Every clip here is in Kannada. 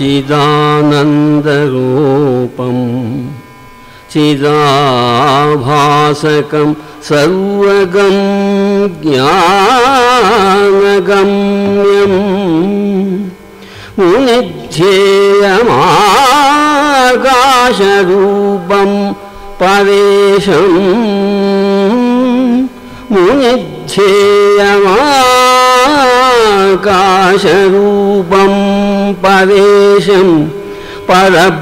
चिदानन्दरूपम् चिदाभासकं सर्वगं ज्ञानगम्यम्। मुनिध्येयमाकाशरूपं परेशम् मुनिध्येयमाकाशरूपम् परेशं परब्रह्मरूपं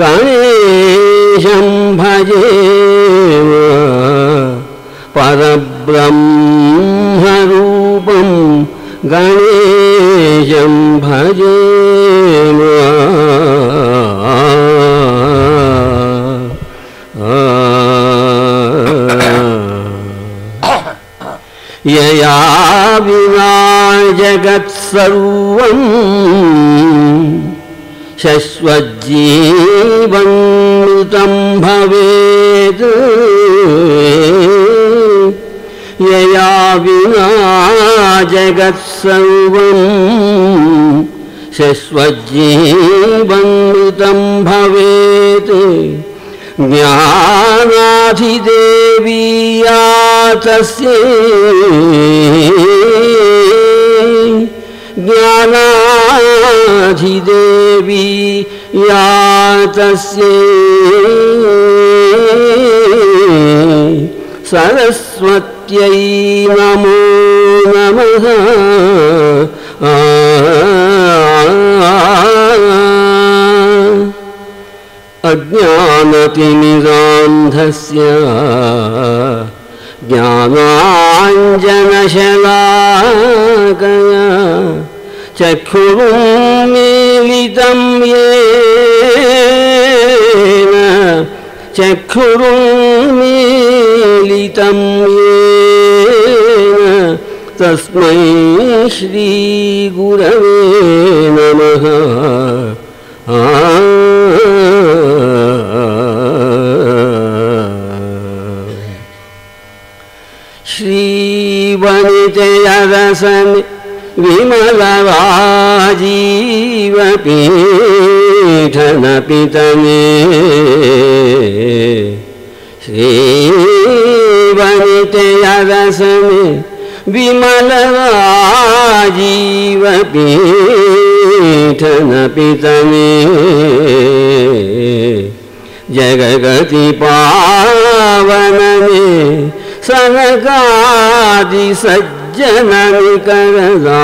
गणेशं भजेम परब्रह्मरूपं गणेशं भजेम यया विना जगत्सर्वम् शश्वज्जीवन्मृतं भवेत्। यया विना जगत्सर्वम् शश्वज्जीवन्मृतं भवेत् ज्ञानाधिदेवीया तस्य ज्ञानाधिदेवी या तस्य सरस्वत्यै नमो नमः अज्ञानतिमिरान्धस्य ज्ञानाञ्जनशलाकया चक्षुरुन्मीलितं येन चक्षुरुन्मीलितं येन तस्मै श्रीगुरवे नमः तयासन् विमलवाजीव पीठन पितने श्रीवनि तयासन् विमलवा जीवपीठनपि सनकादि रावणासुरमथन करदा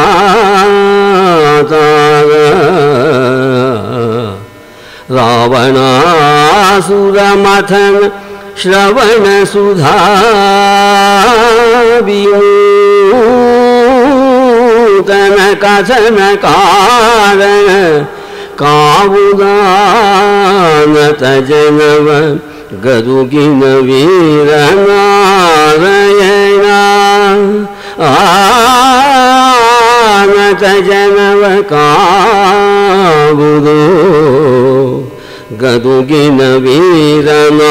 तार रावणा सुर मथन् गरुगिन वीरना ಮಾತ ಜನವ ಕಾವುದು ಗದುಗಿನ ವೀರನಾರಯನ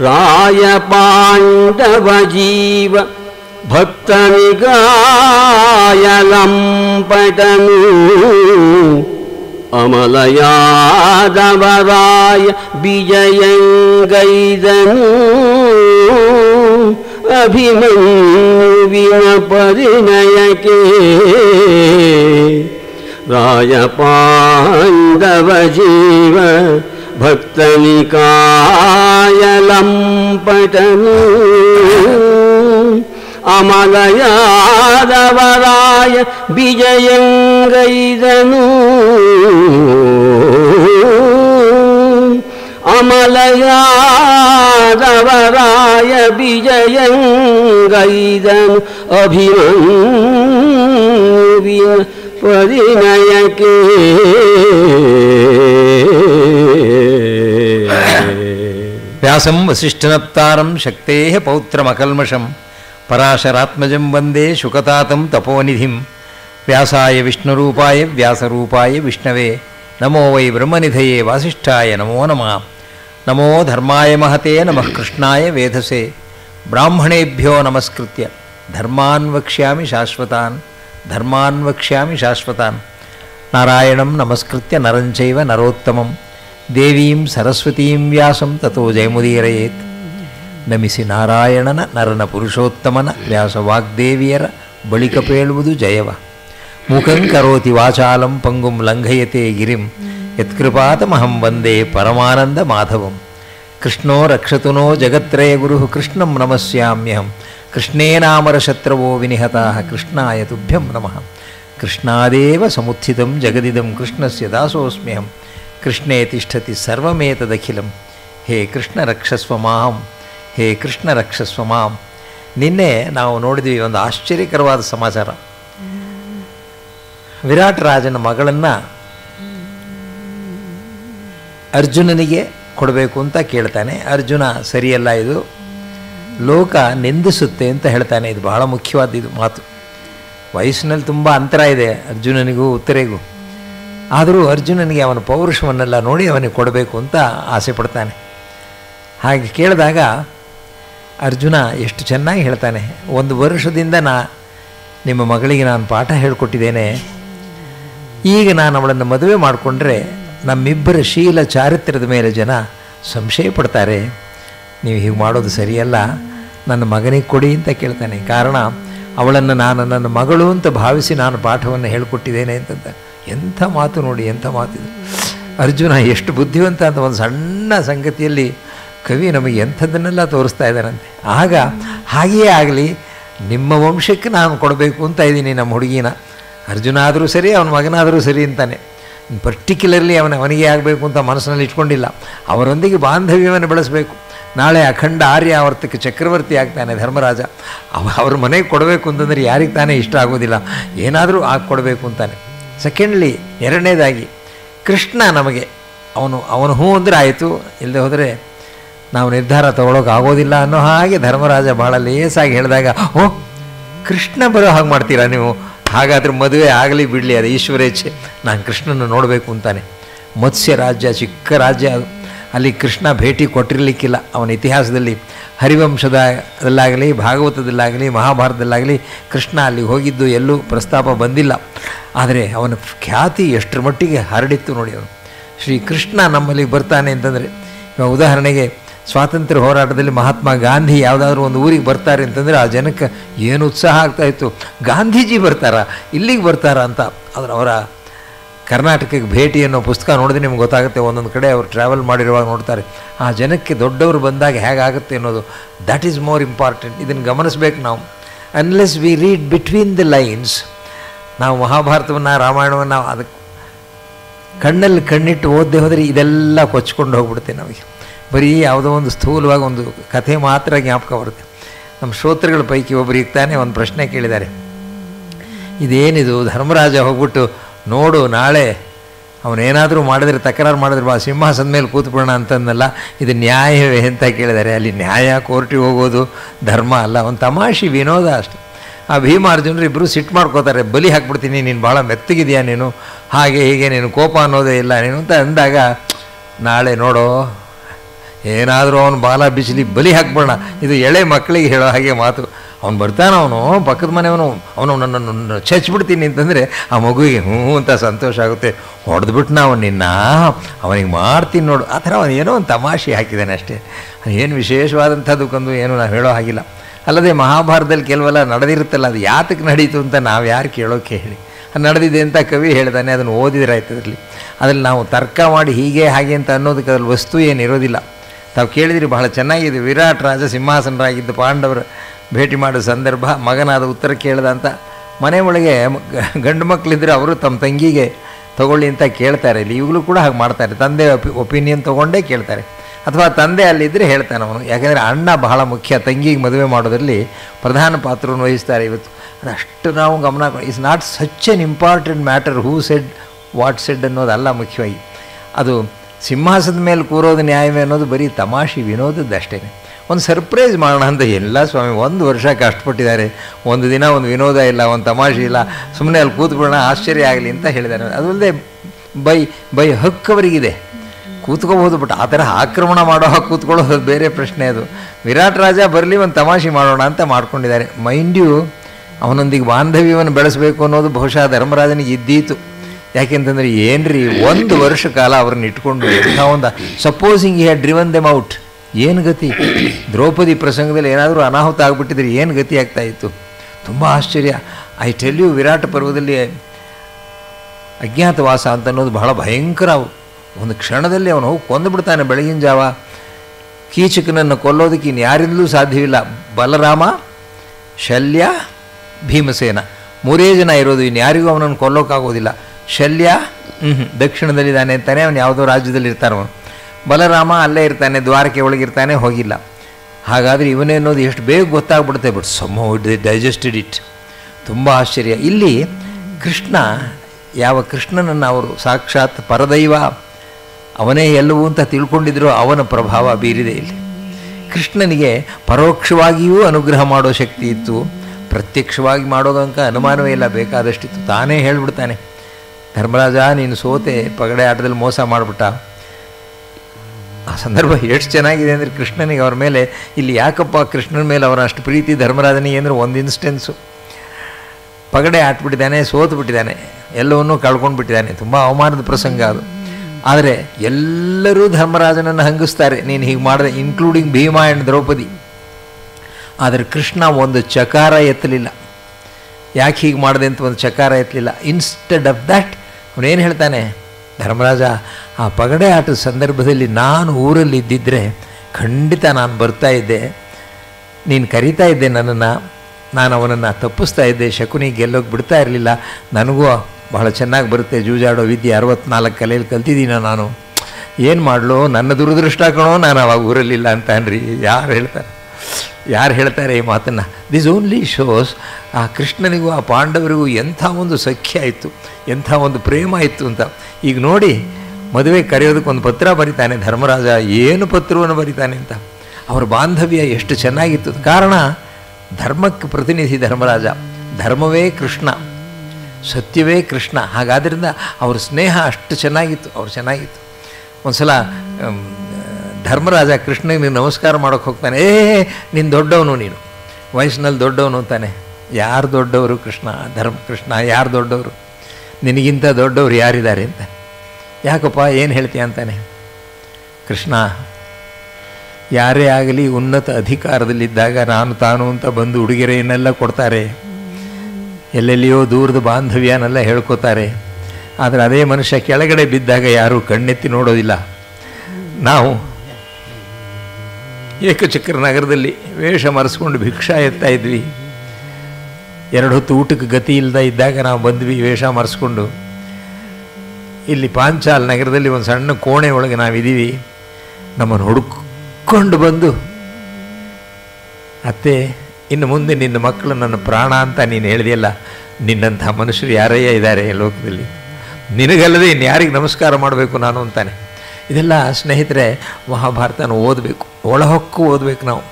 ರಾಯ ಪಾಂಡವ ಜೀವ भक्निकायलम् पटनु अमलया दवराय विजय गैदनु अभिमन् विन परिणय भक्तनिकायलं पटनु அமலையாதவராய விஜயங்கைதனு அமலையாதவராய விஜயங்கைதனு அபிமன் परिणयके व्यासं वसिष्ठनप्तारं शक्तेः पौत्रमकल्मषम् पराशरात्मज वंदे शुकता तपोनिधि। व्यासा विष्णु व्यासरूपाय विष्णवे। नमो वै ब्रह्मनिधये वासिष्ठाय नमो नम। नमो धर्माय महते नम कृष्णा वेधसे। ब्राह्मणेभ्यो नमस्कृत धर्मान् वक्ष्यामि शाश्वता धर्मान् वक्ष्यामि शाश्वता नारायण नमस्कृत्य नरं चैव नरोत्तमं सरस्वती सरस्वतीं तथो ततो ನಮಿಸಿ ನಾರಾಯಣನ ನರನ ಪುರುಷೋತ್ತಮನ ವ್ಯಾಸವಾಗ್ದೇವಿಯರ ಬಳಿಕ ಪೇಳುವುದು ಜಯವ ಮುಖಂ ಕರೋತಿ ವಾಚಾಲಂ ಪಂಗುಂ ಲಂಘಯತೆ ಗಿರಿಂ ಯತ್ಕೃಪಾತಮಹಂ ವಂದೇ ಪರಮಾನಂದ ಮಾಧವಂ ಕೃಷ್ಣೋ ರಕ್ಷತುನೋ ಜಗತ್ರಯ ಗುರು ಕೃಷ್ಣಂ ನಮಸ್ಯಾಮ್ಯಹಂ ಕೃಷ್ಣೇನಾಮರ ಶತ್ರವೋ ವಿನಿಹತಾಃ ಕೃಷ್ಣಾಯ ತುಭ್ಯಂ ನಮಃ ಕೃಷ್ಣಾದೇವ ಸಮುತ್ಥಿತಂ ಜಗದಿದಂ ಕೃಷ್ಣಸ್ಯ ದಾಸೋಸ್ಮ್ಯಹಂ ಕೃಷ್ಣೇ ತಿಷ್ಠತಿ ಸರ್ವಮೇತದಖಿಲಂ ಹೇ ಕೃಷ್ಣ ರಕ್ಷಸ್ವ ಮಾಂ ಹೇ ಕೃಷ್ಣ ರಕ್ಷಸ್ವ ಮಾಂ. ನಿನ್ನೆ ನಾವು ನೋಡಿದ್ವಿ ಒಂದು ಆಶ್ಚರ್ಯಕರವಾದ ಸಮಾಚಾರ. ವಿರಾಟ್ ರಾಜನ ಮಗಳನ್ನು ಅರ್ಜುನನಿಗೆ ಕೊಡಬೇಕು ಅಂತ ಕೇಳ್ತಾನೆ. ಅರ್ಜುನ, ಸರಿಯಲ್ಲ ಇದು. ಲೋಕ ನಿಂದಿಸುತ್ತೆ ಅಂತ ಹೇಳ್ತಾನೆ. ಇದು ಬಹಳ ಮುಖ್ಯವಾದ ಇದು ಮಾತು. ವಯಸ್ಸಿನಲ್ಲಿ ತುಂಬ ಅಂತರ ಇದೆ ಅರ್ಜುನನಿಗೂ, ಉತ್ತರೆಗೂ. ಆದರೂ ಅರ್ಜುನನಿಗೆ ಅವನ ಪೌರುಷವನ್ನೆಲ್ಲ ನೋಡಿ ಅವನಿಗೆ ಕೊಡಬೇಕು ಅಂತ ಆಸೆ ಪಡ್ತಾನೆ. ಹಾಗೆ ಕೇಳಿದಾಗ ಅರ್ಜುನ ಎಷ್ಟು ಚೆನ್ನಾಗಿ ಹೇಳ್ತಾನೆ. ಒಂದು ವರ್ಷದಿಂದ ನಾ ನಿಮ್ಮ ಮಗಳಿಗೆ ನಾನು ಪಾಠ ಹೇಳಿಕೊಟ್ಟಿದ್ದೇನೆ. ಈಗ ನಾನು ಅವಳನ್ನು ಮದುವೆ ಮಾಡಿಕೊಂಡ್ರೆ ನಮ್ಮಿಬ್ಬರ ಶೀಲ ಚಾರಿತ್ರ್ಯದ ಮೇಲೆ ಜನ ಸಂಶಯ ಪಡ್ತಾರೆ. ನೀವು ಹೀಗೆ ಮಾಡೋದು ಸರಿಯಲ್ಲ. ನನ್ನ ಮಗನಿಗೆ ಕೊಡಿ ಅಂತ ಕೇಳ್ತಾನೆ. ಕಾರಣ ಅವಳನ್ನು ನಾನು ನನ್ನ ಮಗಳು ಅಂತ ಭಾವಿಸಿ ನಾನು ಪಾಠವನ್ನು ಹೇಳಿಕೊಟ್ಟಿದ್ದೇನೆ ಅಂತಂದ. ಎಂಥ ಮಾತು ನೋಡಿ, ಎಂಥ ಮಾತಿದು. ಅರ್ಜುನ ಎಷ್ಟು ಬುದ್ಧಿವಂತ ಅಂತ ಒಂದು ಸಣ್ಣ ಸಂಗತಿಯಲ್ಲಿ ಕವಿ ನಮಗೆ ಎಂಥದ್ದನ್ನೆಲ್ಲ ತೋರಿಸ್ತಾ ಇದ್ದಾರಂತೆ. ಆಗ ಹಾಗೆಯೇ ಆಗಲಿ, ನಿಮ್ಮ ವಂಶಕ್ಕೆ ನಾನು ಕೊಡಬೇಕು ಅಂತ ಇದ್ದೀನಿ ನಮ್ಮ ಹುಡುಗಿನ. ಅರ್ಜುನ ಆದರೂ ಸರಿ, ಅವನ ಮಗನಾದರೂ ಸರಿ ಅಂತಾನೆ. ಪರ್ಟಿಕ್ಯುಲರ್ಲಿ ಅವನ ಅವನಿಗೆ ಆಗಬೇಕು ಅಂತ ಮನಸ್ಸಿನಲ್ಲಿ ಇಟ್ಕೊಂಡಿಲ್ಲ. ಅವರೊಂದಿಗೆ ಬಾಂಧವ್ಯವನ್ನು ಬೆಳೆಸಬೇಕು. ನಾಳೆ ಅಖಂಡ ಆರ್ಯ ಆವರ್ತಕ್ಕೆ ಚಕ್ರವರ್ತಿ ಆಗ್ತಾನೆ ಧರ್ಮರಾಜ. ಅವ, ಅವ್ರ ಮನೆಗೆ ಕೊಡಬೇಕು ಅಂತಂದರೆ ಯಾರಿಗೆ ತಾನೇ ಇಷ್ಟ ಆಗೋದಿಲ್ಲ. ಏನಾದರೂ ಆಗಿ ಕೊಡಬೇಕು ಅಂತಾನೆ. ಸೆಕೆಂಡ್ಲಿ ಎರಡನೇದಾಗಿ, ಕೃಷ್ಣ ನಮಗೆ, ಅವನು ಅವನು ಹ್ಞೂ ಅಂದರೆ ಆಯಿತು ಇಲ್ಲದೆ ಹೋದರೆ ನಾವು ನಿರ್ಧಾರ ತಗೊಳ್ಳೋಕೆ ಆಗೋದಿಲ್ಲ ಅನ್ನೋ ಹಾಗೆ ಧರ್ಮರಾಜ ಭಾಳ ಲೇಸಾಗಿ ಹೇಳಿದಾಗ, ಓ, ಕೃಷ್ಣ ಬರೋ ಹಾಗೆ ಮಾಡ್ತೀರಾ ನೀವು? ಹಾಗಾದ್ರೆ ಮದುವೆ ಆಗಲಿ ಬಿಡಲಿ, ಅದು ಈಶ್ವರೇಚ್ಛೆ. ನಾನು ಕೃಷ್ಣನ ನೋಡಬೇಕು ಅಂತಾನೆ. ಮತ್ಸ್ಯ ರಾಜ್ಯ, ಚಿಕ್ಕ ರಾಜ್ಯ ಅಲ್ಲಿ ಕೃಷ್ಣ ಭೇಟಿ ಕೊಟ್ಟಿರಲಿಕ್ಕಿಲ್ಲ. ಅವನ ಇತಿಹಾಸದಲ್ಲಿ ಹರಿವಂಶದಲ್ಲಾಗಲಿ, ಭಾಗವತದಲ್ಲಾಗಲಿ, ಮಹಾಭಾರತದಲ್ಲಾಗಲಿ ಕೃಷ್ಣ ಅಲ್ಲಿ ಹೋಗಿದ್ದು ಎಲ್ಲೂ ಪ್ರಸ್ತಾಪ ಬಂದಿಲ್ಲ. ಆದರೆ ಅವನ ಖ್ಯಾತಿ ಎಷ್ಟರ ಮಟ್ಟಿಗೆ ಹರಡಿತ್ತು ನೋಡಿ ಅವನು. ಶ್ರೀ ಕೃಷ್ಣ ನಮ್ಮಲ್ಲಿ ಬರ್ತಾನೆ ಅಂತಂದರೆ, ಇವಾಗ ಉದಾಹರಣೆಗೆ ಸ್ವಾತಂತ್ರ್ಯ ಹೋರಾಟದಲ್ಲಿ ಮಹಾತ್ಮ ಗಾಂಧಿ ಯಾವುದಾದ್ರೂ ಒಂದು ಊರಿಗೆ ಬರ್ತಾರೆ ಅಂತಂದರೆ ಆ ಜನಕ್ಕೆ ಏನು ಉತ್ಸಾಹ ಆಗ್ತಾ ಇತ್ತು? ಗಾಂಧೀಜಿ ಬರ್ತಾರಾ? ಇಲ್ಲಿಗೆ ಬರ್ತಾರಾ ಅಂತ. ಆದರೆ ಅವರ ಕರ್ನಾಟಕಕ್ಕೆ ಭೇಟಿ ಅನ್ನೋ ಪುಸ್ತಕ ನೋಡಿದ್ರೆ ನಿಮ್ಗೆ ಗೊತ್ತಾಗುತ್ತೆ, ಒಂದೊಂದು ಕಡೆ ಅವರು ಟ್ರಾವೆಲ್ ಮಾಡಿರುವಾಗ ನೋಡ್ತಾರೆ. ಆ ಜನಕ್ಕೆ ದೊಡ್ಡವರು ಬಂದಾಗ ಹೇಗಾಗುತ್ತೆ ಅನ್ನೋದು. ದ್ಯಾಟ್ ಈಸ್ ಮೋರ್ ಇಂಪಾರ್ಟೆಂಟ್ ಇದನ್ನು ಗಮನಿಸ್ಬೇಕು ನಾವು. Unless we read between the lines ನಾವು ಮಹಾಭಾರತವನ್ನು, ರಾಮಾಯಣವನ್ನು, ಅದಕ್ಕೆ ಕಣ್ಣಲ್ಲಿ ಕಣ್ಣಿಟ್ಟು ಓದದೆ ಹೋದರೆ ಇದೆಲ್ಲ ಕೊಚ್ಕೊಂಡು ಹೋಗ್ಬಿಡುತ್ತೆ ನಮಗೆ. ಬರೀ ಯಾವುದೋ ಒಂದು ಸ್ಥೂಲವಾಗಿ ಒಂದು ಕಥೆ ಮಾತ್ರ ಜ್ಞಾಪಕ ಬರುತ್ತೆ. ನಮ್ಮ ಶ್ರೋತೃಗಳ ಪೈಕಿ ಒಬ್ಬರಿಗೆ ತಾನೇ ಒಂದು ಪ್ರಶ್ನೆ ಕೇಳಿದ್ದಾರೆ. ಇದೇನಿದು? ಧರ್ಮರಾಜ ಹೋಗ್ಬಿಟ್ಟು, ನೋಡು, ನಾಳೆ ಅವನೇನಾದರೂ ಮಾಡಿದ್ರೆ, ತಕರಾರು ಮಾಡಿದ್ರೆ ಬಾ ಸಿಂಹಾಸನದ ಮೇಲೆ ಕೂತ್ಬಿಡೋಣ ಅಂತಂದಲ್ಲ, ಇದು ನ್ಯಾಯವೇ? ಅಂತ ಕೇಳಿದ್ದಾರೆ. ಅಲ್ಲಿ ನ್ಯಾಯ ಕೋರ್ಟಿಗೆ ಹೋಗೋದು ಧರ್ಮ ಅಲ್ಲ, ಒಂದು ತಮಾಷೆ, ವಿನೋದ ಅಷ್ಟೆ. ಆ ಭೀಮಾರ್ಜುನರು ಇಬ್ಬರು ಸಿಟ್ಟು ಮಾಡ್ಕೋತಾರೆ, ಬಲಿ ಹಾಕ್ಬಿಡ್ತೀನಿ, ನೀನು ಭಾಳ ಮೆತ್ತಗಿದೆಯಾ ನೀನು? ಹಾಗೆ ಹೀಗೆ, ನೀನು ಕೋಪ ಅನ್ನೋದೇ ಇಲ್ಲ ನೀನು? ಅಂತ ಅಂದಾಗ, ನಾಳೆ ನೋಡೋ ಏನಾದರೂ ಅವನು ಬಾಲ ಬಿಸಿಲಿ ಬಲಿ ಹಾಕ್ಬಿಡೋಣ. ಇದು ಎಳೆ ಮಕ್ಕಳಿಗೆ ಹೇಳೋ ಹಾಗೆ ಮಾತು. ಅವ್ನು ಬರ್ತಾನೆ ಅವನು, ಪಕ್ಕದ ಮನೆಯವನು, ಅವನು ನನ್ನನ್ನು ಚಚ್ಬಿಡ್ತೀನಿ ಅಂತಂದರೆ ಆ ಮಗುವಿಗೆ ಹ್ಞೂ ಅಂತ ಸಂತೋಷ ಆಗುತ್ತೆ. ಹೊಡೆದ್ಬಿಟ್ಟು ನಾವು ನಿನ್ನ? ಅವನಿಗೆ ಮಾಡ್ತೀನಿ ನೋಡು. ಆ ಥರ ಅವನು ಏನೋ ಒಂದು ತಮಾಷೆ ಹಾಕಿದ್ದಾನೆ ಅಷ್ಟೇ. ಏನು ವಿಶೇಷವಾದಂಥದ್ದಕ್ಕೊಂದು ಏನು ನಾವು ಹೇಳೋ ಹಾಗಿಲ್ಲ. ಅಲ್ಲದೆ ಮಹಾಭಾರತದಲ್ಲಿ ಕೆಲವೆಲ್ಲ ನಡೆದಿರುತ್ತಲ್ಲ, ಅದು ಯಾತಕ್ಕೆ ನಡೀತು ಅಂತ ನಾವು ಯಾರು ಕೇಳೋಕೆ ಹೇಳಿ. ನಡೆದಿದೆ ಅಂತ ಕವಿ ಹೇಳ್ತಾನೆ ಅದನ್ನು ಓದಿದ್ರೆ ಆಯ್ತು ಅದರಲ್ಲಿ ಅದ್ರಲ್ಲಿ ನಾವು ತರ್ಕ ಮಾಡಿ ಹೀಗೆ ಹಾಗೆ ಅಂತ ಅನ್ನೋದಕ್ಕೆ ಅದ್ರಲ್ಲಿ ವಸ್ತು ಏನಿರೋದಿಲ್ಲ. ತಾವು ಕೇಳಿದಿರಿ, ಬಹಳ ಚೆನ್ನಾಗಿದೆ. ವಿರಾಟ್ ರಾಜ ಸಿಂಹಾಸನರಾಗಿದ್ದ ಪಾಂಡವರು ಭೇಟಿ ಮಾಡೋ ಸಂದರ್ಭ, ಮಗನಾದ ಉತ್ತರ ಕೇಳ್ದ ಅಂತ. ಮನೆ ಒಳಗೆ ಗಂಡು ಮಕ್ಕಳಿದ್ರೆ ಅವರು ತಮ್ಮ ತಂಗಿಗೆ ತಗೊಳ್ಳಿ ಅಂತ ಕೇಳ್ತಾರೆ. ಇಲ್ಲಿ ಈಗಲೂ ಕೂಡ ಹಾಗೆ ಮಾಡ್ತಾರೆ. ತಂದೆ ಒಪಿ, ಒಪಿನಿಯನ್ ತೊಗೊಂಡೇ ಕೇಳ್ತಾರೆ. ಅಥವಾ ತಂದೆ ಅಲ್ಲಿದ್ದರೆ ಹೇಳ್ತಾನೆ ಅವನು. ಯಾಕೆಂದರೆ ಅಣ್ಣ ಬಹಳ ಮುಖ್ಯ. ತಂಗಿಗೆ ಮದುವೆ ಮಾಡೋದರಲ್ಲಿ ಪ್ರಧಾನ ಪಾತ್ರವನ್ನು ವಹಿಸ್ತಾರೆ ಇವತ್ತು. ಅದಷ್ಟು ನಾವು ಗಮನ it's not such an important matter who said, what said ಅನ್ನೋದಲ್ಲ ಮುಖ್ಯವಾಗಿ. ಅದು ಸಿಂಹಾಸದ ಮೇಲೆ ಕೂರೋದು ನ್ಯಾಯವೇ ಅನ್ನೋದು ಬರೀ ತಮಾಷೆ, ವಿನೋದದ್ದು ಅಷ್ಟೇ. ಒಂದು ಸರ್ಪ್ರೈಸ್ ಮಾಡೋಣ ಅಂತ ಎಲ್ಲ ಸ್ವಾಮಿ, ಒಂದು ವರ್ಷ ಕಷ್ಟಪಟ್ಟಿದ್ದಾರೆ. ಒಂದು ದಿನ ಒಂದು ವಿನೋದ ಇಲ್ಲ, ಒಂದು ತಮಾಷೆ ಇಲ್ಲ. ಸುಮ್ಮನೆ ಅಲ್ಲಿ ಕೂತ್ಕೊಳ್ಳೋಣ, ಆಶ್ಚರ್ಯ ಆಗಲಿ ಅಂತ ಹೇಳಿದ್ದಾರೆ. ಅದಲ್ಲದೆ ಬೈ ಬೈ ಹಕ್ಕವರಿಗಿದೆ ಕೂತ್ಕೋಬೋದು ಬಟ್ ಆ ಥರ ಆಕ್ರಮಣ ಮಾಡೋ ಕೂತ್ಕೊಳ್ಳೋದು ಬೇರೆ ಪ್ರಶ್ನೆ ಅದು. ವಿರಾಟ್ ರಾಜ ಬರಲಿ, ಒಂದು ತಮಾಷೆ ಮಾಡೋಣ ಅಂತ ಮಾಡ್ಕೊಂಡಿದ್ದಾರೆ. ಮೈಂಡ್ ಯು ಅವನೊಂದಿಗೆ ಬಾಂಧವ್ಯವನ್ನು ಬೆಳೆಸಬೇಕು ಅನ್ನೋದು ಬಹುಶಃ ಧರ್ಮರಾಜನಿಗೆ ಇದ್ದೀತು. ಯಾಕೆಂತಂದರೆ ಏನ್ರಿ, ಒಂದು ವರ್ಷ ಕಾಲ ಅವ್ರನ್ನ ಇಟ್ಕೊಂಡು supposing supposing had driven them out ಏನು ಗತಿ? ದ್ರೌಪದಿ ಪ್ರಸಂಗದಲ್ಲಿ ಏನಾದರೂ ಅನಾಹುತ ಆಗಿಬಿಟ್ಟಿದ್ರೆ ಏನು ಗತಿ ಆಗ್ತಾ ಇತ್ತು? ತುಂಬ ಆಶ್ಚರ್ಯ. ಐ ಟೆಲ್ ಯು ವಿರಾಟ ಪರ್ವದಲ್ಲಿ ಅಜ್ಞಾತವಾಸ ಅಂತ ಅನ್ನೋದು ಬಹಳ ಭಯಂಕರ ಒಂದು ಕ್ಷಣದಲ್ಲಿ ಅವನು ಹೋಗಿ ಕೊಂದುಬಿಡ್ತಾನೆ ಬೆಳಗಿನ ಜಾವ. ಕೀಚಕನನ್ನು ಕೊಲ್ಲೋದಕ್ಕೆ ಇನ್ನು ಯಾರಿಂದಲೂ ಸಾಧ್ಯವಿಲ್ಲ. ಬಲರಾಮ, ಶಲ್ಯ, ಭೀಮಸೇನ. ಮೂರೇ ಜನ ಇರೋದು ಇನ್ನು ಯಾರಿಗೂ ಅವನನ್ನು ಕೊಲ್ಲೋಕ್ಕಾಗೋದಿಲ್ಲ. ಶಲ್ಯ ಹ್ಞೂ ದಕ್ಷಿಣದಲ್ಲಿದ್ದಾನೆ ಅಂತಾನೆ ಅವನು ಯಾವುದೋ ರಾಜ್ಯದಲ್ಲಿ ಇರ್ತಾನೆ ಅವನು. ಬಲರಾಮ ಅಲ್ಲೇ ಇರ್ತಾನೆ ದ್ವಾರಕೆ ಒಳಗಿರ್ತಾನೆ ಹೋಗಿಲ್ಲ. ಹಾಗಾದರೆ ಇವನೇ ಅನ್ನೋದು ಎಷ್ಟು ಬೇಗ ಗೊತ್ತಾಗ್ಬಿಡುತ್ತೆ ಬಟ್ ಸಮ್ ಡೈಜೆಸ್ಟೆಡ್ ಇಟ್ ತುಂಬ ಆಶ್ಚರ್ಯ. ಇಲ್ಲಿ ಕೃಷ್ಣ ಯಾವ ಕೃಷ್ಣನನ್ನು ಅವರು ಸಾಕ್ಷಾತ್ ಪರದೈವ ಅವನೇ ಎಲ್ಲವೂ ಅಂತ ತಿಳ್ಕೊಂಡಿದ್ರು ಅವನ ಪ್ರಭಾವ ಬೀರಿದೆ ಇಲ್ಲಿ. ಕೃಷ್ಣನಿಗೆ ಪರೋಕ್ಷವಾಗಿಯೂ ಅನುಗ್ರಹ ಮಾಡೋ ಶಕ್ತಿ ಇತ್ತು. ಪ್ರತ್ಯಕ್ಷವಾಗಿ ಮಾಡೋದಂಕ ಅನುಮಾನವೇ ಇಲ್ಲ ಬೇಕಾದಷ್ಟಿತ್ತು. ತಾನೇ ಹೇಳ್ಬಿಡ್ತಾನೆ. ಧರ್ಮರಾಜ, ನೀನು ಸೋತೆ, ಪಗಡೆ ಆಟದಲ್ಲಿ ಮೋಸ ಮಾಡಿಬಿಟ್ಟ. ಆ ಸಂದರ್ಭ ಎಷ್ಟು ಚೆನ್ನಾಗಿದೆ ಅಂದರೆ ಕೃಷ್ಣನಿಗೆ ಅವ್ರ ಮೇಲೆ, ಇಲ್ಲಿ ಯಾಕಪ್ಪ ಕೃಷ್ಣನ ಮೇಲೆ ಅವರ ಅಷ್ಟು ಪ್ರೀತಿ ಧರ್ಮರಾಜನಿಗೆ ಅಂದರೆ ಒಂದು ಇನ್ಸ್ಟೆನ್ಸು ಪಗಡೆ ಆಟ್ಬಿಟ್ಟಿದ್ದಾನೆ, ಸೋತು ಬಿಟ್ಟಿದ್ದಾನೆ, ಎಲ್ಲವನ್ನೂ ಕಳ್ಕೊಂಡು ಬಿಟ್ಟಿದ್ದಾನೆ. ತುಂಬ ಅವಮಾನದ ಪ್ರಸಂಗ ಅದು. ಆದರೆ ಎಲ್ಲರೂ ಧರ್ಮರಾಜನನ್ನು ಹಂಗಿಸ್ತಾರೆ. ನೀನು ಹೀಗೆ ಮಾಡಿದೆ ಇನ್ಕ್ಲೂಡಿಂಗ್ ಭೀಮಾ ಆ್ಯಂಡ್ ದ್ರೌಪದಿ. ಆದರೆ ಕೃಷ್ಣ ಒಂದು ಚಕಾರ ಎತ್ತಲಿಲ್ಲ. ಯಾಕೆ ಹೀಗೆ ಮಾಡಿದೆ ಅಂತ ಒಂದು ಚಕಾರ ಎತ್ತಲಿಲ್ಲ. ಇನ್ಸ್ಟೆಡ್ ಆಫ್ ದ್ಯಾಟ್ ಅವನೇನು ಹೇಳ್ತಾನೆ, ಧರ್ಮರಾಜ, ಆ ಪಗಡೆ ಆಟದ ಸಂದರ್ಭದಲ್ಲಿ ನಾನು ಊರಲ್ಲಿ ಇದ್ದಿದ್ದರೆ ಖಂಡಿತ ನಾನು ಬರ್ತಾ ಇದ್ದೆ. ನೀನು ಕರಿತಾ ಇದ್ದೆ ನನ್ನನ್ನು. ನಾನು ಅವನನ್ನು ತಪ್ಪಿಸ್ತಾ ಇದ್ದೆ. ಶಕುನಿ ಗೆಲ್ಲೋಗಿ ಬಿಡ್ತಾ ಇರಲಿಲ್ಲ. ನನಗೂ ಬಹಳ ಚೆನ್ನಾಗಿ ಬರುತ್ತೆ. ಜೂಜಾಡೋ ವಿದ್ಯೆ ಅರವತ್ನಾಲ್ಕು ಕಲೆಯಲ್ಲಿ ಕಲ್ತಿದ್ದೀನ ನಾನು. ಏನು ಮಾಡಲು? ನನ್ನ ದುರದೃಷ್ಟ ಕಣೋ, ನಾನು ಅವಾಗ ಊರಲ್ಲಿಲ್ಲ ಅಂತ ಅನ್ರಿ. ಯಾರು ಹೇಳ್ತಾರೆ? ಯಾರು ಹೇಳ್ತಾರೆ ಈ ಮಾತನ್ನು? ದಿಸ್ ಓನ್ಲಿ ಶೋಸ್ ಆ ಕೃಷ್ಣನಿಗೂ, ಆ ಪಾಂಡವರಿಗೂ ಎಂಥ ಒಂದು ಸಖ್ಯ ಇತ್ತು ಎಂಥ ಒಂದು ಪ್ರೇಮ ಇತ್ತು ಅಂತ. ಈಗ ನೋಡಿ, ಮದುವೆ ಕರೆಯೋದಕ್ಕೊಂದು ಪತ್ರ ಬರಿತಾನೆ, ಧರ್ಮರಾಜ ಏನು ಪತ್ರವನ್ನು ಬರಿತಾನೆ ಅಂತ. ಅವರ ಬಾಂಧವ್ಯ ಎಷ್ಟು ಚೆನ್ನಾಗಿತ್ತು. ಕಾರಣ, ಧರ್ಮಕ್ಕೆ ಪ್ರತಿನಿಧಿ ಧರ್ಮರಾಜ. ಧರ್ಮವೇ ಕೃಷ್ಣ, ಸತ್ಯವೇ ಕೃಷ್ಣ. ಹಾಗಾದ್ರಿಂದ ಅವ್ರ ಸ್ನೇಹ ಅಷ್ಟು ಚೆನ್ನಾಗಿತ್ತು, ಅವ್ರು ಚೆನ್ನಾಗಿತ್ತು. ಒಂದು ಸಲ ಮ್, ಕೃಷ್ಣಗೆ ನೀನು ನಮಸ್ಕಾರ ಮಾಡೋಕ್ಕೆ ಹೋಗ್ತಾನೆ. ಏ ನೀನು ದೊಡ್ಡವನು ನೀನು. ವಯಸ್ಸಿನಲ್ಲಿ ದೊಡ್ಡವನು ಅಂತಾನೆ. ಯಾರು ದೊಡ್ಡವರು ಕೃಷ್ಣ? ಧರ್ಮ ಕೃಷ್ಣ ಯಾರು ದೊಡ್ಡವರು? ನಿನಗಿಂತ ದೊಡ್ಡವರು ಯಾರಿದ್ದಾರೆ ಅಂತ. ಯಾಕಪ್ಪ ಏನು ಹೇಳ್ತೀಯ ಅಂತಾನೆ. ಕೃಷ್ಣ ಯಾರೇ ಆಗಲಿ ಉನ್ನತ ಅಧಿಕಾರದಲ್ಲಿದ್ದಾಗ ನಾನು ತಾನು ಅಂತ ಬಂದು ಉಡುಗೊರೆಯನ್ನೆಲ್ಲ ಕೊಡ್ತಾರೆ. ಎಲ್ಲೆಲ್ಲಿಯೋ ದೂರದ ಬಾಂಧವ್ಯನೆಲ್ಲ ಹೇಳ್ಕೊತಾರೆ. ಆದರೆ ಅದೇ ಮನುಷ್ಯ ಕೆಳಗಡೆ ಬಿದ್ದಾಗ ಯಾರೂ ಕಣ್ಣೆತ್ತಿ ನೋಡೋದಿಲ್ಲ. ನಾವು ಏಕಚಕ್ರ ನಗರದಲ್ಲಿ ವೇಷ ಮರೆಸ್ಕೊಂಡು ಭಿಕ್ಷಾ ಎತ್ತಾ ಇದ್ವಿ. ಎರಡು ಹೊತ್ತು ಊಟಕ್ಕೆ ಗತಿ ಇಲ್ಲದ ಇದ್ದಾಗ ನಾವು ಬಂದ್ವಿ ವೇಷ ಮರೆಸ್ಕೊಂಡು. ಇಲ್ಲಿ ಪಾಂಚಾಲ್ ನಗರದಲ್ಲಿ ಒಂದು ಸಣ್ಣ ಕೋಣೆ ಒಳಗೆ ನಾವಿದ್ದೀವಿ ನಮ್ಮನ್ನು ಹುಡುಕೊಂಡು ಬಂದು, ಅತ್ತೆ, ಇನ್ನು ಮುಂದೆ ನಿನ್ನ ಮಕ್ಕಳು ನನ್ನ ಪ್ರಾಣ ಅಂತ ನೀನು ಹೇಳಿದೆಯಲ್ಲ ನಿನ್ನಂಥ ಮನುಷ್ಯರು ಯಾರಯ್ಯ ಇದ್ದಾರೆ ಲೋಕದಲ್ಲಿ? ನಿನಗಲ್ಲದೆ ಇನ್ನು ಯಾರಿಗೆ ನಮಸ್ಕಾರ ಮಾಡಬೇಕು ನಾನು ಅಂತಾನೆ. ಇದೆಲ್ಲ ಸ್ನೇಹಿತರೆ, ಮಹಾಭಾರತನ ಓದಬೇಕು. ಒಳಹೊಕ್ಕು ಓದಬೇಕು ನಾವು.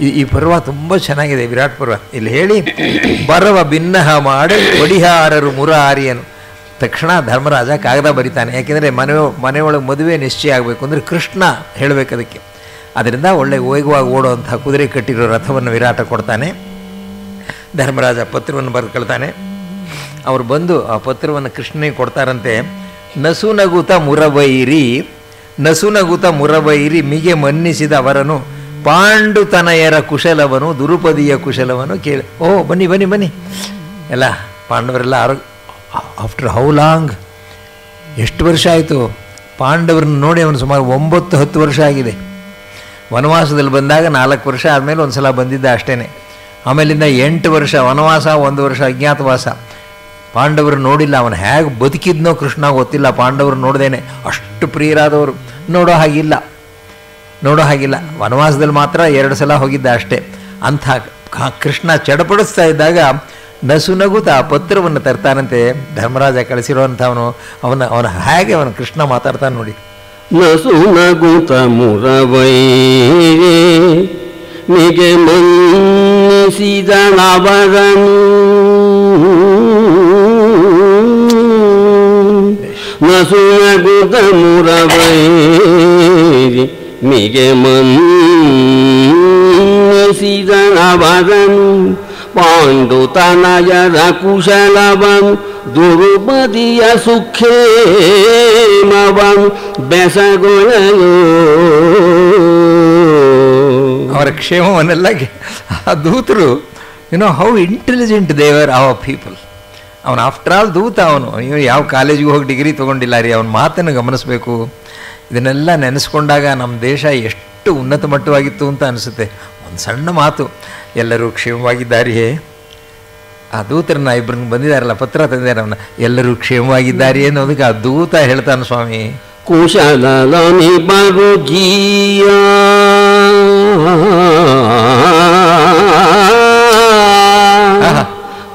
ಈ ಈ ಪರ್ವ ತುಂಬ ಚೆನ್ನಾಗಿದೆ, ವಿರಾಟ್ ಪರ್ವ. ಇಲ್ಲಿ ಹೇಳಿ ಬರವ ಭಿನ್ನಹ ಮಾಡಿ, ಒಡಿಹಾರರು ಮುರಾರಿಯನು. ತಕ್ಷಣ ಧರ್ಮರಾಜ ಕಾಗದ ಬರಿತಾನೆ. ಯಾಕೆಂದರೆ ಮನೆ, ಮನೆಯೊಳಗೆ ಮದುವೆ ನಿಶ್ಚಯ ಆಗಬೇಕು ಅಂದರೆ ಕೃಷ್ಣ ಹೇಳಬೇಕು ಅದಕ್ಕೆ. ಅದರಿಂದ ಒಳ್ಳೆ ವೇಗವಾಗಿ ಓಡುವಂಥ ಕುದುರೆ ಕಟ್ಟಿರೋ ರಥವನ್ನು ವಿರಾಟ ಕೊಡ್ತಾನೆ. ಧರ್ಮರಾಜ ಪತ್ರವನ್ನು ಬರೆದುಕೊಳ್ತಾನೆ. ಅವರು ಬಂದು ಆ ಪತ್ರವನ್ನು ಕೃಷ್ಣನಿಗೆ ಕೊಡ್ತಾರಂತೆ. ನಸು ನಗುತ ಮುರಬೈರಿ ನಸುನಗುತ ಮುರಬೈರಿ ಮಿಗೆ ಮನ್ನಿಸಿದ ಅವರನು ಪಾಂಡುತನಯರ ಕುಶಲವನು, ದುರುಪದಿಯ ಕುಶಲವನು ಕೇಳಿ, ಓ, ಬನ್ನಿ ಬನ್ನಿ ಬನ್ನಿ. ಎಲ್ಲ ಪಾಂಡವರೆಲ್ಲ ಆರೋಗ್ಯ ಆಫ್ಟರ್ ಹೌ ಲಾಂಗ್ ಎಷ್ಟು ವರ್ಷ ಆಯಿತು? ಪಾಂಡವರನ್ನ ನೋಡಿ ಅವನು ಸುಮಾರು ಒಂಬತ್ತು, ಹತ್ತು ವರ್ಷ ಆಗಿದೆ. ವನವಾಸದಲ್ಲಿ ಬಂದಾಗ ನಾಲ್ಕು ವರ್ಷ ಆದಮೇಲೆ ಒಂದು ಸಲ ಬಂದಿದ್ದ ಅಷ್ಟೇ ಆಮೇಲಿಂದ ಎಂಟು ವರ್ಷ, ವನವಾಸ, ಒಂದು ವರ್ಷ ಅಜ್ಞಾತವಾಸ. ಪಾಂಡವರು ನೋಡಿಲ್ಲ, ಅವನು ಹೇಗೆ ಬದುಕಿದ್ನೋ ಕೃಷ್ಣ ಗೊತ್ತಿಲ್ಲ. ಪಾಂಡವರು ನೋಡ್ದೇನೆ ಅಷ್ಟು ಪ್ರಿಯರಾದವರು. ನೋಡೋ ಹಾಗಿಲ್ಲ. ನೋಡೋ ಹಾಗಿಲ್ಲ. ವನವಾಸದಲ್ಲಿ ಮಾತ್ರ ಎರಡು ಸಲ ಹೋಗಿದ್ದ ಅಷ್ಟೇ. ಅಂಥ ಕೃಷ್ಣ ಚಡಪಡಿಸ್ತಾ ಇದ್ದಾಗ ನಸು ನಗುತ್ತಾ ಪತ್ರವನ್ನು ತರ್ತಾನಂತೆ. ಧರ್ಮರಾಜ ಕಳಿಸಿರುವಂಥವನು ಅವನ ಅವನ ಹೇಗೆ ಅವನು ಕೃಷ್ಣ ಮಾತಾಡ್ತಾನೆ ನೋಡಿ. ನಸು ನಗುತ ಮುರವೈ ಮನ್ನಿಸಿದ ನವರನು ಮುರವೈ ಮಿಗೆ ನವರನು ಪಾಂಡು ತನಯರ ಕುಶಲವನು ದುರುಪದಿಯ ಸುಖೇಮವನು ಬೆಸಗೊಳ್ಳಲು ಅವರ ಕ್ಷೇಮವನ್ನೆಲ್ಲ ಆ ದೂತರು you know how intelligent they were our people ಅವನು ಆಫ್ಟರ್ ಆಲ್ ದೂತ ಅವನು. ಅಯ್ಯೋ, ಯಾವ ಕಾಲೇಜಿಗೆ ಹೋಗಿ ಡಿಗ್ರಿ ತೊಗೊಂಡಿಲ್ಲ ರೀ, ಅವನ ಮಾತನ್ನು ಗಮನಿಸಬೇಕು. ಇದನ್ನೆಲ್ಲ ನೆನೆಸ್ಕೊಂಡಾಗ ನಮ್ಮ ದೇಶ ಎಷ್ಟು ಉನ್ನತ ಮಟ್ಟವಾಗಿತ್ತು ಅಂತ ಅನಿಸುತ್ತೆ. ಒಂದು ಸಣ್ಣ ಮಾತು. ಎಲ್ಲರೂ ಕ್ಷೇಮವಾಗಿದ್ದಾರೆಯೇ? ಆ ದೂತರನ್ನ ಇಬ್ಬರನ್ನ ಬಂದಿದ್ದಾರಲ್ಲ ಪತ್ರ ತಂದಿದ್ದಾರೆ ಅವನ. ಎಲ್ಲರೂ ಕ್ಷೇಮವಾಗಿದ್ದಾರೆ ಅನ್ನೋದಕ್ಕೆ ಆ ದೂತ ಹೇಳ್ತಾನೆ ಸ್ವಾಮಿ. ಕುಶಲನಿ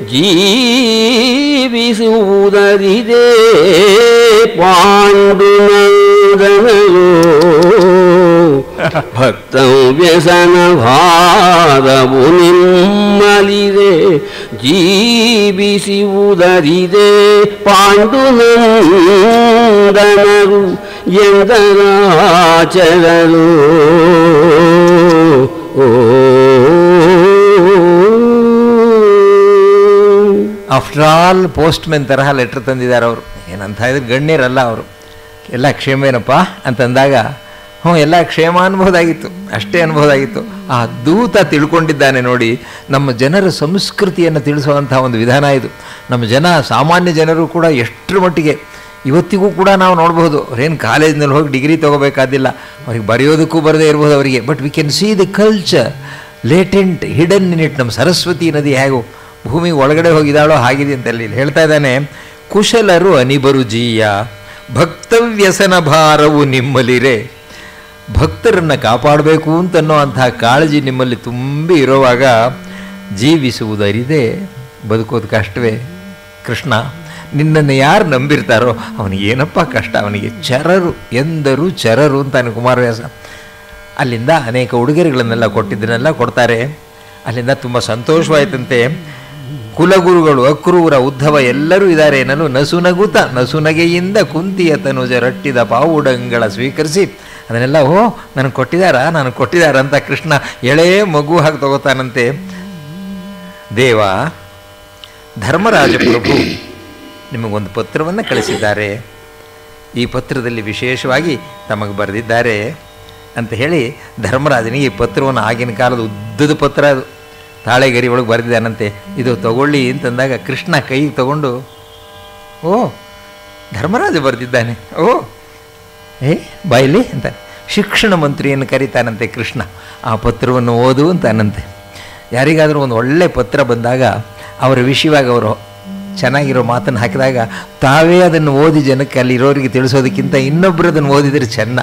ಭಕ್ತ ಜೀವಿಸುವುದರಿದೆ ಪಾಂಡುನಂದನರು ಭಕ್ತ ವ್ಯಸನ ಭಾರವು ನಿಮ್ಮಲಿದೆ ಜೀವಿಸುವುದರಿದೆ ಪಾಂಡುನಂದನರು ಎಂದರಾಚರರು. ಆಫ್ಟರ್ ಆಲ್ ಪೋಸ್ಟ್ ಮೆನ್ ತರಹ ಲೆಟ್ರ್ ತಂದಿದ್ದಾರೆ ಅವರು. ಏನಂತ ಇದ್ರೆ ಗಣ್ಯರಲ್ಲ ಅವರು. ಎಲ್ಲ ಕ್ಷೇಮೇನಪ್ಪ ಅಂತಂದಾಗ ಹ್ಞೂ, ಎಲ್ಲ ಕ್ಷೇಮ ಅನ್ಬೋದಾಗಿತ್ತು ಅಷ್ಟೇ ಅನ್ಬೋದಾಗಿತ್ತು ಆ ದೂತ ತಿಳ್ಕೊಂಡಿದ್ದಾನೆ ನೋಡಿ, ನಮ್ಮ ಜನರ ಸಂಸ್ಕೃತಿಯನ್ನು ತಿಳಿಸುವಂಥ ಒಂದು ವಿಧಾನ ಇದು. ನಮ್ಮ ಜನ, ಸಾಮಾನ್ಯ ಜನರು ಕೂಡ ಎಷ್ಟರ ಮಟ್ಟಿಗೆ, ಇವತ್ತಿಗೂ ಕೂಡ ನಾವು ನೋಡಬಹುದು. ಅವ್ರೇನು ಕಾಲೇಜ್ನಲ್ಲಿ ಹೋಗಿ ಡಿಗ್ರಿ ತೊಗೋಬೇಕಾದಿಲ್ಲ. ಅವ್ರಿಗೆ ಬರೆಯೋದಕ್ಕೂ ಬರದೇ ಇರ್ಬೋದು ಅವರಿಗೆ. But we can see the culture latent hidden in it ನಮ್ಮ ಸರಸ್ವತಿ ನದಿ ಹೇಗೋ ಭೂಮಿ ಒಳಗಡೆ ಹೋಗಿದ್ದಾಳೋ ಹಾಗಿದೆ ಅಂತ ಇಲ್ಲಿ ಹೇಳ್ತಾ ಇದ್ದಾನೆ, ಕುಶಲರು ಅನಿಬರು ಜೀಯ ಭಕ್ತವ್ಯಸನ ಭಾರವು ನಿಮ್ಮಲ್ಲಿರೆ. ಭಕ್ತರನ್ನು ಕಾಪಾಡಬೇಕು ಅಂತನ್ನೋ ಅಂತಹ ಕಾಳಜಿ ನಿಮ್ಮಲ್ಲಿ ತುಂಬಿ ಇರುವಾಗ ಜೀವಿಸುವುದರಿದೆ. ಬದುಕೋದು ಕಷ್ಟವೇ. ಕೃಷ್ಣ, ನಿನ್ನನ್ನು ಯಾರು ನಂಬಿರ್ತಾರೋ ಅವನಿಗೆ ಏನಪ್ಪ ಕಷ್ಟ? ಅವನಿಗೆ ಚರರು ಎಂದರು ಚರರು ಅಂತಾನೆ ಕುಮಾರವ್ಯಾಸ. ಅಲ್ಲಿಂದ ಅನೇಕ ಉಡುಗೊರೆಗಳನ್ನೆಲ್ಲ ಕೊಟ್ಟಿದ್ದನ್ನೆಲ್ಲ ಕೊಡ್ತಾರೆ. ಅಲ್ಲಿಂದ ತುಂಬ ಸಂತೋಷವಾಯ್ತಂತೆ. ಕುಲಗುರುಗಳು, ಅಕ್ರೂರ ಉದ್ಧವ ಎಲ್ಲರೂ ಇದ್ದಾರೆ ಎನ್ನಲು ನಸುನಗುತ, ನಸುನಗೆಯಿಂದ ಕುಂತಿಯ ತನುಜ ರಟ್ಟಿದ ಪಾವುಡಂಗಳ ಸ್ವೀಕರಿಸಿ, ಅದನ್ನೆಲ್ಲ, ಓ, ನನಗೆ ಕೊಟ್ಟಿದಾರ ನನಗೆ ಕೊಟ್ಟಿದಾರ ಅಂತ ಕೃಷ್ಣ ಎಳೆ ಮಗು ಹಾಕಿ ತಗೋತಾನಂತೆ. ದೇವ, ಧರ್ಮರಾಜ ಪ್ರಭು ನಿಮಗೊಂದು ಪತ್ರವನ್ನು ಕಳಿಸಿದ್ದಾರೆ. ಈ ಪತ್ರದಲ್ಲಿ ವಿಶೇಷವಾಗಿ ತಮಗೆ ಬರೆದಿದ್ದಾರೆ ಅಂತ ಹೇಳಿ ಧರ್ಮರಾಜನಿಗೆ ಈ ಪತ್ರವನ್ನು ಆಗಿನ ಕಾಲದ ಉದ್ದದ ಪತ್ರ ಅದು. ತಾಳೆಗರಿ ಒಳಗೆ ಬರೆದಿದ್ದಾನಂತೆ. ಇದು ತಗೊಳ್ಳಿ ಅಂತಂದಾಗ ಕೃಷ್ಣ ಕೈಗೆ ತಗೊಂಡು, ಓ, ಧರ್ಮರಾಜ ಬರೆದಿದ್ದಾನೆ. ಓ, ಏ, ಬಾಯ್ಲಿ ಅಂತ ಶಿಕ್ಷಣ ಮಂತ್ರಿಯನ್ನು ಕರೀತಾನಂತೆ ಕೃಷ್ಣ. ಆ ಪತ್ರವನ್ನು ಓದು ಅಂತಾನಂತೆ. ಯಾರಿಗಾದರೂ ಒಂದು ಒಳ್ಳೆ ಪತ್ರ ಬಂದಾಗ ಅವರ ವಿಷಯವಾಗಿ ಅವರು ಚೆನ್ನಾಗಿರೋ ಮಾತನ್ನು ಹಾಕಿದಾಗ ತಾವೇ ಅದನ್ನು ಓದಿ ಜನಕ್ಕೆ ಅಲ್ಲಿರೋರಿಗೆ ತಿಳಿಸೋದಕ್ಕಿಂತ ಇನ್ನೊಬ್ಬರು ಅದನ್ನು ಓದಿದರೆ ಚೆನ್ನ.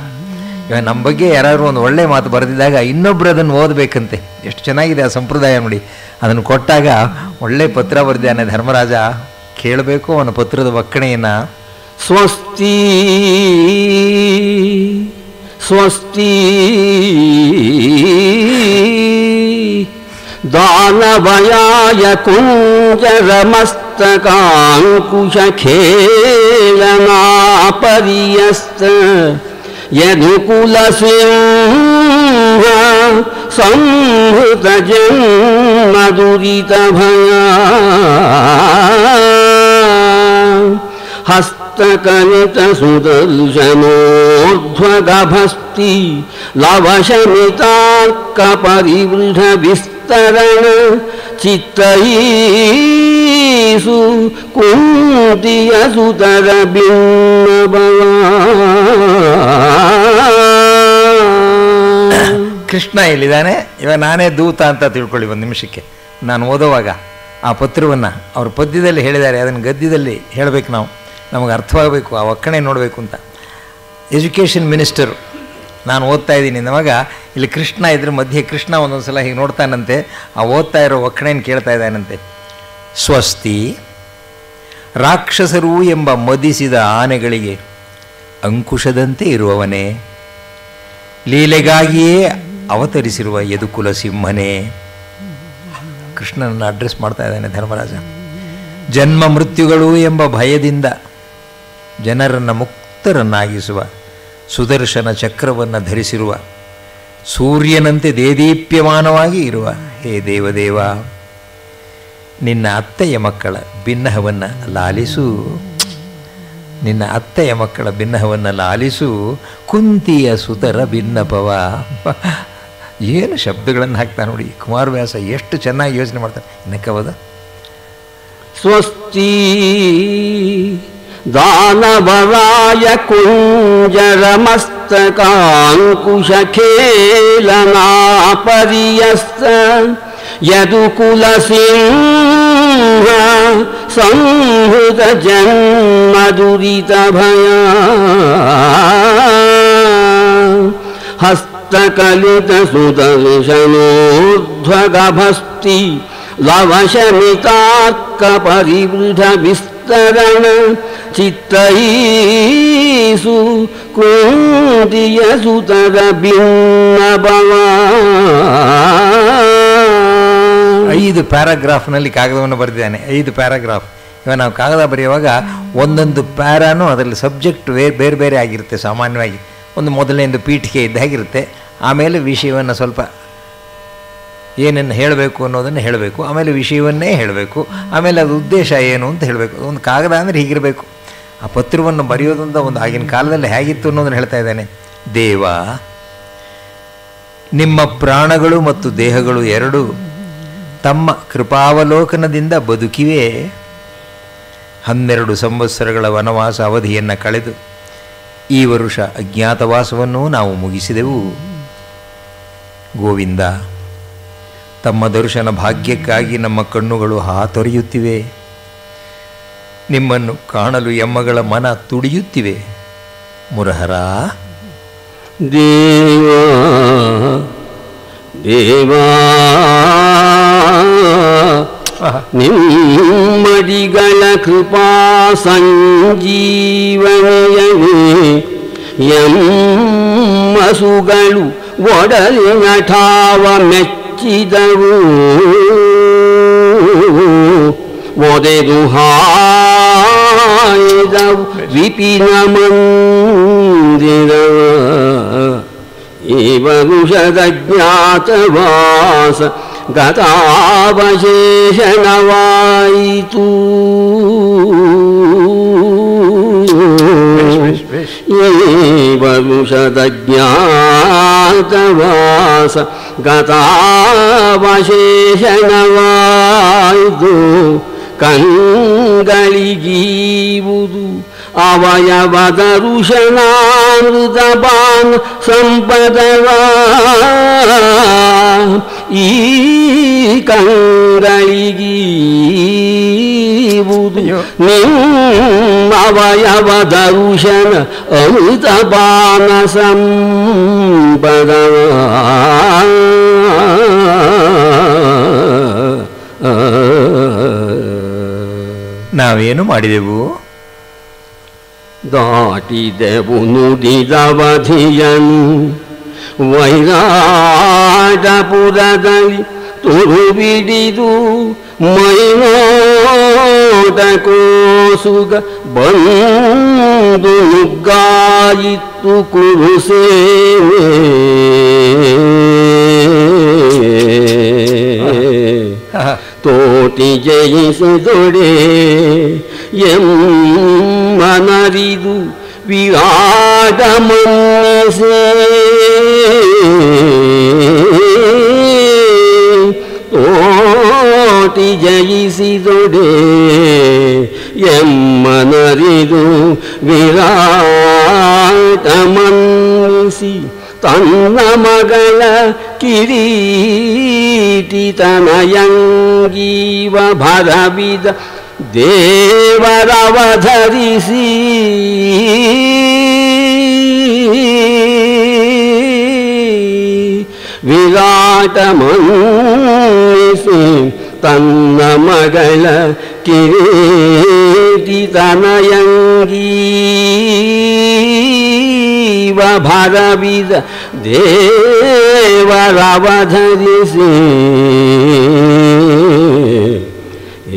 ಇವಾಗ ನಮ್ಮ ಬಗ್ಗೆ ಯಾರಾದರೂ ಒಂದು ಒಳ್ಳೆ ಮಾತು ಬರೆದಿದ್ದಾಗ ಇನ್ನೊಬ್ಬರು ಅದನ್ನು ಓದಬೇಕಂತೆ ಎಷ್ಟು ಚೆನ್ನಾಗಿದೆ ಆ ಸಂಪ್ರದಾಯ ನೋಡಿ ಅದನ್ನು ಕೊಟ್ಟಾಗ ಒಳ್ಳೆ ಪತ್ರ ಬರೆದಿದ್ದಾನೆ ಧರ್ಮರಾಜ ಕೇಳಬೇಕು ಅವನ ಪತ್ರದ ಒಕ್ಕಣೆಯನ್ನು ಸ್ವಸ್ತಿ ಸ್ವಸ್ತಿ दानवयाय कुञ्जरमस्तकाङ्कुशखेलनापर्यस्त यदुकुलसिंह संहृतजन्मदुरितभया हस्तकलितसुदर्शनोध्वगभस्ति लवशमितार्कपरिवृढविस्तरण ಕಿಸು ಕುಂತಿಯ ಸುತರ ಕೃಷ್ಣ ಹೇಳಿದ್ದಾನೆ ಇವಾಗ ನಾನೇ ದೂತ ಅಂತ ತಿಳ್ಕೊಳ್ಳಿ ಒಂದು ನಿಮಿಷಕ್ಕೆ. ನಾನು ಓದೋವಾಗ ಆ ಪತ್ರವನ್ನು ಅವ್ರ ಪದ್ಯದಲ್ಲಿ ಹೇಳಿದ್ದಾರೆ, ಅದನ್ನು ಗದ್ಯದಲ್ಲಿ ಹೇಳಬೇಕು ನಾವು. ನಮಗೆ ಅರ್ಥವಾಗಬೇಕು, ಆ ಒಕ್ಕಣೆ ನೋಡಬೇಕು ಅಂತ. ಎಜುಕೇಷನ್ ಮಿನಿಸ್ಟರು ನಾನು ಓದ್ತಾ ಇದ್ದೀನಿ. ನಮಗ ಇಲ್ಲಿ ಕೃಷ್ಣ ಇದ್ರ ಮಧ್ಯೆ ಕೃಷ್ಣ ಒಂದೊಂದು ಸಲ ಹೀಗೆ ನೋಡ್ತಾನಂತೆ. ಆ ಓದ್ತಾ ಇರೋ ಒಕ್ಕಣೆಯನ್ನು ಕೇಳ್ತಾ ಇದ್ದಾನಂತೆ. ಸ್ವಸ್ತಿ, ರಾಕ್ಷಸರು ಎಂಬ ಮದಿಸಿದ ಆನೆಗಳಿಗೆ ಅಂಕುಶದಂತೆ ಇರುವವನೇ. ಲೀಲೆಗಾಗಿಯೇ ಅವತರಿಸಿರುವ ಯದುಕುಲ ಸಿಂಹನೇ. ಕೃಷ್ಣನನ್ನು ಅಡ್ರೆಸ್ ಮಾಡ್ತಾ ಇದ್ದಾನೆ ಧರ್ಮರಾಜ. ಜನ್ಮ ಮೃತ್ಯುಗಳು ಎಂಬ ಭಯದಿಂದ ಜನರನ್ನು ಮುಕ್ತರನ್ನಾಗಿಸುವ ಸುದರ್ಶನ ಚಕ್ರವನ್ನು ಧರಿಸಿರುವ ಸೂರ್ಯನಂತೆ ದೇದೀಪ್ಯಮಾನವಾಗಿ ಇರುವ ಹೇ ದೇವದೇವ. ನಿನ್ನ ಅತ್ತೆಯ ಮಕ್ಕಳ ಭಿನ್ನಹವನ್ನು ಲಾಲಿಸು. ನಿನ್ನ ಅತ್ತೆಯ ಮಕ್ಕಳ ಭಿನ್ನಹವನ್ನು ಲಾಲಿಸು. ಕುಂತಿಯ ಸುತರ ಭಿನ್ನಪವ ಏನು ಶಬ್ದಗಳನ್ನು ಹಾಕ್ತಾನೆ ನೋಡಿ. ಕುಮಾರವ್ಯಾಸ ಎಷ್ಟು ಚೆನ್ನಾಗಿ ಯೋಚನೆ ಮಾಡ್ತಾನೆ. यदुकुल सिंह संहृत जन्मदुरित भया हस्तकलित सुदर्शनोध्वगभस्ति लवशमितार्कपरिवृढ विस्तरण चित्तैषु कुन्दियसुतरभिन्नभवा ಐದು ಪ್ಯಾರಾಗ್ರಾಫ್ನಲ್ಲಿ ಕಾಗದವನ್ನು ಬರೆದಿದ್ದಾನೆ. ಐದು ಪ್ಯಾರಾಗ್ರಾಫ್. ಇವಾಗ ನಾವು ಕಾಗದ ಬರೆಯುವಾಗ ಒಂದೊಂದು ಪ್ಯಾರಾನು ಅದರಲ್ಲಿ ಸಬ್ಜೆಕ್ಟ್ ಬೇರೆ ಬೇರೆ ಆಗಿರುತ್ತೆ, ಸಾಮಾನ್ಯವಾಗಿ. ಒಂದು ಮೊದಲನೆಯದು ಪೀಠಿಕೆ ಇದ್ದಾಗಿರುತ್ತೆ ಆಮೇಲೆ ವಿಷಯವನ್ನು ಸ್ವಲ್ಪ ಏನನ್ನು ಹೇಳಬೇಕು ಅನ್ನೋದನ್ನು ಹೇಳಬೇಕು, ಆಮೇಲೆ ವಿಷಯವನ್ನೇ ಹೇಳಬೇಕು, ಆಮೇಲೆ ಅದು ಉದ್ದೇಶ ಏನು ಅಂತ ಹೇಳಬೇಕು. ಒಂದು ಕಾಗದ ಅಂದರೆ ಹೀಗಿರಬೇಕು. ಆ ಪತ್ರವನ್ನು ಬರೆಯೋದಂತ ಒಂದು ಆಗಿನ ಕಾಲದಲ್ಲಿ ಹೇಗಿತ್ತು ಅನ್ನೋದನ್ನು ಹೇಳ್ತಾ ಇದ್ದಾನೆ. ದೇವ, ನಿಮ್ಮ ಪ್ರಾಣಗಳು ಮತ್ತು ದೇಹಗಳು ಎರಡು ತಮ್ಮ ಕೃಪಾವಲೋಕನದಿಂದ ಬದುಕಿವೆ. ಹನ್ನೆರಡು ಸಂವತ್ಸರಗಳ ವನವಾಸ ಅವಧಿಯನ್ನು ಕಳೆದು ಈ ವರುಷ ಅಜ್ಞಾತವಾಸವನ್ನೂ ನಾವು ಮುಗಿಸಿದೆವು. ಗೋವಿಂದ, ತಮ್ಮ ದರ್ಶನ ಭಾಗ್ಯಕ್ಕಾಗಿ ನಮ್ಮ ಕಣ್ಣುಗಳು ಹಾತೊರೆಯುತ್ತಿವೆ. ನಿಮ್ಮನ್ನು ಕಾಣಲು ಎಮ್ಮಗಳ ಮನ ತುಡಿಯುತ್ತಿವೆ. ಮುರಹರ, ದೇವಾ ದೇವಾ ನಿಮ್ಮಡಿಗಳ ಕೃಪಾ ಸಂಜೀವನಿಯವೇ ಎಮ್ಮಸುಗಳು ಒಡಲಿನ ಠಾವ ಮೆಚ್ಚಿದವು ಒದೆದು ಹಾಯ್ದವು ವಿಪಿನ ಮಂದಿರವ ಇವರುಷದ ಜ್ಞಾತವಾಸ ಗತಾವಶೇಷಣವಾಯಿತು ಜ್ಞಾತವಾಸ ಗತಾವಶೇಷಣವಾಯಿತು ಕಂಗಳಿಗೀವುದು ಅವಯವದ ಋಷಣಾಮೃತ ಬಾನ್ ಸಂಪದವ ಈ ಕಂಗಳಿಗೀವುದು ಋಷಣ ಅಮೃತ ಬಾನ ಸಂಪದ ನಾವೇನು ಮಾಡಿದೆವು? ದಾಟಿದೆವು ನುಡಿದವಧಿಯನು ವೈರಾಟಪುರದಲ್ಲಿ ತುರುಬಿಡಿದು ಮೈನೋಟ ಕೋಸುಗ ಬಂದು ನುಗ್ಗಾಯಿತ್ತು ಕುರುಸೇ ತೋಟಿ ಜಯಿಸಿದೊಡೆ ಎಮ್ಮನರಿದು ವಿರಾಡ ಮನ್ನಿಸೆ ತೋಟಿ ಜಯಿಸಿದೊಡೆ ಎಮ್ಮನರಿದು ವಿರಾಟ ಮನ್ನಿಸಿ ತನ್ನ ಮಗಳ ಕಿರೀಟಿ ತನಯಂಗೀವ ಭರವಿದ ದೇವರವಧರಿಸಿ ವಿರಾಟ ಮನ್ನಿಸಿ ತನ್ನ ಮಗಳ ಕಿರೀಟಿ ತನಯಂಗೀವ ಭರವಿದ ದೇವರವಧರಿಸಿ.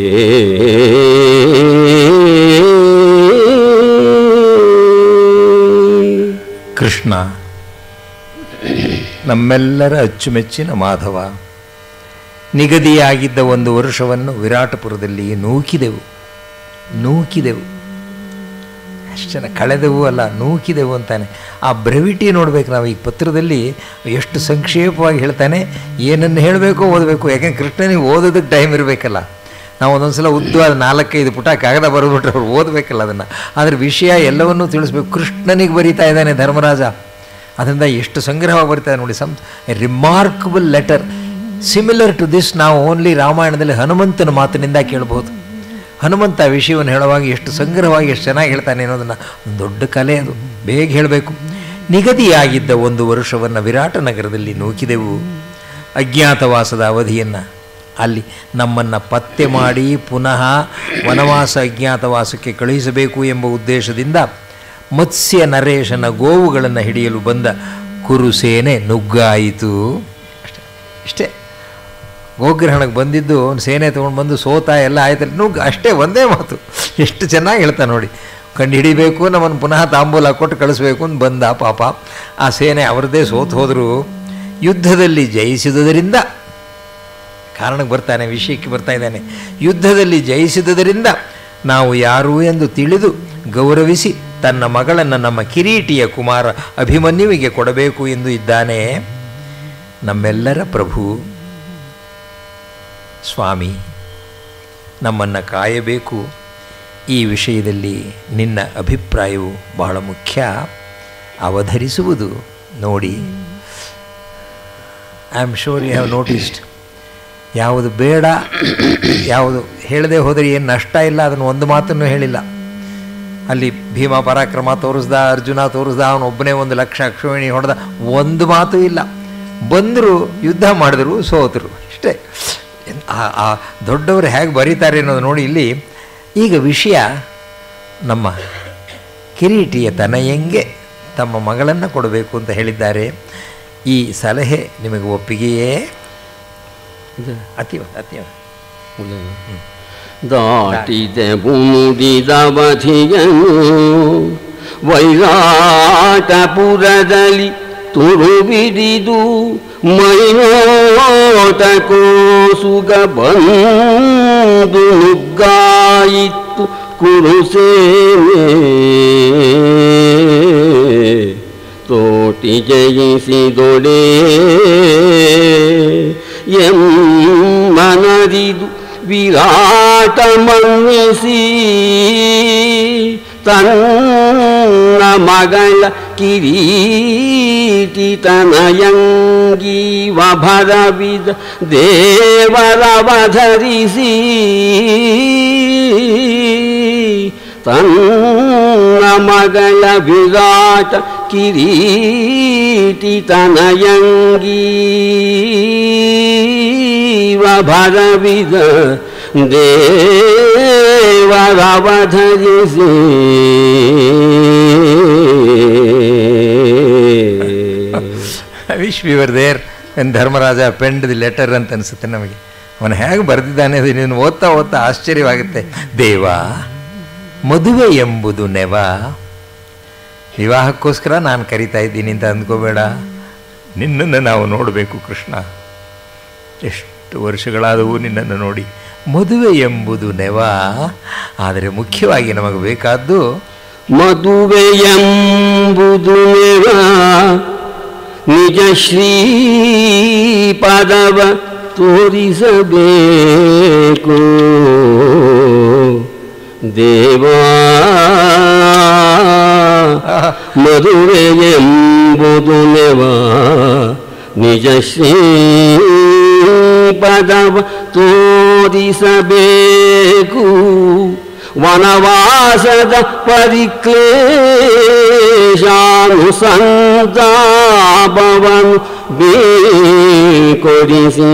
ಏ ಕೃಷ್ಣ ನಮ್ಮೆಲ್ಲರ ಅಚ್ಚುಮೆಚ್ಚಿನ ಮಾಧವ. ನಿಗದಿಯಾಗಿದ್ದ ಒಂದು ವರ್ಷವನ್ನು ವಿರಾಟಪುರದಲ್ಲಿ ನೂಕಿದೆವು. ನೂಕಿದೆವು. ಜನ ಕಳೆದೆವು ಅಲ್ಲ, ನೂಕಿದೆವು ಅಂತಾನೆ. ಆ ಬ್ರೆವಿಟಿ ನೋಡ್ಬೇಕು ನಾವು ಈ ಪತ್ರದಲ್ಲಿ, ಎಷ್ಟು ಸಂಕ್ಷೇಪವಾಗಿ ಹೇಳ್ತಾನೆ, ಏನನ್ನು ಹೇಳಬೇಕು ಓದಬೇಕು. ಯಾಕೆಂದ್ರೆ ಕೃಷ್ಣನಿಗೆ ಓದೋದಕ್ಕೆ ಟೈಮ್ ಇರಬೇಕಲ್ಲ. ನಾವು ಒಂದೊಂದು ಸಲ ಉದ್ದು ಅದು ನಾಲ್ಕೈದು ಪುಟ ಕಾಗದ ಬರೆದ್ಬಿಟ್ರೆ ಅವ್ರು ಓದಬೇಕಲ್ಲ ಅದನ್ನು. ಆದರೆ ವಿಷಯ ಎಲ್ಲವನ್ನೂ ತಿಳಿಸ್ಬೇಕು. ಕೃಷ್ಣನಿಗೆ ಬರೀತಾ ಇದ್ದಾನೆ ಧರ್ಮರಾಜ. ಅದರಿಂದ ಎಷ್ಟು ಸಂಗ್ರಹವಾಗಿ ಬರೀತಾ ನೋಡಿ some remarkable letter similar to this ನಾವು ಓನ್ಲಿ ರಾಮಾಯಣದಲ್ಲಿ ಹನುಮಂತನ ಮಾತಿನಿಂದ ಕೇಳಬಹುದು. ಹನುಮಂತ ವಿಷಯವನ್ನು ಹೇಳುವಾಗ ಎಷ್ಟು ಸಂಗ್ರಹವಾಗಿ ಎಷ್ಟು ಚೆನ್ನಾಗಿ ಹೇಳ್ತಾನೆ ಅನ್ನೋದನ್ನು ದೊಡ್ಡ ಕಲೆ ಅದು. ಬೇಗ ಹೇಳಬೇಕು. ನಿಗದಿಯಾಗಿದ್ದ ಒಂದು ವರುಷವನ್ನು ವಿರಾಟ ನಗರದಲ್ಲಿ ನೂಕಿದೆವು. ಅಜ್ಞಾತವಾಸದ ಅವಧಿಯನ್ನು ಅಲ್ಲಿ ನಮ್ಮನ್ನು ಪತ್ತೆ ಮಾಡಿ ಪುನಃ ವನವಾಸ ಅಜ್ಞಾತವಾಸಕ್ಕೆ ಕಳುಹಿಸಬೇಕು ಎಂಬ ಉದ್ದೇಶದಿಂದ ಮತ್ಸ್ಯ ನರೇಶನ ಗೋವುಗಳನ್ನು ಹಿಡಿಯಲು ಬಂದ ಕುರುಸೇನೆ ನುಗ್ಗಾಯಿತು. ಅಷ್ಟೇ. ಇಷ್ಟೇ. ಗೋಗ್ರಹಣಕ್ಕೆ ಬಂದಿದ್ದು ಅವ್ನು ಸೇನೆ ತೊಗೊಂಡು ಬಂದು ಸೋತಾ ಎಲ್ಲ ಆಯ್ತಲ್ಲ ನುಗ್ಗ ಅಷ್ಟೇ ಒಂದೇ ಮಾತು. ಎಷ್ಟು ಚೆನ್ನಾಗಿ ಹೇಳ್ತಾ ನೋಡಿ. ಕಂಡು ಹಿಡಿಬೇಕು, ನಮ್ಮನ್ನು ಪುನಃ ತಾಂಬೂಲ ಕೊಟ್ಟು ಕಳಿಸ್ಬೇಕು ಅಂತ ಬಂದ ಪಾಪ. ಆ ಸೇನೆ ಅವರದೇ ಸೋತು ಹೋದರು. ಯುದ್ಧದಲ್ಲಿ ಜಯಿಸಿದುದರಿಂದ, ಕಾರಣಕ್ಕೆ ಬರ್ತಾನೆ, ವಿಷಯಕ್ಕೆ ಬರ್ತಾ ಇದ್ದಾನೆ. ಯುದ್ಧದಲ್ಲಿ ಜಯಿಸಿದುದರಿಂದ ನಾವು ಯಾರು ಎಂದು ತಿಳಿದು ಗೌರವಿಸಿ ತನ್ನ ಮಗಳನ್ನು ನಮ್ಮ ಕಿರೀಟಿಯ ಕುಮಾರ ಅಭಿಮನ್ಯುವಿಗೆ ಕೊಡಬೇಕು ಎಂದು ಇದ್ದಾನೆ ನಮ್ಮೆಲ್ಲರ ಪ್ರಭು. ಸ್ವಾಮಿ, ನಮ್ಮನ್ನು ಕಾಯಬೇಕು. ಈ ವಿಷಯದಲ್ಲಿ ನಿನ್ನ ಅಭಿಪ್ರಾಯವು ಬಹಳ ಮುಖ್ಯ. ಅವಧರಿಸುವುದು ನೋಡಿ. I am sure you have noticed ಯಾವುದು ಬೇಡ, ಯಾವುದು ಹೇಳದೆ ಹೋದರೆ ಏನು ನಷ್ಟ ಇಲ್ಲ, ಅದನ್ನು ಒಂದು ಮಾತನ್ನು ಹೇಳಿಲ್ಲ. ಅಲ್ಲಿ ಭೀಮ ಪರಾಕ್ರಮ ತೋರಿಸ್ದ, ಅರ್ಜುನ ತೋರಿಸ್ದ ಅವನೊಬ್ಬನೇ ಒಂದು ಲಕ್ಷ ಅಕ್ಷೋಹಿಣಿ ಹೊಡೆದ, ಒಂದು ಮಾತು ಇಲ್ಲ. ಬಂದರು ಯುದ್ಧ ಮಾಡಿದ್ರು ಸೋತರು ಇಷ್ಟೇ ಆ- ಆ ದೊಡ್ಡವರು ಹೇಗೆ ಬರೀತಾರೆ ಅನ್ನೋದು ನೋಡಿ ಇಲ್ಲಿ ಈಗ ವಿಷಯ ನಮ್ಮ ಕಿರೀಟಿಯ ತನಯಂಗೆ ತಮ್ಮ ಮಗಳನ್ನು ಕೊಡಬೇಕು ಅಂತ ಹೇಳಿದ್ದಾರೆ. ಈ ಸಲಹೆ ನಿಮಗೆ ಒಪ್ಪಿಗೆಯೇ? ಅತಿವ ಅತಿವ. ದಾಟಿದೆ ಮುಡಿದವಧಿಯನು ವೈರಾಟಪುರದಲ್ಲಿ ತುರುಬಿಡಿದು ಬಿಡಿದು ಮೈನೋಟಕೋಸುಗ ಬಂದು ನುಗ್ಗಾಯಿತ್ತು ಕುರುಸೇನೆ ತೋಟಿ ಜಯಿಸಿದೊಡೆ ಎಮ್ಮನದಿದು ವಿರಾಟ ಮನ್ನಿಸಿ. ತನ್ನ ಮಗಳ किरीटितनयङ्गीवभरविद तनयङ्गीव भरविद देवरवधरिषि तनु विराट किरीटि तनयङ्गीव ದೇವರವಧರಿಸಿ. Wish we were there when Dharmaraja penned the letter ಅಂತ ಅನಿಸುತ್ತೆ ನಮಗೆ. ಅವನು ಹೇಗೆ ಬರೆದಿದ್ದಾನೆ ಅದು ನೀನು ಓದ್ತಾ ಓದ್ತಾ ಆಶ್ಚರ್ಯವಾಗುತ್ತೆ. ದೇವ, ಮದುವೆ ಎಂಬುದು ನೆವ. ವಿವಾಹಕ್ಕೋಸ್ಕರ ನಾನು ಕರಿತಾ ಇದ್ದೀನಿ ಅಂತ ಅಂದ್ಕೋಬೇಡ. ನಿನ್ನನ್ನು ನಾವು ನೋಡಬೇಕು ಕೃಷ್ಣ. ಎಷ್ಟು ವರ್ಷಗಳಾದವು ನಿನ್ನನ್ನು ನೋಡಿ. ಮದುವೆ ಎಂಬುದು ನೆವ, ಆದರೆ ಮುಖ್ಯವಾಗಿ ನಮಗೆ ಬೇಕಾದ್ದು ಮದುವೆಯೆಂಬುದು ನೆವ, ನಿಜ ಶ್ರೀಪದವ ತೋರಿಸಬೇಕು. ದೇವಾ ಮದುವೆಯೆಂಬುದು ನೆವ, ನಿಜ ಶ್ರೀಪದವ ತೋರಿಸಬೇಕು. ವನವಾಸದ ಪರಿಕ್ಲೇಶಾನುಸಂತಾಪವನು ಬೇಕೊಡಿಸಿ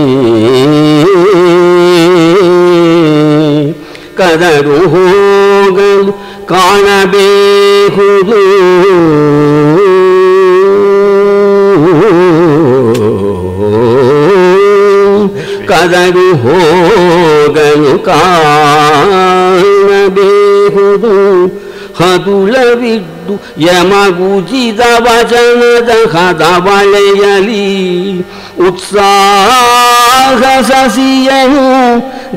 ಕದರು ಹೋಗಲು ಕಾಣಬೇಹುದು ಕದರು ಹೋಗಲು ಕಾಣಬೇಹುದು. ಹದುಳವಿದ್ದು ಯಮಗುಜಿದ ವಚನದ ಹದವಳೆಯಲಿ. ಉತ್ಸಾಹ ಸಸಿಯನು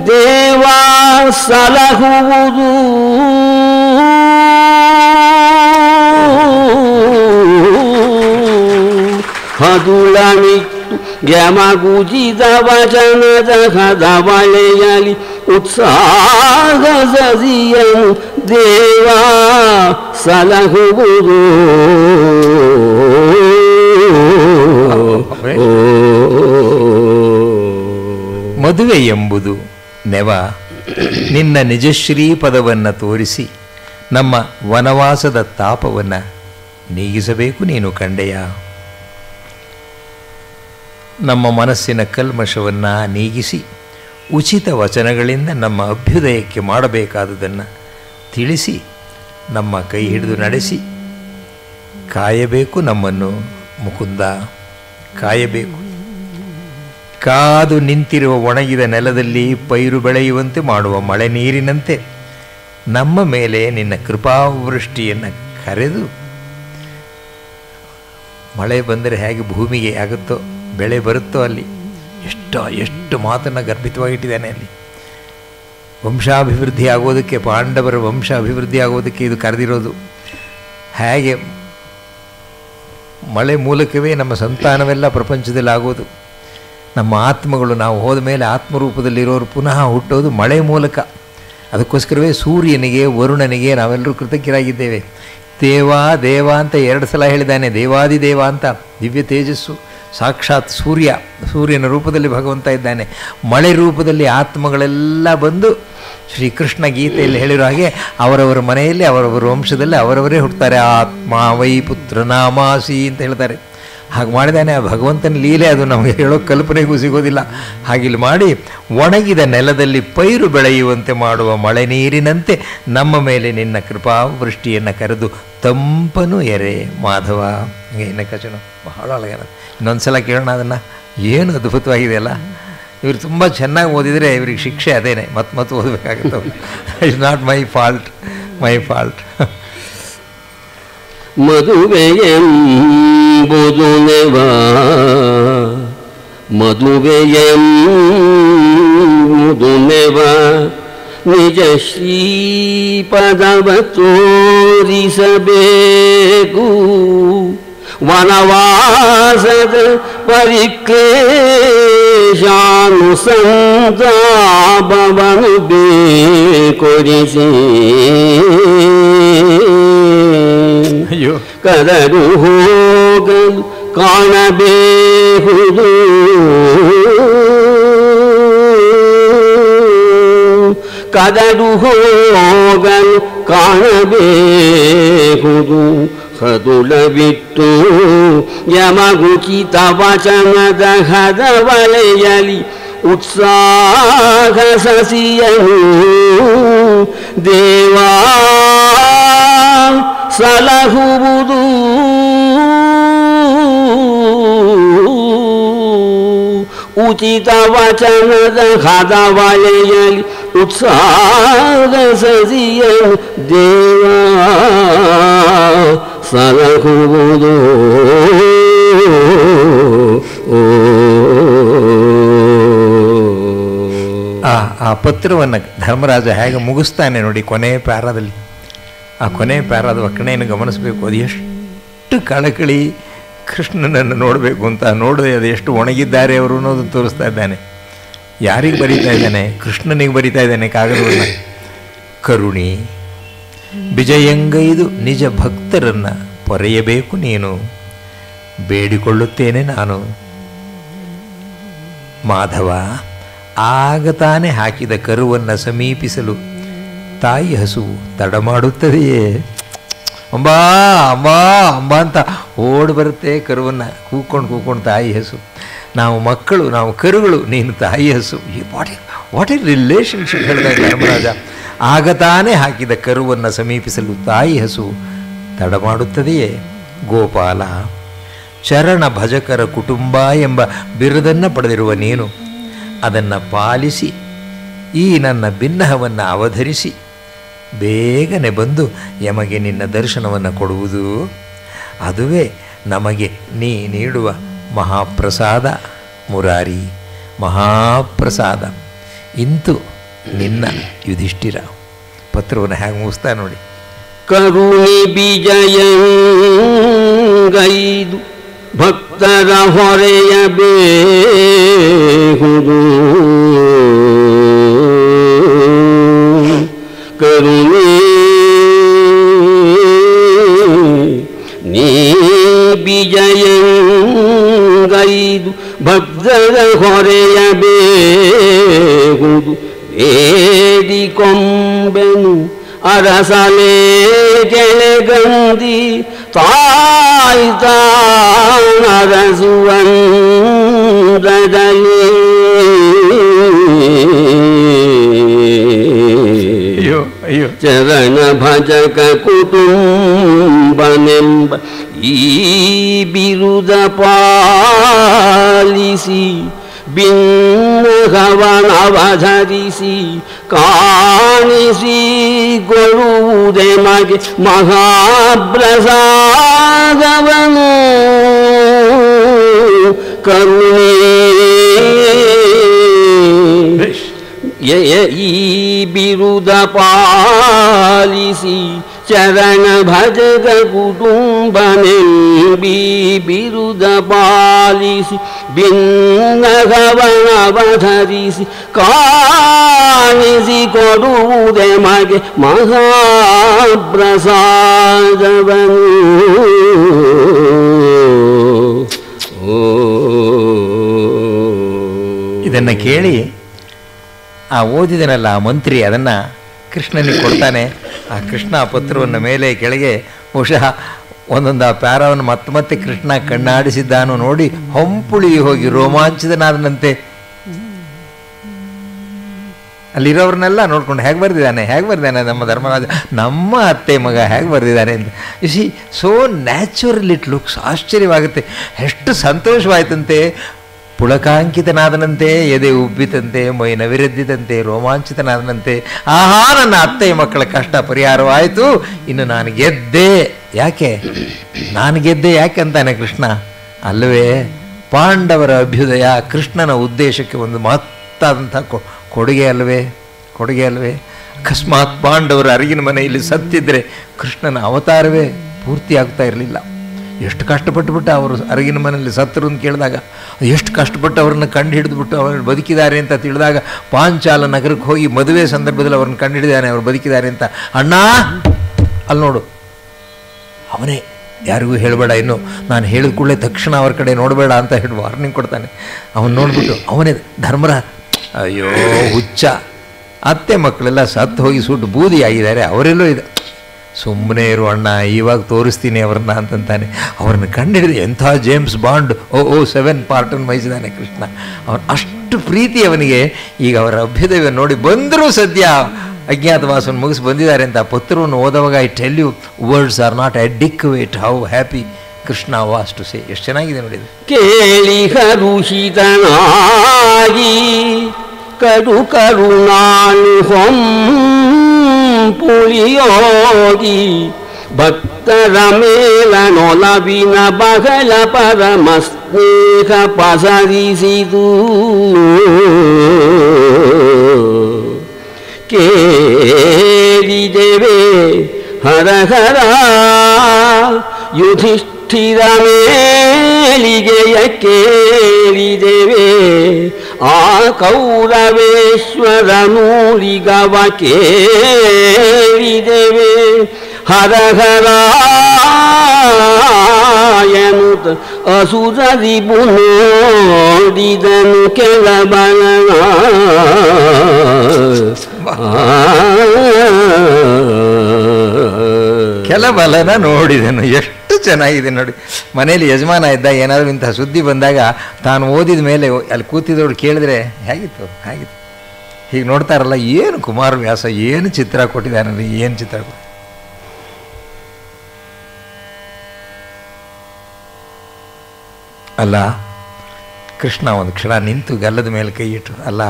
ದೇವ ಸಲಹುವುದು. ಹದುಳಮಿತ್ತು ಯಮಗುಜಿದ ವಚನದ ಹದವಳೆಯಲಿ ಉತ್ಸಾಹ ದೇವಾ ದೇವ ಸಲಹುವುದು ಮದುವೆ ಎಂಬುದು ನೆವ, ನಿನ್ನ ನಿಜಶ್ರೀ ಪದವನ್ನು ತೋರಿಸಿ ನಮ್ಮ ವನವಾಸದ ತಾಪವನ್ನು ನೀಗಿಸಬೇಕು ನೀನು ಕಂಡೆಯ? ನಮ್ಮ ಮನಸ್ಸಿನ ಕಲ್ಮಶವನ್ನು ನೀಗಿಸಿ ಉಚಿತ ವಚನಗಳಿಂದ ನಮ್ಮ ಅಭ್ಯುದಯಕ್ಕೆ ಮಾಡಬೇಕಾದುದನ್ನು ತಿಳಿಸಿ, ನಮ್ಮ ಕೈ ಹಿಡಿದು ನಡೆಸಿ, ಕಾಯಬೇಕು ನಮ್ಮನ್ನು ಮುಕುಂದ, ಕಾಯಬೇಕು. ಕಾದು ನಿಂತಿರುವ ಒಣಗಿದ ನೆಲದಲ್ಲಿ ಪೈರು ಬೆಳೆಯುವಂತೆ ಮಾಡುವ ಮಳೆ ನೀರಿನಂತೆ ನಮ್ಮ ಮೇಲೆ ನಿನ್ನ ಕೃಪಾವೃಷ್ಟಿಯನ್ನು ಕರೆದು ಮಳೆ ಬಂದರೆ ಹೇಗೆ ಭೂಮಿಗೆ ಆಗುತ್ತೋ ಬೆಳೆ ಬರುತ್ತೋ ಅಲ್ಲಿ? ಎಷ್ಟು ಎಷ್ಟು ಮಾತನ್ನು ಗರ್ಭಿತವಾಗಿಟ್ಟಿದ್ದಾನೆ ಅಲ್ಲಿ. ವಂಶಾಭಿವೃದ್ಧಿ ಆಗೋದಕ್ಕೆ ಪಾಂಡವರ ವಂಶ ಅಭಿವೃದ್ಧಿ ಆಗೋದಕ್ಕೆ ಇದು ಕರೆದಿರೋದು. ಹೇಗೆ? ಮಳೆ ಮೂಲಕವೇ ನಮ್ಮ ಸಂತಾನವೆಲ್ಲ ಪ್ರಪಂಚದಲ್ಲಿ ಆಗೋದು ನಮ್ಮ ಆತ್ಮಗಳು, ನಾವು ಹೋದ ಮೇಲೆ ಆತ್ಮರೂಪದಲ್ಲಿರೋರು ಪುನಃ ಹುಟ್ಟೋದು ಮಳೆ ಮೂಲಕ. ಅದಕ್ಕೋಸ್ಕರವೇ ಸೂರ್ಯನಿಗೆ, ವರುಣನಿಗೆ ನಾವೆಲ್ಲರೂ ಕೃತಜ್ಞರಾಗಿದ್ದೇವೆ. ದೇವ ದೇವ ಅಂತ ಎರಡು ಸಲ ಹೇಳಿದ್ದಾನೆ. ದೇವಾದಿ ದೇವ ಅಂತ. ದಿವ್ಯ ತೇಜಸ್ಸು. ಸಾಕ್ಷಾತ್ ಸೂರ್ಯ, ಸೂರ್ಯನ ರೂಪದಲ್ಲಿ ಭಗವಂತ ಇದ್ದಾನೆ. ಮಳೆ ರೂಪದಲ್ಲಿ ಆತ್ಮಗಳೆಲ್ಲ ಬಂದು ಶ್ರೀಕೃಷ್ಣ ಗೀತೆಯಲ್ಲಿ ಹೇಳಿರೋ ಹಾಗೆ ಅವರವರ ಮನೆಯಲ್ಲಿ, ಅವರವರ ವಂಶದಲ್ಲಿ ಅವರವರೇ ಹುಡ್ತಾರೆ ಆತ್ಮ ವೈ ಪುತ್ರ ನಾಮಾಸಿ ಅಂತ ಹೇಳ್ತಾರೆ. ಹಾಗೆ ಮಾಡಿದಾನೆ, ಆ ಭಗವಂತನ ಲೀಲೆ ಅದು ನಮಗೆ ಹೇಳೋ ಕಲ್ಪನೆಗೂ ಸಿಗೋದಿಲ್ಲ. ಹಾಗಿಲ್ಲಿ ಮಾಡಿ, ಒಣಗಿದ ನೆಲದಲ್ಲಿ ಪೈರು ಬೆಳೆಯುವಂತೆ ಮಾಡುವ ಮಳೆ ನೀರಿನಂತೆ ನಮ್ಮ ಮೇಲೆ ನಿನ್ನ ಕೃಪಾವೃಷ್ಟಿಯನ್ನು ಕರೆದು ತಂಪನು ಎರೆ, ಮಾಧವ. ಏನ ಕಚನ. ಬಹಳ ಒಳಗನ ಇನ್ನೊಂದು ಸಲ ಕೇಳೋಣ ಅದನ್ನು. ಏನು ಅದ್ಭುತವಾಗಿದೆಯಲ್ಲ ಇವರು ತುಂಬ ಚೆನ್ನಾಗಿ ಓದಿದರೆ ಇವ್ರಿಗೆ ಶಿಕ್ಷೆ ಅದೇನೆ. ಮತ್ತೆ ಮತ್ತೆ ಓದಬೇಕಾಗುತ್ತೆ it's not my fault my fault ಮದುವೆಯೆಂಬುದು ನೆವ ಮದುವೆಯೆಂಬುದು ನೆವ ನಿಜ ಶ್ರೀಪದವ ತೋರಿಸಬೇಕು. ವನವಾಸದ ಪರಿಕ್ಲೇಶಾನುಸಂತಾಪವನು ಬೇಕೊರಿಸಿ ಅಯ್ಯೋ. ಕದರು ಹೋಗಲು ಕಾಣಬೇಹುದು. ಕದರು ಹೋಗಲು ಕಾಣಬೇಹುದು. ಹದುಳ ಬಿಟ್ಟು ಯಮಗುಚಿತ ವಚನದ ಹದವಳೆಯಲಿ ಉತ್ಸಾಹ ಸಸಿಯನು. ದೇವಾ ಸಲಹುವುದು ಉಚಿತ ವಚನದ ಹದವಳೆಯಲಿ ಉತ್ಸಾಹ ಸಸಿಯನು ದೇವ ಸಲಹುವುದು ಆ ಆ ಪತ್ರವನ್ನು ಧರ್ಮರಾಜ ಹೇಗೆ ಮುಗಿಸ್ತಾನೆ ನೋಡಿ ಕೊನೆ ಪ್ಯಾರಾದಲ್ಲಿ ಆ ಕೊನೆ ಪ್ಯಾರಾದ ಒಕ್ಕಣೆಯನ್ನು ಗಮನಿಸಬೇಕು, ಅದು ಎಷ್ಟು ಕಳಕಳಿ ಕೃಷ್ಣನನ್ನು ನೋಡಬೇಕು ಅಂತ ನೋಡದೆ ಅದು ಎಷ್ಟು ಒಣಗಿದ್ದಾರೆ ಅವರು ಅನ್ನೋದನ್ನು ತೋರಿಸ್ತಾ ಇದ್ದಾನೆ. ಯಾರಿಗೆ ಬರೀತಾ ಇದ್ದಾನೆ? ಕೃಷ್ಣನಿಗೆ ಬರೀತಾ ಇದ್ದಾನೆ ಕಾಗದವನ್ನು. ಕರುಣಿ ವಿಜಯಂಗೈದು ನಿಜ ಭಕ್ತರನ್ನು ಪೊರೆಯಬೇಕು ನೀನು. ಬೇಡಿಕೊಳ್ಳುತ್ತೇನೆ ನಾನು. ಮಾಧವ, ಆಗ ತಾನೇ ಹಾಕಿದ ಕರುವನ್ನು ಸಮೀಪಿಸಲು ತಾಯಿ ಹಸು ತಡ ಮಾಡುತ್ತದೆಯೇ? ಅಂಬಾ ಅಂಬಾ ಅಂಬಾ ಅಂತ ಓಡ್ ಬರುತ್ತೆ ಕರುವನ್ನು. ಕೂಕೊಂಡು ಕೂಕೊಂಡು ತಾಯಿ ಹಸು. ನಾವು ಮಕ್ಕಳು, ನಾವು ಕರುಗಳು, ನೀನು ತಾಯಿ ಹಸು. ವಾಟ್ ವಾಟ್ ಇಸ್ ರಿಲೇಷನ್ಶಿಪ್ ಹೇಳಿದಾಗ ಧರ್ಮರಾಜ. ಆಗ ತಾನೇ ಹಾಕಿದ ಕರುವನ್ನು ಸಮೀಪಿಸಲು ತಾಯಿ ಹಸು ತಡ ಮಾಡುತ್ತದೆಯೇ? ಗೋಪಾಲ, ಚರಣ ಭಜಕರ ಕುಟುಂಬ ಎಂಬ ಬಿರುದನ್ನು ಪಡೆದಿರುವ ನೀನು, ಅದನ್ನು ಪಾಲಿಸಿ, ಈ ನನ್ನ ಭಿನ್ನಹವನ್ನು ಅವಧರಿಸಿ ಬೇಗನೆ ಬಂದು ಯಮಗೆ ನಿನ್ನ ದರ್ಶನವನ್ನು ಕೊಡುವುದು. ಅದುವೇ ನಮಗೆ ನೀ ನೀಡುವ ಮಹಾಪ್ರಸಾದ ಮುರಾರಿ, ಮಹಾಪ್ರಸಾದ. ಇಂತು ನಿನ್ನ ಯುಧಿಷ್ಠಿರ. ಪತ್ರವನ್ನು ಹೇಗೆ ಮುಗಿಸ್ತಾ ನೋಡಿ. ಕರುಣಿ ಬಿಜಯಂಗೈದು ಭಕ್ತರ ಹೊರೆಯ ಬೇಹುದು. ನೀ ಭಕ್ತರ ಹೊರೆಯಬೇಹುದು ಬೇಡಿ ಕೊಂಬೆನು ಅರಸಲೇ ಕೆಳಗಂದಿ ತಾಯಿ ತಾನರಸುವಂದದಲ್ಲಿ ಅಯ್ಯೋ ಅಯ್ಯೋ ಚರಣ ಭಜಕ ಕುಟುಂಬನೆಂಬ ಈ ಬಿರುದ ಪಾಲಿಸಿ ಭಿನ್ನಗವನವಧರಿಸಿ ಕಾಣಿಸಿ ಕೊಡುವುದೇ ಮಗೆ ಮಹಾಪ್ರಸಾದವನು ಕರುಣೆ ಎಯ ಈ ಬಿರುದ ಪಾಲಿಸಿ ಚರಣ ಭಜಗ ಕುಟುಂಬನೆಂಬಿ ಬಿರುದ ಪಾಲಿಸಿ ಭಿನ್ನಗವನವಧರಿಸಿ ಕಾಣಿಸಿ ಕೊಡುವುದೆ ಮಗೆ ಮಹಾಪ್ರಸಾದವನು. ಇದನ್ನು ಕೇಳಿ ಆ ಓದಿದನಲ್ಲ ಆ ಮಂತ್ರಿ ಅದನ್ನು ಕೃಷ್ಣನಿಗೆ ಕೊಡ್ತಾನೆ. ಆ ಕೃಷ್ಣ ಪತ್ರವನ್ನು ಮೇಲೆ ಕೆಳಗೆ ಬಹುಶಃ ಒಂದೊಂದು ಆ ಪ್ಯಾರವನ್ನು ಮತ್ತೆ ಮತ್ತೆ ಕೃಷ್ಣ ಕಣ್ಣಾಡಿಸಿದ್ದಾನು ನೋಡಿ ಹೊಂಪುಳಿ ಹೋಗಿ ರೋಮಾಂಚಿತನಾದನಂತೆ. ಅಲ್ಲಿರೋರನ್ನೆಲ್ಲ ನೋಡ್ಕೊಂಡು ಹೇಗೆ ಬರೆದಿದ್ದಾನೆ ಹೇಗೆ ಬರೆದಿದ್ದಾನೆ ನಮ್ಮ ಧರ್ಮರಾಜ? ನಮ್ಮ ಅತ್ತೆ ಮಗ ಹೇಗೆ ಬರೆದಿದ್ದಾನೆ ಅಂತ. Is it so natural it looks ಆಶ್ಚರ್ಯವಾಗುತ್ತೆ. ಎಷ್ಟು ಸಂತೋಷವಾಯ್ತಂತೆ. ಪುಳಕಾಂಕಿತನಾದನಂತೆ, ಎದೆ ಉಬ್ಬಿತಂತೆ ಮೈ ನವಿರೆದ್ದಿದಂತೆ ರೋಮಾಂಚಿತನಾದನಂತೆ. ಆಹಾ, ನನ್ನ ಅತ್ತೆಯ ಮಕ್ಕಳ ಕಷ್ಟ ಪರಿಹಾರವಾಯಿತು. ಇನ್ನು ನಾನು ಗೆದ್ದೆ. ಯಾಕೆ? ನಾನು ಗೆದ್ದೆ ಯಾಕೆ ಅಂತಾನೆ ಕೃಷ್ಣ. ಅಲ್ಲವೇ, ಪಾಂಡವರ ಅಭ್ಯುದಯ ಕೃಷ್ಣನ ಉದ್ದೇಶಕ್ಕೆ ಒಂದು ಮಹತ್ತಾದಂಥ ಕೊಡುಗೆ ಅಲ್ವೇ ಕೊಡುಗೆ ಅಲ್ವೇ ಅಕಸ್ಮಾತ್ ಪಾಂಡವರ ಅರಿಗಿನ ಮನೆಯಲ್ಲಿ ಸತ್ತಿದ್ರೆ ಕೃಷ್ಣನ ಅವತಾರವೇ ಪೂರ್ತಿ ಆಗ್ತಾ ಇರಲಿಲ್ಲ. ಎಷ್ಟು ಕಷ್ಟಪಟ್ಟು ಬಿಟ್ಟು ಅವರು ಅರಗಿನ ಮನೆಯಲ್ಲಿ ಸತ್ತರು ಅಂತ ಕೇಳಿದಾಗ, ಎಷ್ಟು ಕಷ್ಟಪಟ್ಟು ಅವ್ರನ್ನ ಕಂಡು ಹಿಡಿದುಬಿಟ್ಟು ಅವ್ರನ್ನ ಬದುಕಿದ್ದಾರೆ ಅಂತ ತಿಳಿದಾಗ, ಪಾಂಚಾಲ ನಗರಕ್ಕೆ ಹೋಗಿ ಮದುವೆ ಸಂದರ್ಭದಲ್ಲಿ ಅವ್ರನ್ನ ಕಂಡು ಹಿಡಿದಾನೆ, ಅವ್ರು ಬದುಕಿದ್ದಾರೆ ಅಂತ. ಅಣ್ಣ, ಅಲ್ಲಿ ನೋಡು. ಅವನೇ, ಯಾರಿಗೂ ಹೇಳಬೇಡ, ಇನ್ನು ನಾನು ಹೇಳಿದ ಕೂಡಲೇ ತಕ್ಷಣ ಅವ್ರ ಕಡೆ ನೋಡಬೇಡ ಅಂತ ಹೇಳಿ ವಾರ್ನಿಂಗ್ ಕೊಡ್ತಾನೆ. ಅವನು ನೋಡಿಬಿಟ್ಟು, ಅವನೇ ಧರ್ಮರ, ಅಯ್ಯೋ ಹುಚ್ಚ. ಅತ್ತೆ ಮಕ್ಕಳೆಲ್ಲ ಸತ್ತು ಹೋಗಿ ಸುಟ್ಟು ಬೂದಿ ಆಗಿದ್ದಾರೆ ಅವರೆಲ್ಲೂ ಇದೆ. ಸುಮ್ಮನೆ ಇರು ಅಣ್ಣ, ಇವಾಗ ತೋರಿಸ್ತೀನಿ ಅವ್ರನ್ನ ಅಂತಂತಾನೆ. ಅವ್ರನ್ನ ಕಂಡಿಡಿದು ಎಂಥ James Bond O O seven ಪಾರ್ಟನ್ ವಹಿಸಿದಾನೆ ಕೃಷ್ಣ. ಅವನು ಅಷ್ಟು ಪ್ರೀತಿ ಅವನಿಗೆ. ಈಗ ಅವರ ಅಭ್ಯುದಯ ನೋಡಿ ಬಂದರೂ ಸದ್ಯ ಅಜ್ಞಾತವಾಸವನ್ನು ಮುಗಿಸಿ ಬಂದಿದ್ದಾರೆ ಅಂತ ಪತ್ರವನ್ನು ಓದುವಾಗ I tell you words are not adequate how happy Krishna was to say ಎಷ್ಟು ಚೆನ್ನಾಗಿದೆ ನೋಡಿ. ಕೇಳಿ ಹರುಷಿತನಾಗಿ, ಕಡು ಕರುಣಾನು ಹೊಂಪುಳಿಯೋಗಿ ಭಕ್ತರ ಮೇಲ ನೊಲವಿನ ಬಹಳ ಪರಮ ಸ್ನೇಹ ಪಸರಿಸಿದು. ಕೇಳಿದೆವೆ ಹರ ಹರ ಯುಧಿಷ್ಠಿರ ಮೇಲಿಗೆಯ ಕೇಳಿದೆವೆ ಆ ಕೌರವೇಶ್ವರ ನೂಲಿಗವ ಕೇಳಿದೆವೆ. ಹರ ಹರ ಎನ್ನುತ್ತ ಅಸುರರಿಬು ನೋಡಿದನು ಕೆಳಬಲ ಕೆಲಬಲನ ನೋಡಿದನು ಎಷ್ಟು ಚೆನ್ನಾಗಿದೆ ನೋಡಿ. ಮನೇಲಿ ಯಜಮಾನ ಇದ್ದ, ಏನಾದರೂ ಇಂತಹ ಸುದ್ದಿ ಬಂದಾಗ ತಾನು ಓದಿದ ಮೇಲೆ ಅಲ್ಲಿ ಕೂತಿದವ್ರು ಕೇಳಿದ್ರೆ, ಹೇಗಿತ್ತು? ಹೇಗಿತ್ತು? ಹೀಗೆ ನೋಡ್ತಾರಲ್ಲ, ಏನು ಕುಮಾರ ವ್ಯಾಸ, ಏನು ಚಿತ್ರ ಕೊಟ್ಟಿದ್ದಾನೆ ಏನು ಚಿತ್ರ ಕೊಟ್ಟ ಅಲ್ಲ, ಕೃಷ್ಣ ಒಂದು ಕ್ಷಣ ನಿಂತು ಗಲ್ಲದ ಮೇಲೆ ಕೈ ಇಟ್ಟು ಅಲ್ಲ,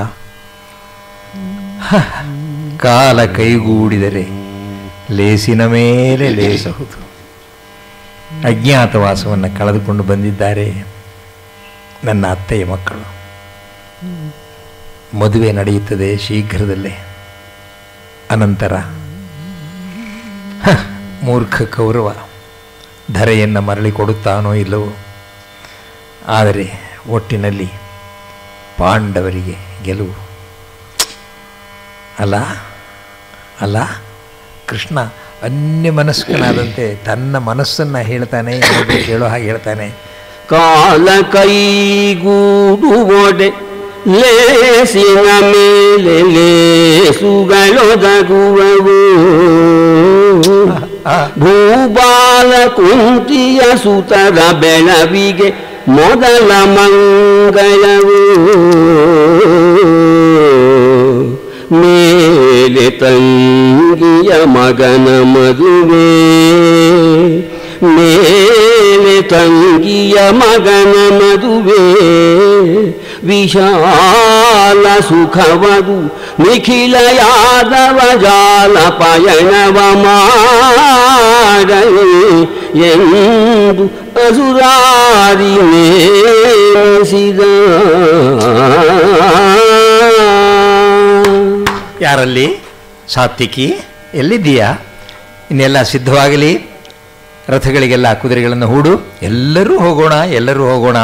ಕಾಲ ಕೈಗೂಡಿದರೆ ಲೇಸಿನ ಮೇಲೆ ಲೇಸಹುದು ಅಜ್ಞಾತವಾಸವನ್ನು ಕಳೆದುಕೊಂಡು ಬಂದಿದ್ದಾರೆ ನನ್ನ ಅತ್ತೆಯ ಮಕ್ಕಳು. ಮದುವೆ ನಡೆಯುತ್ತದೆ ಶೀಘ್ರದಲ್ಲೇ. ಅನಂತರ ಮೂರ್ಖ ಕೌರವ, ಧರೆಯನ್ನು ಮರಳಿ ಕೊಡುತ್ತಾನೋ ಇಲ್ಲವೋ? ಆದರೆ ಒಟ್ಟಿನಲ್ಲಿ ಪಾಂಡವರಿಗೆ ಗೆಲುವು. ಅಲ್ಲ ಅಲ್ಲ ಕೃಷ್ಣ ಅನ್ಯ ಮನಸ್ಕನಾದಂತೆ ತನ್ನ ಮನಸ್ಸನ್ನು ಹೇಳ್ತಾನೆ ಹೇಳೋ ಹಾಗೆ ಹೇಳ್ತಾನೆ. ಕಾಲ ಕೈಗೂಡುವೊಡೆ ಲೇಸಿನ ಮೇಲೆ ಲೇಸುಗಳೊದಗುವವು. ಭೂಬಾಲ ಕುಂತಿಯ ಸುತರ ಬೆಳವಿಗೆ ಮೊದಲ ಮಂಗಳವು. ಮೇಲೆ ತಂಗಿಯ ಮಗನ ಮದುವೆ. ಮೇಲೆ ತಂಗಿಯ ಮಗನ ಮದುವೆ. ವಿಶಾಲ ಸುಖವದು ನಿಖಿಲ ಯಾದವ ಜಾಲ ಪಯಣವ ಮಾಡಲು ಎಂದು ಅಸುರಾರಿ ಮೇಸಿದ ಯಾರಲ್ಲಿ? ಸಾತ್ವಿಕಿ ಎಲ್ಲಿದ್ದೀಯಾ? ಇನ್ನೆಲ್ಲ ಸಿದ್ಧವಾಗಲಿ? ರಥಗಳಿಗೆಲ್ಲ ಕುದುರೆಗಳನ್ನು ಹೂಡು. ಎಲ್ಲರೂ ಹೋಗೋಣ ಎಲ್ಲರೂ ಹೋಗೋಣ.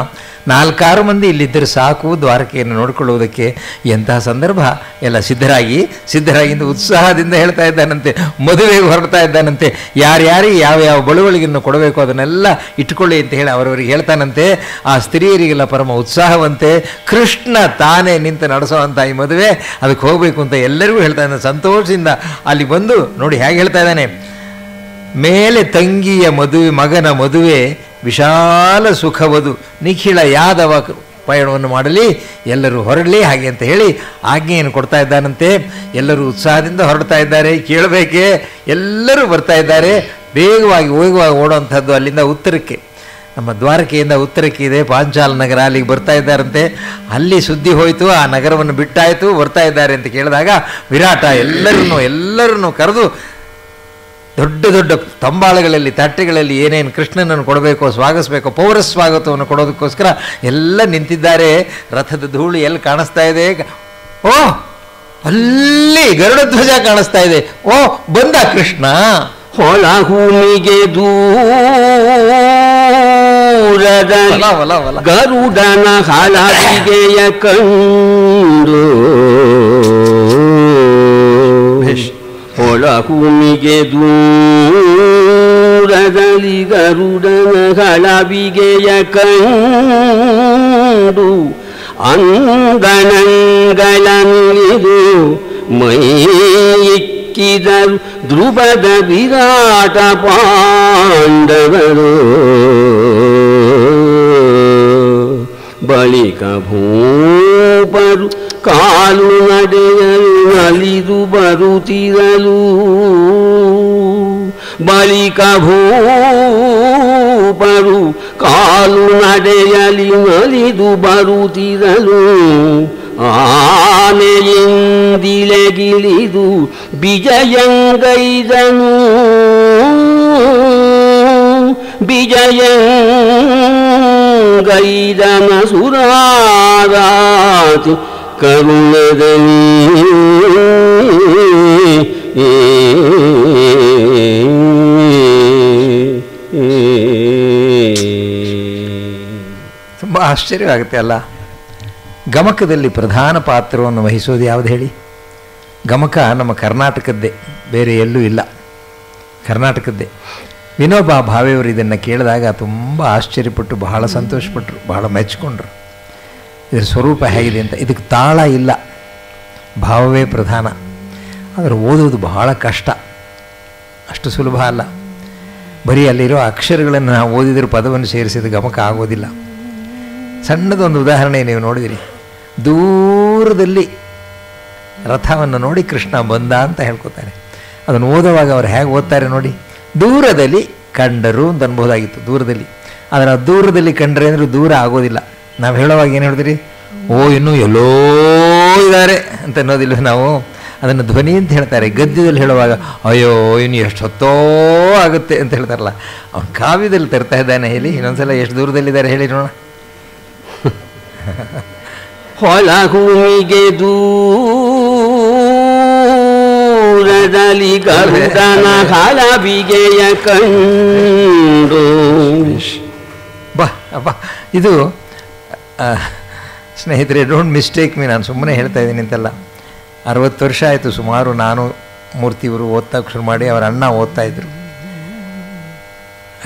ನಾಲ್ಕಾರು ಮಂದಿ ಇಲ್ಲಿದ್ದರೆ ಸಾಕು ದ್ವಾರಕೆಯನ್ನು ನೋಡಿಕೊಳ್ಳುವುದಕ್ಕೆ ಎಂತಹ ಸಂದರ್ಭ? ಎಲ್ಲ ಸಿದ್ಧರಾಗಿ ಸಿದ್ಧರಾಗಿಂದ ಉತ್ಸಾಹದಿಂದ ಹೇಳ್ತಾ ಇದ್ದಾನಂತೆ, ಮದುವೆಗೆ ಹೊರಡ್ತಾ ಇದ್ದಾನಂತೆ. ಯಾರ್ಯಾರಿಗೆ ಯಾವ ಯಾವ ಬಳುವಳಿಗೆಯನ್ನು ಕೊಡಬೇಕು ಅದನ್ನೆಲ್ಲ ಇಟ್ಕೊಳ್ಳಿ ಅಂತ ಹೇಳಿ ಅವರವರಿಗೆ ಹೇಳ್ತಾನಂತೆ. ಆ ಸ್ತ್ರೀಯರಿಗೆಲ್ಲ ಪರಮ ಉತ್ಸಾಹವಂತೆ, ಕೃಷ್ಣ ತಾನೇ ನಿಂತು ನಡೆಸೋವಂಥ ಈ ಮದುವೆ, ಅದಕ್ಕೆ ಹೋಗಬೇಕು ಅಂತ ಎಲ್ಲರಿಗೂ ಹೇಳ್ತಾ ಇದ್ದಾನೆ. ಸಂತೋಷದಿಂದ ಅಲ್ಲಿ ಬಂದು ನೋಡಿ ಹೇಗೆ ಹೇಳ್ತಾ ಇದ್ದಾನೆ. ಮೇಲೆ ತಂಗಿಯ ಮದುವೆ, ಮಗನ ಮದುವೆ ವಿಶಾಲ ಸುಖವದು. ನಿಖಿಳ ಯಾದವ ಪಯಣವನ್ನು ಮಾಡಲಿ, ಎಲ್ಲರೂ ಹೊರಡಲಿ, ಹಾಗೆ ಅಂತ ಹೇಳಿ ಆಜ್ಞೆಯನ್ನು ಕೊಡ್ತಾ ಇದ್ದಾನಂತೆ. ಎಲ್ಲರೂ ಉತ್ಸಾಹದಿಂದ ಹೊರಡ್ತಾ ಇದ್ದಾರೆ. ಕೇಳಬೇಕೆ? ಎಲ್ಲರೂ ಬರ್ತಾ ಇದ್ದಾರೆ. ಬೇಗವಾಗಿ ವೇಗವಾಗಿ ಓಡುವಂಥದ್ದು ಅಲ್ಲಿಂದ ಉತ್ತರಕ್ಕೆ. ನಮ್ಮ ದ್ವಾರಕೆಯಿಂದ ಉತ್ತರಕ್ಕೆ ಇದೆ. ಪಾಂಚಾಲ ನಗರ ಅಲ್ಲಿಗೆ ಬರ್ತಾ ಇದ್ದಾರಂತೆ. ಅಲ್ಲಿ ಸುದ್ದಿ ಹೋಯಿತು, ಆ ನಗರವನ್ನು ಬಿಟ್ಟಾಯಿತು, ಬರ್ತಾ ಇದ್ದಾರೆ ಅಂತ ಕೇಳಿದಾಗ ವಿರಾಟ ಎಲ್ಲರನ್ನೂ ಎಲ್ಲರನ್ನೂ ಕರೆದು ದೊಡ್ಡ ದೊಡ್ಡ ತಂಬಾಳಗಳಲ್ಲಿ ತಟ್ಟೆಗಳಲ್ಲಿ ಏನೇನು ಕೃಷ್ಣನನ್ನು ಕೊಡಬೇಕೋ ಸ್ವಾಗತಿಸಬೇಕೋ ಪೌರ ಸ್ವಾಗತವನ್ನು ಕೊಡೋದಕ್ಕೋಸ್ಕರ ಎಲ್ಲ ನಿಂತಿದ್ದಾರೆ. ರಥದ ಧೂಳು ಎಲ್ಲಿ ಕಾಣಿಸ್ತಾ ಇದೆ? ಓ ಅಲ್ಲಿ ಗರುಡ ಧ್ವಜ ಕಾಣಿಸ್ತಾ ಇದೆ. ಓ ಬಂದ ಕೃಷ್ಣ. ಹೊಲ ಹೊಲ ಹೊಲ ಗರುಡನ ಹಾಲಿಗೆಯ ಕಂಡು ದೂರದಲ್ಲಿ ಗರುಡನ ಹಳವಿಗೆಯ ಕಂಡು ಅಂಗನಂಗಳನ್ನಿದು ಮೈ ಇಕ್ಕಿದರು ಧ್ರುವದ ವಿರಾಟ ಪಾಂಡವರು. ಬಳಿಕ ಭೂಪರು ಕಾಲು ನಡೆಯಲು ಅಲಿದು ಬರುತ್ತಿರಲು. ಬಳಿಕ ಭೂಪರು ಕಾಲು ನಡೆಯಲಿ ನಲಿದು ಬರುತ್ತಿರಲು. ಆಮೆಯಿಂದಿಲೆಗಿಳಿದು ವಿಜಯಂಗೈದನು ವಿಜಯಂಗೈದನ ಸುರಾರಾತಿ ಕರುಣದಲ್ಲಿ ತುಂಬ ಆಶ್ಚರ್ಯವಾಗುತ್ತೆ ಅಲ್ಲ? ಗಮಕದಲ್ಲಿ ಪ್ರಧಾನ ಪಾತ್ರವನ್ನು ವಹಿಸೋದು ಯಾವುದು ಹೇಳಿ? ಗಮಕ ನಮ್ಮ ಕರ್ನಾಟಕದ್ದೇ, ಬೇರೆ ಎಲ್ಲೂ ಇಲ್ಲ. ಕರ್ನಾಟಕದ್ದೇ. ವಿನೋಬಾ ಭಾವೆಯವರು ಇದನ್ನು ಕೇಳಿದಾಗ ತುಂಬ ಆಶ್ಚರ್ಯಪಟ್ಟು ಬಹಳ ಸಂತೋಷಪಟ್ಟರು ಬಹಳ ಮೆಚ್ಚಿಕೊಂಡ್ರು ಇದರ ಸ್ವರೂಪ ಹೇಗಿದೆ ಅಂತ. ಇದಕ್ಕೆ ತಾಳ ಇಲ್ಲ. ಭಾವವೇ ಪ್ರಧಾನ. ಆದರೆ ಓದೋದು ಬಹಳ ಕಷ್ಟ. ಅಷ್ಟು ಸುಲಭ ಅಲ್ಲ. ಬರೀ ಅಲ್ಲಿರೋ ಅಕ್ಷರಗಳನ್ನು ನಾವು ಓದಿದ್ರೆ ಪದವನ್ನು ಸೇರಿಸಿದ ಗಮಕ ಆಗೋದಿಲ್ಲ. ಸಣ್ಣದೊಂದು ಉದಾಹರಣೆ ನೀವು ನೋಡಿದಿರಿ. ದೂರದಲ್ಲಿ ರಥವನ್ನು ನೋಡಿ ಕೃಷ್ಣ ಬಂದ ಅಂತ ಹೇಳ್ಕೊತಾರೆ ಅದನ್ನು ಓದುವಾಗ ಅವ್ರು ಹೇಗೆ ಓದ್ತಾರೆ ನೋಡಿ. ದೂರದಲ್ಲಿ ಕಂಡರು ಅಂತ ಅನ್ಬೋದಾಗಿತ್ತು ದೂರದಲ್ಲಿ. ಆದರೆ ಆ ದೂರದಲ್ಲಿ ಕಂಡ್ರೆ ಅಂದರೆ ದೂರ ಆಗೋದಿಲ್ಲ. ನಾವು ಹೇಳೋವಾಗ ಏನು ಹೇಳಿದ್ರಿ ಓ, ಇನ್ನೂ ಎಲ್ಲೋ ಇದ್ದಾರೆ ಅಂತ ಅನ್ನೋದಿಲ್ಲ ನಾವು. ಅದನ್ನು ಧ್ವನಿ ಅಂತ ಹೇಳ್ತಾರೆ. ಗದ್ಯದಲ್ಲಿ ಹೇಳುವಾಗ, ಅಯ್ಯೋ, ಇನ್ನು ಎಷ್ಟೊತ್ತೋ ಆಗುತ್ತೆ ಅಂತ ಹೇಳ್ತಾರಲ್ಲ. ಅವ್ನು ಕಾವ್ಯದಲ್ಲಿ ತರ್ತಾ ಇದ್ದಾನೆ, ಹೇಳಿ. ಇನ್ನೊಂದ್ಸಲ ಎಷ್ಟು ದೂರದಲ್ಲಿದ್ದಾರೆ ಹೇಳಿ ನೋಡೋಣ. ಹೊಲಹುಮಿಗೆ ದೂರದಲ್ಲಿ ಗರುಡನ ಹಲಬಿಗೆಯ ಕಂಡು. ಬಾ ಅಬ್ಬಾ ಇದು ಸ್ನೇಹಿತರೆ ಡೋಂಟ್ ಮಿಸ್ಟೇಕ್ ಮೀ ನಾನು ಸುಮ್ಮನೆ ಹೇಳ್ತಾ ಇದ್ದೀನಿ ಅಂತೆಲ್ಲ. ಅರವತ್ತು ವರ್ಷ ಆಯಿತು, ಸುಮಾರು ನಾನು ಮೂರ್ತಿಯವರು ಓದ್ತಾ ಶುರು ಮಾಡಿ ಅವರ ಅಣ್ಣ ಓದ್ತಾ ಇದ್ರು.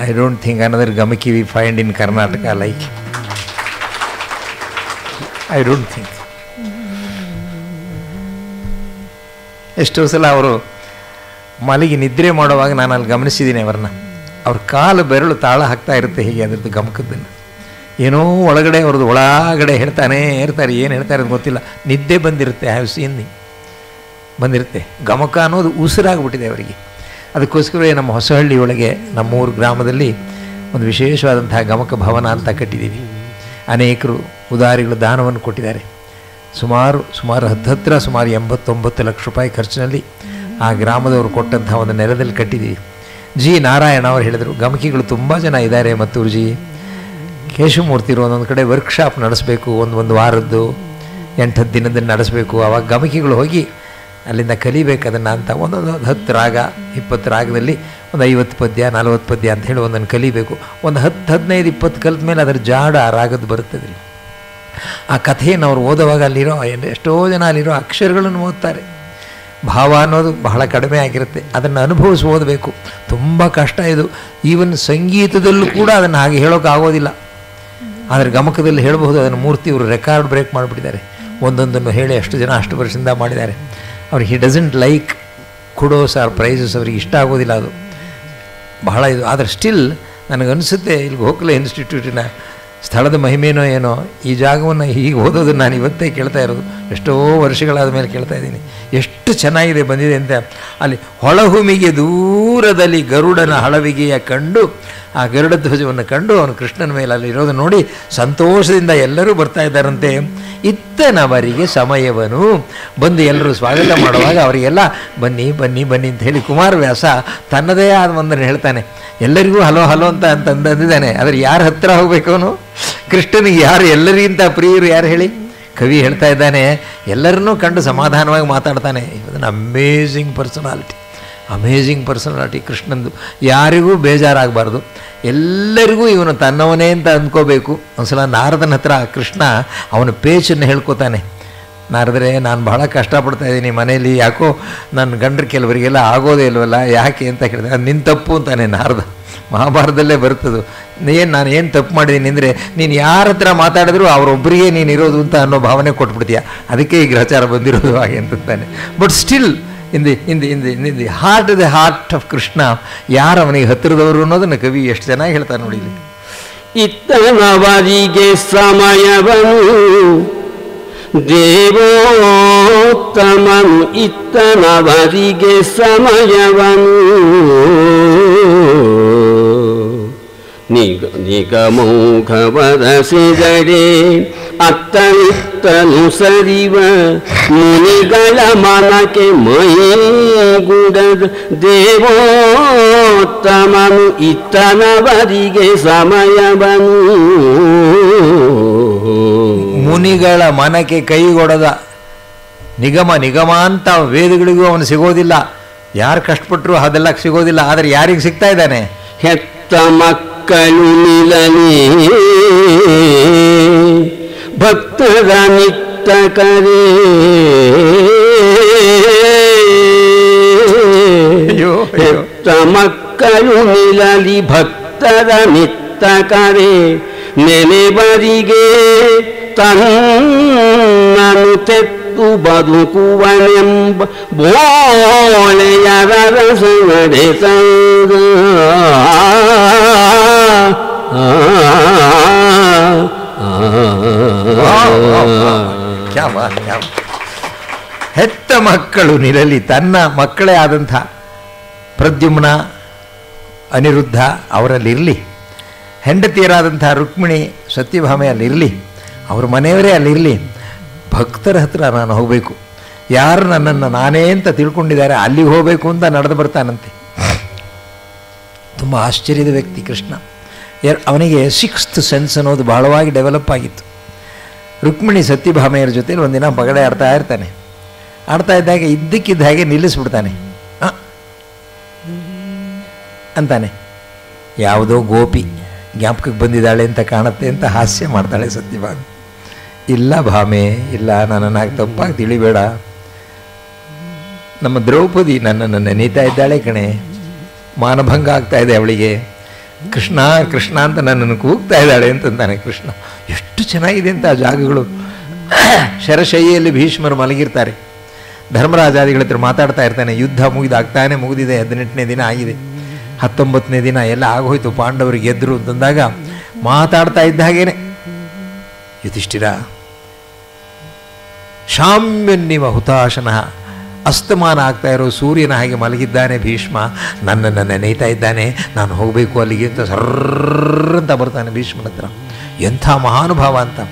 I don't think another ಗಮಕಿ we find in Karnataka like I don't think ಎಷ್ಟೋ ಸಲ ಅವರು ಮಲಗಿ ನಿದ್ರೆ ಮಾಡುವಾಗ ನಾನು ಅಲ್ಲಿ ಗಮನಿಸಿದ್ದೀನಿ ಅವರನ್ನ. ಅವ್ರ ಕಾಲು ಬೆರಳು ತಾಳ ಹಾಕ್ತಾ ಇರುತ್ತೆ ಹೀಗೆ ಅದ್ರದ್ದು ಗಮಕದ್ದನ್ನು. ಏನೋ ಒಳಗಡೆ ಅವ್ರದ್ದು ಒಳಗಡೆ ಹೇಳ್ತಾನೇ ಇರ್ತಾರೆ, ಏನು ಹೇಳ್ತಾರೆ ಅಂತ ಗೊತ್ತಿಲ್ಲ. ನಿದ್ದೆ ಬಂದಿರುತ್ತೆ ಹ್ಯಾವ್ ಸೀನ್ ಬಂದಿರುತ್ತೆ. ಗಮಕ ಅನ್ನೋದು ಉಸಿರಾಗ್ಬಿಟ್ಟಿದೆ ಅವರಿಗೆ. ಅದಕ್ಕೋಸ್ಕರ ನಮ್ಮ ಹೊಸಹಳ್ಳಿ ಒಳಗೆ ನಮ್ಮೂರು ಗ್ರಾಮದಲ್ಲಿ ಒಂದು ವಿಶೇಷವಾದಂತಹ ಗಮಕ ಭವನ ಅಂತ ಕಟ್ಟಿದ್ದೀವಿ. ಅನೇಕರು ಉದಾರಿಗಳು ದಾನವನ್ನು ಕೊಟ್ಟಿದ್ದಾರೆ. ಸುಮಾರು ಸುಮಾರು ಹತ್ತತ್ರ, ಸುಮಾರು ಎಂಬತ್ತೊಂಬತ್ತು ಲಕ್ಷ ರೂಪಾಯಿ ಖರ್ಚಿನಲ್ಲಿ ಆ ಗ್ರಾಮದವರು ಕೊಟ್ಟಂತಹ ಒಂದು ನೆಲದಲ್ಲಿ ಕಟ್ಟಿದ್ದೀವಿ. ಜಿ ನಾರಾಯಣ ಅವರು ಹೇಳಿದರು, ಗಮಕಿಗಳು ತುಂಬ ಜನ ಇದ್ದಾರೆ ಮತ್ತೂರು ಜಿ ಕೇಶವಮೂರ್ತಿರು ಒಂದೊಂದು ಕಡೆ ವರ್ಕ್ಶಾಪ್ ನಡೆಸಬೇಕು, ಒಂದು ಒಂದು ವಾರದ್ದು ಎಂಟು ಹತ್ತು ದಿನದಲ್ಲಿ ನಡೆಸಬೇಕು. ಆವಾಗ ಗಮಕಿಗಳು ಹೋಗಿ ಅಲ್ಲಿಂದ ಕಲಿಬೇಕು ಅದನ್ನು ಅಂತ ಒಂದೊಂದು ಹತ್ತು ರಾಗ, ಇಪ್ಪತ್ತು ರಾಗದಲ್ಲಿ ಒಂದು ಐವತ್ತು ಪದ್ಯ, ನಲವತ್ತು ಪದ್ಯ ಅಂತ ಹೇಳಿ ಒಂದನ್ನು ಕಲಿಬೇಕು. ಒಂದು ಹತ್ತು, ಹದಿನೈದು, ಇಪ್ಪತ್ತು ಕಲಿತ ಮೇಲೆ ಅದರ ಜಾಡ ಆ ರಾಗದ್ದು ಬರುತ್ತದೆ ಆ ಕಥೆಯನ್ನು ಅವರು ಓದುವಾಗ ಅಲ್ಲಿರೋ ಎಷ್ಟೋ ಜನ ಅಲ್ಲಿರೋ ಅಕ್ಷರಗಳನ್ನು ಓದ್ತಾರೆ. ಭಾವ ಅನ್ನೋದು ಬಹಳ ಕಡಿಮೆ ಆಗಿರುತ್ತೆ. ಅದನ್ನು ಅನುಭವಿಸಿ ಓದಬೇಕು. ತುಂಬ ಕಷ್ಟ ಇದು. ಈವನ್ ಸಂಗೀತದಲ್ಲೂ ಕೂಡ ಅದನ್ನು ಹಾಗೆ ಹೇಳೋಕ್ಕಾಗೋದಿಲ್ಲ ಆದರೆ ಗಮಕದಲ್ಲಿ ಹೇಳಬಹುದು, ಅದನ್ನು ಮೂರ್ತಿ ಇವರು ರೆಕಾರ್ಡ್ ಬ್ರೇಕ್ ಮಾಡಿಬಿಟ್ಟಿದ್ದಾರೆ. ಒಂದೊಂದನ್ನು ಹೇಳಿ ಅಷ್ಟು ಜನ ಅಷ್ಟು ವರ್ಷದಿಂದ ಮಾಡಿದ್ದಾರೆ. ಅವ್ರು he doesn't like kudos or prizes, ಅವ್ರಿಗೆ ಇಷ್ಟ ಆಗೋದಿಲ್ಲ ಅದು. ಬಹಳ ಇದು. ಆದರೆ ಸ್ಟಿಲ್ ನನಗನ್ಸುತ್ತೆ ಇಲ್ಲಿ ಗೋಖಲೆ ಇನ್ಸ್ಟಿಟ್ಯೂಟಿನ ಸ್ಥಳದ ಮಹಿಮೇನೋ ಏನೋ, ಈ ಜಾಗವನ್ನು ಹೀಗೆ ಓದೋದು ನಾನು ಇವತ್ತೇ ಕೇಳ್ತಾ ಇರೋದು. ಎಷ್ಟೋ ವರ್ಷಗಳಾದ ಮೇಲೆ ಕೇಳ್ತಾ ಇದ್ದೀನಿ. ಎಷ್ಟು ಚೆನ್ನಾಗಿದೆ ಬಂದಿದೆ ಅಂತ. ಅಲ್ಲಿ ಹೊಳಹುಮಿಗೆ ದೂರದಲ್ಲಿ ಗರುಡನ ಹಳವಿಗೆಯ ಕಂಡು ಆ ಗರುಡ ಧ್ವಜವನ್ನು ಕಂಡು ಅವನು ಕೃಷ್ಣನ ಮೇಲೆ ಅಲ್ಲಿ ಇರೋದು ನೋಡಿ ಸಂತೋಷದಿಂದ ಎಲ್ಲರೂ ಬರ್ತಾ ಇದ್ದಾರಂತೆ. ಇತ್ತನವರಿಗೆ ಸಮಯವನು. ಬಂದು ಎಲ್ಲರೂ ಸ್ವಾಗತ ಮಾಡುವಾಗ ಅವರಿಗೆಲ್ಲ, ಬನ್ನಿ ಬನ್ನಿ ಬನ್ನಿ ಅಂತ ಹೇಳಿ ಕುಮಾರವ್ಯಾಸ ತನ್ನದೇ ಆದ ಒಂದನ್ನು ಹೇಳ್ತಾನೆ. ಎಲ್ಲರಿಗೂ ಹಲೋ ಹಲೋ ಅಂತ ಅಂತಂದಿದ್ದಾನೆ. ಆದರೆ ಯಾರ ಹತ್ತಿರ ಹೋಗಬೇಕು ಅವನು? ಕೃಷ್ಣನಿಗೆ ಯಾರು ಎಲ್ಲರಿಗಿಂತ ಪ್ರಿಯರು ಯಾರು ಹೇಳಿ? ಕವಿ ಹೇಳ್ತಾ ಇದ್ದಾನೆ, ಎಲ್ಲರನ್ನೂ ಕಂಡು ಸಮಾಧಾನವಾಗಿ ಮಾತಾಡ್ತಾನೆ. Even amazing personality amazing personality ಕೃಷ್ಣಂದು ಯಾರಿಗೂ ಬೇಜಾರಾಗಬಾರ್ದು. ಎಲ್ಲರಿಗೂ ಇವನು ತನ್ನವನೇ ಅಂತ ಅಂದ್ಕೋಬೇಕು. ಒಂದ್ಸಲ ನಾರದನ ಹತ್ರ ಕೃಷ್ಣ ಅವನ ಪೇಚನ್ನು ಹೇಳ್ಕೊತಾನೆ. ನಾರದ್ರೆ, ನಾನು ಬಹಳ ಕಷ್ಟಪಡ್ತಾ ಇದ್ದೀನಿ ಮನೇಲಿ ಯಾಕೋ ನನ್ನ ಗಂಡ್ರ ಕೆಲವರಿಗೆಲ್ಲ ಆಗೋದೇ ಇಲ್ವಲ್ಲ? ಯಾಕೆ? ಅಂತ ಕೇಳಿದೆ. ಅದು ನಿನ್ನ ತಪ್ಪು ಅಂತಾನೆ ನಾರದ. ಮಹಾಭಾರತದಲ್ಲೇ ಬರ್ತದು ಏನು, ನಾನು ಏನು ತಪ್ಪು ಮಾಡಿದ್ದೀನಿ ಅಂದರೆ, ನೀನು ಯಾರ ಹತ್ರ ಮಾತಾಡಿದ್ರು ಅವರೊಬ್ಬರಿಗೆ ನೀನು ಇರೋದು ಅಂತ ಅನ್ನೋ ಭಾವನೆ ಕೊಟ್ಬಿಡ್ತೀಯ. ಅದಕ್ಕೆ ಈ ಗ್ರಹಚಾರ ಬಂದಿರೋದು ಹಾಗೆ ಅಂತಾನೆ. But still in the in the in the in the heart the heart of Krishna ಯಾರು ಅವನಿಗೆ ಹತ್ತಿರದವರು ಅನ್ನೋದನ್ನು ಕವಿ ಎಷ್ಟು ಚೆನ್ನಾಗಿ ಹೇಳ್ತಾರೆ ನೋಡಿ ಇತ್ತನವರಿಗೆ ಸಮಯವನು ದೇವೋತ್ತಮನು ಇತ್ತನವರಿಗೆ ಸಮಯವನು ನಿಗ ಅತ್ತನು ಸರಿವ ಮುನಿಗಳ ಮನಕ್ಕೆ ಮೈಗುಡದ ದೇವೋತ್ತಮನು ಇತ್ತನವರಿಗೆ ಸಮಯವನು. ಮುನಿಗಳ ಮನಕ್ಕೆ ಕೈಗೊಡದ ನಿಗಮ ನಿಗಮ ಅಂತ ವೇದಗಳಿಗೂ ಅವನು ಸಿಗೋದಿಲ್ಲ. ಯಾರು ಕಷ್ಟಪಟ್ಟರು ಅದೆಲ್ಲ ಸಿಗೋದಿಲ್ಲ ಆದರೆ ಯಾರಿಗೆ ಸಿಗ್ತಾ ಇದ್ದಾನೆ? ಹೆತ್ತ ಮಕ್ಕಳು ನಿಲನೆ ಭಕ್ತರ ನಿತ್ತ ಕರೆ. ಹೆತ್ತ ಮಕ್ಕಳು ನಿಲಲಿ ಭಕ್ತರ ನಿತ್ತ ಕರೆ. ನೆನೆಬರಿಗೆ ತನ್ನನು ತೆತ್ತು ಬದುಕುವನೆಂಬ ಬೋಳೆಯರ ರಸನಡೆ ತಂದ ಕ್ಯಾ ಬಾತ್, ಕ್ಯಾ ಬಾತ್. ಹೆತ್ತ ಮಕ್ಕಳು ನಿರಲಿ ತನ್ನ ಮಕ್ಕಳೇ ಆದಂಥ ಪ್ರದ್ಯುಮ್ನ ಅನಿರುದ್ಧ ಅವರಲ್ಲಿರಲಿ. ಹೆಂಡತಿಯರಾದಂಥ ರುಕ್ಮಿಣಿ ಸತ್ಯಭಾಮೆ ಅಲ್ಲಿರಲಿ. ಅವ್ರ ಮನೆಯವರೇ ಅಲ್ಲಿರಲಿ. ಭಕ್ತರ ಹತ್ರ ನಾನು ಹೋಗಬೇಕು. ಯಾರು ನನ್ನನ್ನು ನಾನೇ ಅಂತ ತಿಳ್ಕೊಂಡಿದ್ದಾರೆ ಅಲ್ಲಿಗೆ ಹೋಗಬೇಕು ಅಂತ ನಡೆದು ಬರ್ತಾನಂತೆ. ತುಂಬ ಆಶ್ಚರ್ಯದ ವ್ಯಕ್ತಿ ಕೃಷ್ಣ. ಅವನಿಗೆ ಸಿಕ್ಸ್ತ್ ಸೆನ್ಸ್ ಅನ್ನೋದು ಬಹಳವಾಗಿ ಡೆವಲಪ್ ಆಗಿತ್ತು. ರುಕ್ಮಿಣಿ ಸತ್ಯಭಾಮೆಯರ ಜೊತೆಲಿ ಒಂದಿನ ಪಗಡೆ ಆಡ್ತಾ ಇರ್ತಾನೆ. ಆಡ್ತಾ ಇದ್ದಾಗ ಇದ್ದಕ್ಕಿದ್ದ ಹಾಗೆ ನಿಲ್ಲಿಸ್ಬಿಡ್ತಾನೆ. ಅಂತಾನೆ. ಯಾವುದೋ ಗೋಪಿ ಜ್ಞಾಪಕಕ್ಕೆ ಬಂದಿದ್ದಾಳೆ ಅಂತ ಕಾಣುತ್ತೆ ಅಂತ ಹಾಸ್ಯ ಮಾಡ್ತಾಳೆ ಸತ್ಯಭಾಮೆ. ಇಲ್ಲ ಭಾಮೆ, ಇಲ್ಲ ನನ್ನನ್ನು ತಪ್ಪಾಗಿ ತಿಳಿಬೇಡ. ನಮ್ಮ ದ್ರೌಪದಿ ನನ್ನನ್ನು ನೆನೀತಾ ಇದ್ದಾಳೆ ಕಣೆ. ಮಾನಭಂಗ ಆಗ್ತಾ ಇದೆ ಅವಳಿಗೆ. ಕೃಷ್ಣ ಕೃಷ್ಣ ಅಂತ ನನ್ನನ್ನು ಕೂಗ್ತಾ ಇದ್ದಾಳೆ ಅಂತಂತಾನೆ ಕೃಷ್ಣ. ಎಷ್ಟು ಚೆನ್ನಾಗಿದೆ ಅಂತ ಆ ಜಾಗಗಳು. ಶರಶೈಯಲ್ಲಿ ಭೀಷ್ಮರು ಮಲಗಿರ್ತಾರೆ. ಧರ್ಮರಾಜಾದಿಗಳ ಹತ್ರ ಮಾತಾಡ್ತಾ ಇರ್ತಾನೆ. ಯುದ್ಧ ಮುಗಿದಾಗ್ತಾನೆ, ಮುಗಿದಿದೆ. ಹದಿನೆಂಟನೇ ದಿನ ಆಗಿದೆ. ಹತ್ತೊಂಬತ್ತನೇ ದಿನ ಎಲ್ಲ ಆಗೋಯ್ತು. ಪಾಂಡವರಿಗೆ ಗೆದ್ರು ಅಂತಂದಾಗ ಮಾತಾಡ್ತಾ ಇದ್ದ ಹಾಗೇನೆ. ಯುಧಿಷ್ಠಿರ ಶಾಮ್ಯನ್ನಿವ ಹುತಾಶನಃ. ಅಸ್ತಮಾನ ಆಗ್ತಾ ಇರೋ ಸೂರ್ಯನ ಹಾಗೆ ಮಲಗಿದ್ದಾನೆ ಭೀಷ್ಮ. ನನ್ನನ್ನು ನೆನೆಯ್ತಾ ಇದ್ದಾನೆ. ನಾನು ಹೋಗಬೇಕು ಅಲ್ಲಿಗೆ ಅಂತ ಸರ್ರ ಅಂತ ಬರ್ತಾನೆ ಭೀಷ್ಮನ ಹತ್ರ. ಎಂಥ ಮಹಾನುಭಾವ ಅಂತ.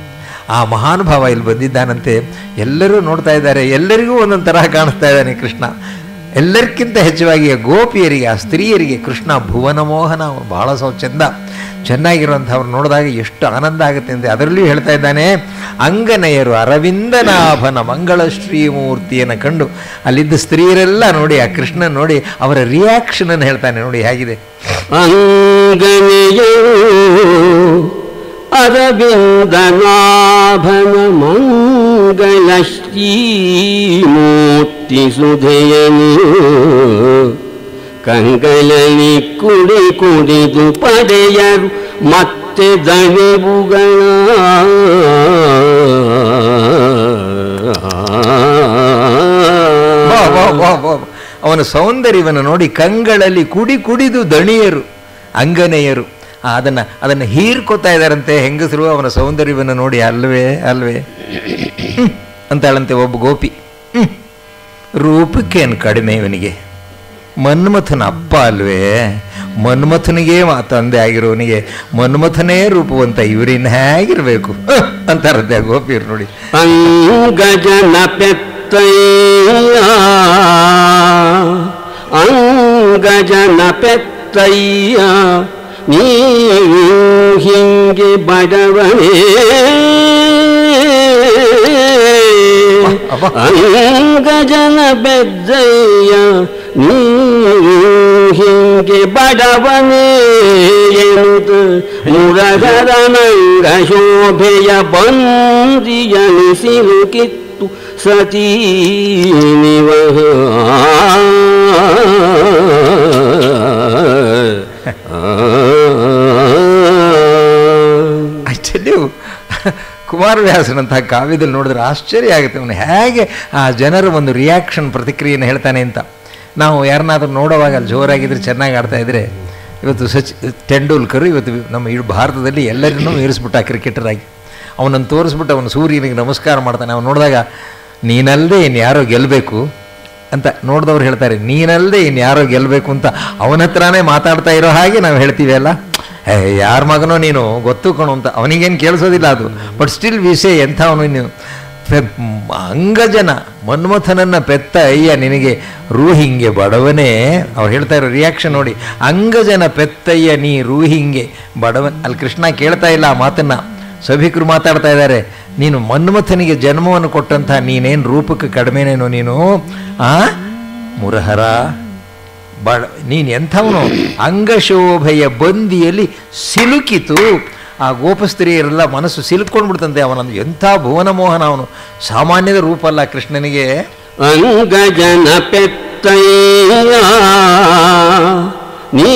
ಆ ಮಹಾನುಭಾವ ಇಲ್ಲಿ ಬಂದಿದ್ದಾನಂತೆ. ಎಲ್ಲರೂ ನೋಡ್ತಾ ಇದ್ದಾರೆ. ಎಲ್ಲರಿಗೂ ಒಂದೊಂದು ತರಹ ಕಾಣಿಸ್ತಾ ಇದ್ದಾನೆ ಕೃಷ್ಣ. ಎಲ್ಲರಿಗಿಂತ ಹೆಚ್ಚಾಗಿ ಆ ಗೋಪಿಯರಿಗೆ, ಆ ಸ್ತ್ರೀಯರಿಗೆ ಕೃಷ್ಣ ಭುವನ ಮೋಹನ ಬಹಳ ಸೊ ಚೆಂದ ಚೆನ್ನಾಗಿರುವಂಥವ್ರು ನೋಡಿದಾಗ ಎಷ್ಟು ಆನಂದ ಆಗುತ್ತೆ ಅಂತ ಅದರಲ್ಲೂ ಹೇಳ್ತಾ ಇದ್ದಾನೆ. ಅಂಗನೆಯರು ಅರವಿಂದನಾಭನ ಮಂಗಳ ಶ್ರೀಮೂರ್ತಿಯನ್ನು ಕಂಡು ಅಲ್ಲಿದ್ದ ಸ್ತ್ರೀಯರೆಲ್ಲ ನೋಡಿ, ಆ ಕೃಷ್ಣ ನೋಡಿ ಅವರ ರಿಯಾಕ್ಷನನ್ನು ಹೇಳ್ತಾನೆ. ನೋಡಿ ಹೇಗಿದೆ. ಅರವಿಂದನಾಭನ ಮಂಗಳ ಶ್ರೀಮೂರ್ತಿ ಸುಧೆಯನು. ಕಂಗಳಲಿ ಕುಡಿ ಕುಡಿದು ಪಡೆಯರು ಮತ್ತೆ ವಾ. ಅವನ ಸೌಂದರ್ಯವನ್ನು ನೋಡಿ ಕಂಗಳಲ್ಲಿ ಕುಡಿ ಕುಡಿದು ದಣಿಯರು, ಅಂಗನೆಯರು. ಅದನ್ನ, ಅದನ್ನು ಹೀರ್ಕೋತಾ ಇದ್ದಾರಂತೆ ಹೆಂಗಸರು ಅವನ ಸೌಂದರ್ಯವನ್ನು ನೋಡಿ, ಅಲ್ವೇ ಅಲ್ವೇ. ಅಂತಾಳಂತೆ ಒಬ್ಬ ಗೋಪಿ. ರೂಪಕ್ಕೇನು ಕಡಿಮೆ ಇವನಿಗೆ. ಮನ್ಮಥನ ಅಪ್ಪ ಅಲ್ವೇ. ಮನ್ಮಥನಿಗೆ ತಂದೆ ಆಗಿರೋನಿಗೆ ಮನ್ಮಥನೇ ರೂಪವಂತ ಇವರಿನ ಹೇಗಿರಬೇಕು? ಆ ಗೋಪಿಯರು ನೋಡಿ. ಅಂಗಜನ ಅಂಗಜನ ಪೆತ್ತಯ್ಯ. ಹಿಂಗೆ ಬಡವನೇ. ಅಂಗಜನ ಬೆಜ್ಜಯ್ಯ ನೀ ಹಿಂಗೆ ಬಡವನೇ ಎನ್ನುತ್ತ ಮುರಗರ ನಂಗ ಶೋಭೆಯ ಬಂದಿಯನು ಸಿಲುಕಿತ್ತು ಸತೀ ನಿವಹ ಕುಮಾರವ್ಯಾಸನಂತಹ ಕಾವ್ಯದಲ್ಲಿ ನೋಡಿದ್ರೆ ಆಶ್ಚರ್ಯ ಆಗುತ್ತೆ. ಅವನು ಹೇಗೆ ಆ ಜನರ ಒಂದು ರಿಯಾಕ್ಷನ್ ಪ್ರತಿಕ್ರಿಯೆಯನ್ನು ಹೇಳ್ತಾನೆ ಅಂತ. ನಾವು ಯಾರನ್ನಾದರೂ ನೋಡೋವಾಗ ಅಲ್ಲಿ ಜೋರಾಗಿದ್ದರೆ ಚೆನ್ನಾಗಿ ಆಡ್ತಾ ಇದ್ದರೆ ಇವತ್ತು ಸಚ್ ತೆಂಡೂಲ್ಕರ್, ಇವತ್ತು ನಮ್ಮ ಇಡೀ ಭಾರತದಲ್ಲಿ ಎಲ್ಲರನ್ನೂ ಏರಿಸ್ಬಿಟ್ಟ ಕ್ರಿಕೆಟರ್ ಆಗಿ. ಅವನನ್ನು ತೋರಿಸ್ಬಿಟ್ಟು ಅವನು ಸೂರ್ಯನಿಗೆ ನಮಸ್ಕಾರ ಮಾಡ್ತಾನೆ. ಅವನು ನೋಡಿದಾಗ, ನೀನಲ್ಲದೆ ಇನ್ಯಾರೋ ಗೆಲ್ಲಬೇಕು ಅಂತ ನೋಡಿದವ್ರು ಹೇಳ್ತಾರೆ, ನೀನಲ್ಲದೆ ಇನ್ಯಾರೋ ಗೆಲ್ಲಬೇಕು ಅಂತ ಅವನ ಹತ್ರನೇ ಮಾತಾಡ್ತಾ ಇರೋ ಹಾಗೆ ನಾವು ಹೇಳ್ತೀವಿ ಅಲ್ಲ? ಯಾರ ಮಗನೋ ನೀನು? ಗೊತ್ತು ಕಣು ಅಂತ. ಅವನಿಗೇನು ಕೇಳಿಸೋದಿಲ್ಲ ಅದು. ಬಟ್ ಸ್ಟಿಲ್ ವಿಷಯ ಎಂಥವನು ನೀನು ಫೆ- ಮ್, ಅಂಗಜನ ಮನ್ಮಥನನ್ನು ಪೆತ್ತ ಅಯ್ಯ ನಿನಗೆ ರೂಹಿಂಗೆ ಬಡವನೇ. ಅವ್ರು ಹೇಳ್ತಾ ಇರೋ ರಿಯಾಕ್ಷನ್ ನೋಡಿ. ಅಂಗಜನ ಪೆತ್ತಯ್ಯ ನೀ ರೂಹಿಂಗೆ ಬಡವನ್. ಅಲ್ಲಿ ಕೃಷ್ಣ ಕೇಳ್ತಾ ಇಲ್ಲ ಆ ಮಾತನ್ನು. ಸಭಿಕರು ಮಾತಾಡ್ತಾ ಇದ್ದಾರೆ. ನೀನು ಮನ್ಮಥನಿಗೆ ಜನ್ಮವನ್ನು ಕೊಟ್ಟಂಥ ನೀನೇನು ರೂಪಕ್ಕೆ ಕಡಿಮೆನೇನೋ ನೀನು? ಆ ಮುರಹರ. ಬಡ ನೀನು ಎಂಥವನು, ಅಂಗಶೋಭೆಯ ಬಂದಿಯಲ್ಲಿ ಸಿಲುಕಿತು. ಆ ಗೋಪಸ್ತ್ರೀಯರೆಲ್ಲ ಮನಸ್ಸು ಸಿಲುಕೊಂಡ್ಬಿಡ್ತಂತೆ ಅವನನ್ನು. ಎಂಥ ಭುವನ ಮೋಹನ ಅವನು. ಸಾಮಾನ್ಯದ ರೂಪ ಅಲ್ಲ ಕೃಷ್ಣನಿಗೆ. ಅಂಗಜನ ನೀ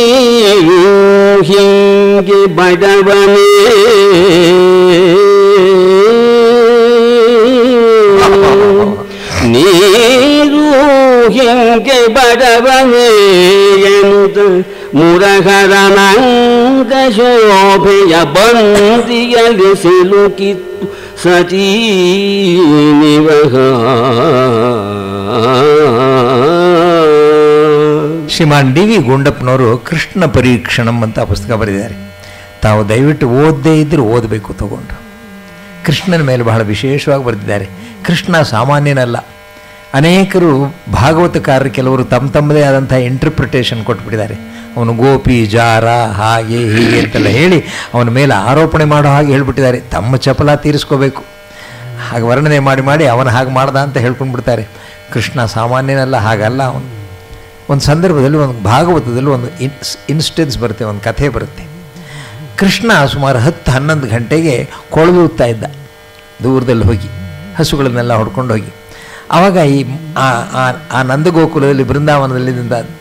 ಹಿಂಗೆ ಬಡವನೇ ಮುರಗರ ನಂಗ ಶೋಭೆಯ ಬಂದಿಯಲ್ಲಿ ಸಿಲುಕಿತ್ತು ಸಚೀನಿವಹ ಶ್ರೀಮಾನ್ ಡಿ ವಿ ಗುಂಡಪ್ಪನವರು ಕೃಷ್ಣ ಪರೀಕ್ಷಣಂ ಅಂತ ಪುಸ್ತಕ ಬರೆದಿದ್ದಾರೆ. ತಾವು ದಯವಿಟ್ಟು ಓದದೇ ಇದ್ದರೂ ಓದಬೇಕು ತಗೊಂಡು ಕೃಷ್ಣನ ಮೇಲೆ ಬಹಳ ವಿಶೇಷವಾಗಿ ಬರೆದಿದ್ದಾರೆ. ಕೃಷ್ಣ ಸಾಮಾನ್ಯನಲ್ಲ. ಅನೇಕರು ಭಾಗವತಕಾರರು ಕೆಲವರು ತಮ್ಮ ತಮ್ಮದೇ ಆದಂಥ ಇಂಟರ್ಪ್ರಿಟೇಷನ್ ಕೊಟ್ಬಿಟ್ಟಿದ್ದಾರೆ. ಅವನು ಗೋಪಿ, ಜಾರ, ಹಾಗೆ ಹೀಗೆ ಅಂತೆಲ್ಲ ಹೇಳಿ ಅವನ ಮೇಲೆ ಆರೋಪಣೆ ಮಾಡೋ ಹಾಗೆ ಹೇಳಿಬಿಟ್ಟಿದ್ದಾರೆ. ತಮ್ಮ ಚಪಲ ತೀರಿಸ್ಕೋಬೇಕು. ಹಾಗೆ ವರ್ಣನೆ ಮಾಡಿ ಮಾಡಿ ಅವನ ಹಾಗೆ ಮಾಡ್ದ ಅಂತ ಹೇಳ್ಕೊಂಡು ಬಿಡ್ತಾರೆ ಕೃಷ್ಣ ಸಾಮಾನ್ಯನಲ್ಲ, ಹಾಗಲ್ಲ ಅವನು. ಒಂದು ಸಂದರ್ಭದಲ್ಲಿ ಒಂದು ಭಾಗವತದಲ್ಲಿ ಒಂದು ಇನ್ಸ್ ಇನ್ಸ್ಟೆನ್ಸ್ ಬರುತ್ತೆ, ಒಂದು ಕಥೆ ಬರುತ್ತೆ. ಕೃಷ್ಣ ಸುಮಾರು ಹತ್ತು ಹನ್ನೊಂದು ಗಂಟೆಗೆ ಕೊಳಲೂತ್ತಾ ಇದ್ದ. ದೂರದಲ್ಲಿ ಹೋಗಿ, ಹಸುಗಳನ್ನೆಲ್ಲ ಹೊಡ್ಕೊಂಡು ಹೋಗಿ. ಆವಾಗ ಈ ಆ- ನಂದಗೋಕುಲದಲ್ಲಿ ಬೃಂದಾವನದಲ್ಲಿದ್ದ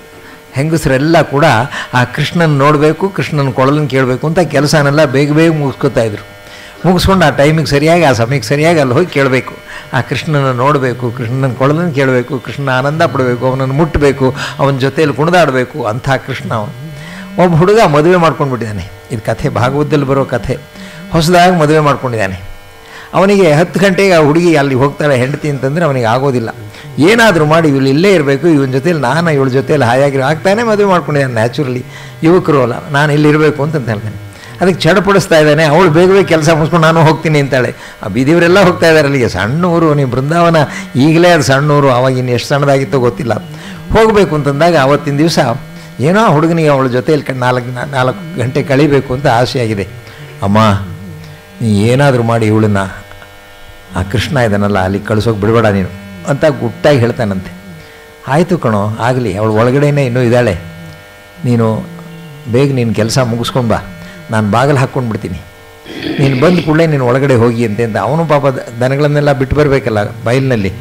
ಹೆಂಗಸರೆಲ್ಲ ಕೂಡ ಆ ಕೃಷ್ಣನ ನೋಡಬೇಕು, ಕೃಷ್ಣನ ಕೊಳಲನ್ನು ಕೇಳಬೇಕು ಅಂತ ಕೆಲಸನೆಲ್ಲ ಬೇಗ ಬೇಗ ಮುಗಿಸ್ಕೊತಾ ಇದ್ರು. ಮುಗಿಸ್ಕೊಂಡು ಆ ಟೈಮಿಗೆ ಸರಿಯಾಗಿ, ಆ ಸಮಯಕ್ಕೆ ಸರಿಯಾಗಿ ಅಲ್ಲಿ ಹೋಗಿ ಕೇಳಬೇಕು. ಆ ಕೃಷ್ಣನ ನೋಡಬೇಕು, ಕೃಷ್ಣನ ಕೊಳಲನ್ನು ಕೇಳಬೇಕು, ಕೃಷ್ಣ ಆನಂದ ಪಡಬೇಕು, ಅವನನ್ನು ಮುಟ್ಟಬೇಕು ಅವನ ಜೊತೆಯಲ್ಲಿ ಕುಣಿದಾಡಬೇಕು ಅಂಥ ಕೃಷ್ಣ ಅವನು. ಒಬ್ಬ ಹುಡುಗ ಮದುವೆ ಮಾಡ್ಕೊಂಡ್ಬಿಟ್ಟಿದ್ದಾನೆ. ಇದು ಕಥೆ, ಭಾಗವತದಲ್ಲಿ ಬರೋ ಕಥೆ. ಹೊಸದಾಗಿ ಮದುವೆ ಮಾಡ್ಕೊಂಡಿದ್ದಾನೆ. ಅವನಿಗೆ ಹತ್ತು ಗಂಟೆಗೆ ಆ ಹುಡುಗಿ ಅಲ್ಲಿ ಹೋಗ್ತಾಳೆ ಹೆಂಡತಿ ಅಂತಂದರೆ ಅವನಿಗೆ ಆಗೋದಿಲ್ಲ. ಏನಾದರೂ ಮಾಡಿ ಇವಳು ಇಲ್ಲೇ ಇರಬೇಕು, ಇವನ ಜೊತೆಲಿ ನಾನು ಇವಳ ಜೊತೆಲಿ ಹಾಯಾಗಿ ಆಗ್ತಾನೆ ಮದುವೆ ಮಾಡ್ಕೊಂಡಿದ್ದಾನೆ ನ್ಯಾಚುರಲಿ ಯುವಕರು ಅಲ್ಲ, ನಾನು ಇಲ್ಲಿರಬೇಕು ಅಂತ ಹೇಳ್ತಾನೆ ಅದಕ್ಕೆ ಚಡಪಡಿಸ್ತಾ ಇದ್ದಾನೆ, ಅವಳು ಬೇಗ ಬೇಗ ಕೆಲಸ ಮುಗಿಸ್ಕೊಂಡು ನಾನು ಹೋಗ್ತೀನಿ ಅಂತಾಳೆ. ಆ ಬೀದಿಯವರೆಲ್ಲ ಹೋಗ್ತಾ ಇದ್ದಾರೆ ಅಲ್ಲಿಗೆ ಸಣ್ಣವರು ನೀವು ಬೃಂದಾವನ, ಈಗಲೇ ಅದು ಸಣ್ಣವರು ಅವಾಗ ಇನ್ನು ಎಷ್ಟು ಸಣ್ಣದಾಗಿತ್ತೋ ಗೊತ್ತಿಲ್ಲ. ಹೋಗಬೇಕು ಅಂತಂದಾಗ ಆವತ್ತಿನ ದಿವಸ ಏನೋ ಹುಡುಗನಿಗೆ ಅವಳ ಜೊತೆಯಲ್ಲಿ ನಾಲ್ಕು ನಾಲ್ಕು ಗಂಟೆ ಕಳಿಬೇಕು ಅಂತ ಆಸೆಯಾಗಿದೆ. ಅಮ್ಮ ನೀ ಏನಾದರೂ ಮಾಡಿ ಇವಳನ್ನ, ಆ ಕೃಷ್ಣ ಇದನ್ನಲ್ಲ ಅಲ್ಲಿ ಕಳಿಸೋಕೆ ಬಿಡಬೇಡ ನೀನು ಅಂತ ಗುಟ್ಟಾಗಿ ಹೇಳ್ತಾನಂತೆ. ಆಯಿತು ಕಣೋ, ಆಗಲಿ, ಅವಳು ಒಳಗಡೆನೇ ಇನ್ನೂ ಇದ್ದಾಳೆ. ನೀನು ಬೇಗ ನೀನು ಕೆಲಸ ಮುಗಿಸ್ಕೊಂಡು ಬಾ. ನಾನು ಬಾಗಿಲು ಹಾಕ್ಕೊಂಡು ಬಿಡ್ತೀನಿ. ನೀನು ಬಂದ ಕೂಡಲೇ ನೀನು ಒಳಗಡೆ ಹೋಗಿ ಅಂತೆ ಅಂತ. ಅವನು ಪಾಪ ದನಗಳನ್ನೆಲ್ಲ ಬಿಟ್ಟು ಬರಬೇಕಲ್ಲ ಬಯಲಿನಲ್ಲಿ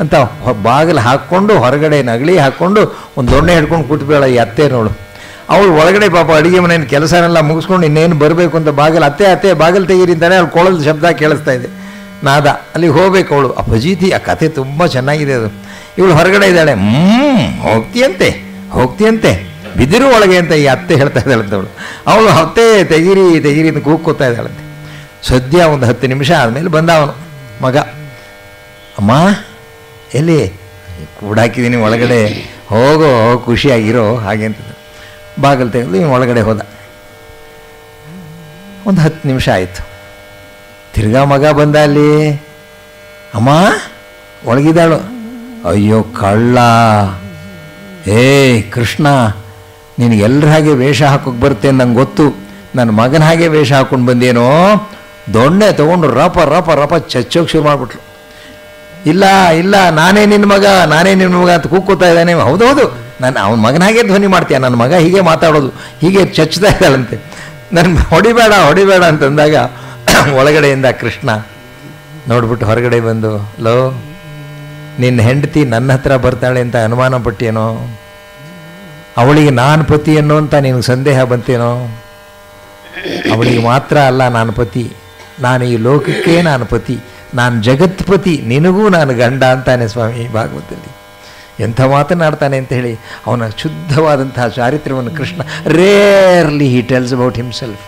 ಅಂತ ಬಾಗಿಲು ಹಾಕ್ಕೊಂಡು ಹೊರಗಡೆ ನಗಳಿ ಹಾಕ್ಕೊಂಡು ಒಂದು ದೊಣ್ಣೆ ಹಿಡ್ಕೊಂಡು ಕೂತ್ಬೇಳ ಈ ಅತ್ತೆ ನೋಡು. ಅವಳು ಒಳಗಡೆ ಪಾಪ ಅಡುಗೆ ಮನೆಯ ಕೆಲಸನೆಲ್ಲ ಮುಗಿಸ್ಕೊಂಡು ಇನ್ನೇನು ಬರಬೇಕು ಅಂತ ಬಾಗಿಲು ಅತ್ತೆ ಅತ್ತೆ, ಬಾಗಿಲು ತೆಗೀರಿಂದಾನೆ ಅವ್ಳು ಕೊಳದ ಶಬ್ದ ಕೇಳಿಸ್ತಾ ಇದೆ. ನಾದ, ಅಲ್ಲಿಗೆ ಹೋಗ್ಬೇಕು ಅವಳು. ಆ ಫಜೀತಿ ಆ ಕಥೆ ತುಂಬ ಚೆನ್ನಾಗಿದೆ ಅದು. ಇವಳು ಹೊರಗಡೆ ಇದ್ದಾಳೆ. ಹ್ಞೂ ಹೋಗ್ತೀಯಂತೆ ಹೋಗ್ತೀಯಂತೆ. ಬಿದಿರು ಒಳಗೆ ಅಂತ ಈ ಅತ್ತೆ ಹೇಳ್ತಾ ಇದ್ದಾಳಂತೆ ಅವಳು. ಅವಳು, ಅತ್ತೆ, ತೆಗೀರಿ ತೆಗೀರಿ ಅಂತ ಕೂಗ್ಕೋತಾ ಇದ್ದಾಳಂತೆ ಸದ್ಯ ಒಂದು ಹತ್ತು ನಿಮಿಷ ಆದಮೇಲೆ ಬಂದ ಅವನು ಮಗ. ಅಮ್ಮ, ಎಲ್ಲಿ? ಕೂಡಾಕಿದ್ದೀನಿ ಒಳಗಡೆ. ಹೋಗೋ ಖುಷಿಯಾಗಿರೋ ಹಾಗೆ ಅಂತ ಬಾಗಿಲು ತೆಗೆದು ಇವನು ಒಳಗಡೆ ಹೋದ. ಒಂದು ಹತ್ತು ನಿಮಿಷ ಆಯಿತು. ತಿರ್ಗಾ ಮಗ ಬಂದ ಅಲ್ಲಿ. ಅಮ್ಮ, ಒಳಗಿದ್ದಾಳು. ಅಯ್ಯೋ, ಕಳ್ಳ. ಏ ಕೃಷ್ಣ, ನಿನಗೆ ಎಲ್ಲರ ಹಾಗೆ ವೇಷ ಹಾಕೋಕೆ ಬರುತ್ತೆ ನಂಗೆ ಗೊತ್ತು. ನನ್ನ ಮಗನ ಹಾಗೆ ವೇಷ ಹಾಕೊಂಡು ಬಂದೇನೋ? ದೊಣ್ಣೆ ತೊಗೊಂಡು ರಪ ರಪ ರಪ ಚಚ್ಚೋಕೆ ಶುರು ಮಾಡಿಬಿಟ್ಲು. ಇಲ್ಲ ಇಲ್ಲ, ನಾನೇ ನಿನ್ನ ಮಗ, ನಾನೇ ನಿನ್ನ ಮಗ ಅಂತ ಕೂಗ್ಕೋತಾ ಇದ್ದಾನೆ. ಹೌದೌದು ನಾನು ಅವನ ಮಗನ ಹಾಗೆ ಧ್ವನಿ ಮಾಡ್ತೀಯ, ನನ್ನ ಮಗ ಹೀಗೆ ಮಾತಾಡೋದು, ಹೀಗೆ ಚಚ್ತಾ ಇದ್ದಾಳಂತೆ. ನನ್ನ ಹೊಡಿಬೇಡ ಹೊಡಿಬೇಡ ಅಂತಂದಾಗ ಒಳಗಡೆಯಿಂದ ಕೃಷ್ಣ ನೋಡ್ಬಿಟ್ಟು ಹೊರಗಡೆ ಬಂದು, ಲೋ, ನಿನ್ನ ಹೆಂಡತಿ ನನ್ನ ಹತ್ರ ಬರ್ತಾಳೆ ಅಂತ ಅನುಮಾನ ಪಟ್ಟೇನೋ ಅವಳಿಗೆ ನಾನು ಪತಿ ಅನ್ನೋ ಅಂತ ನಿನಗೆ ಸಂದೇಹ ಬಂತೇನೋ? ಅವಳಿಗೆ ಮಾತ್ರ ಅಲ್ಲ, ನಾನು ಪತಿ. ನಾನು ಈ ಲೋಕಕ್ಕೆ ನಾನು ಪತಿ. ನಾನು ಜಗತ್ಪತಿ, ನಿನಗೂ ನಾನು ಗಂಡ ಅಂತಾನೆ ಸ್ವಾಮಿ ಭಾಗವತದಲ್ಲಿ. ಎಂಥ ಮಾತನಾಡ್ತಾನೆ ಅಂತ ಹೇಳಿ ಅವನ ಶುದ್ಧವಾದಂತಹ ಚಾರಿತ್ರ್ಯವನ್ನು Krishna rarely he tells about himself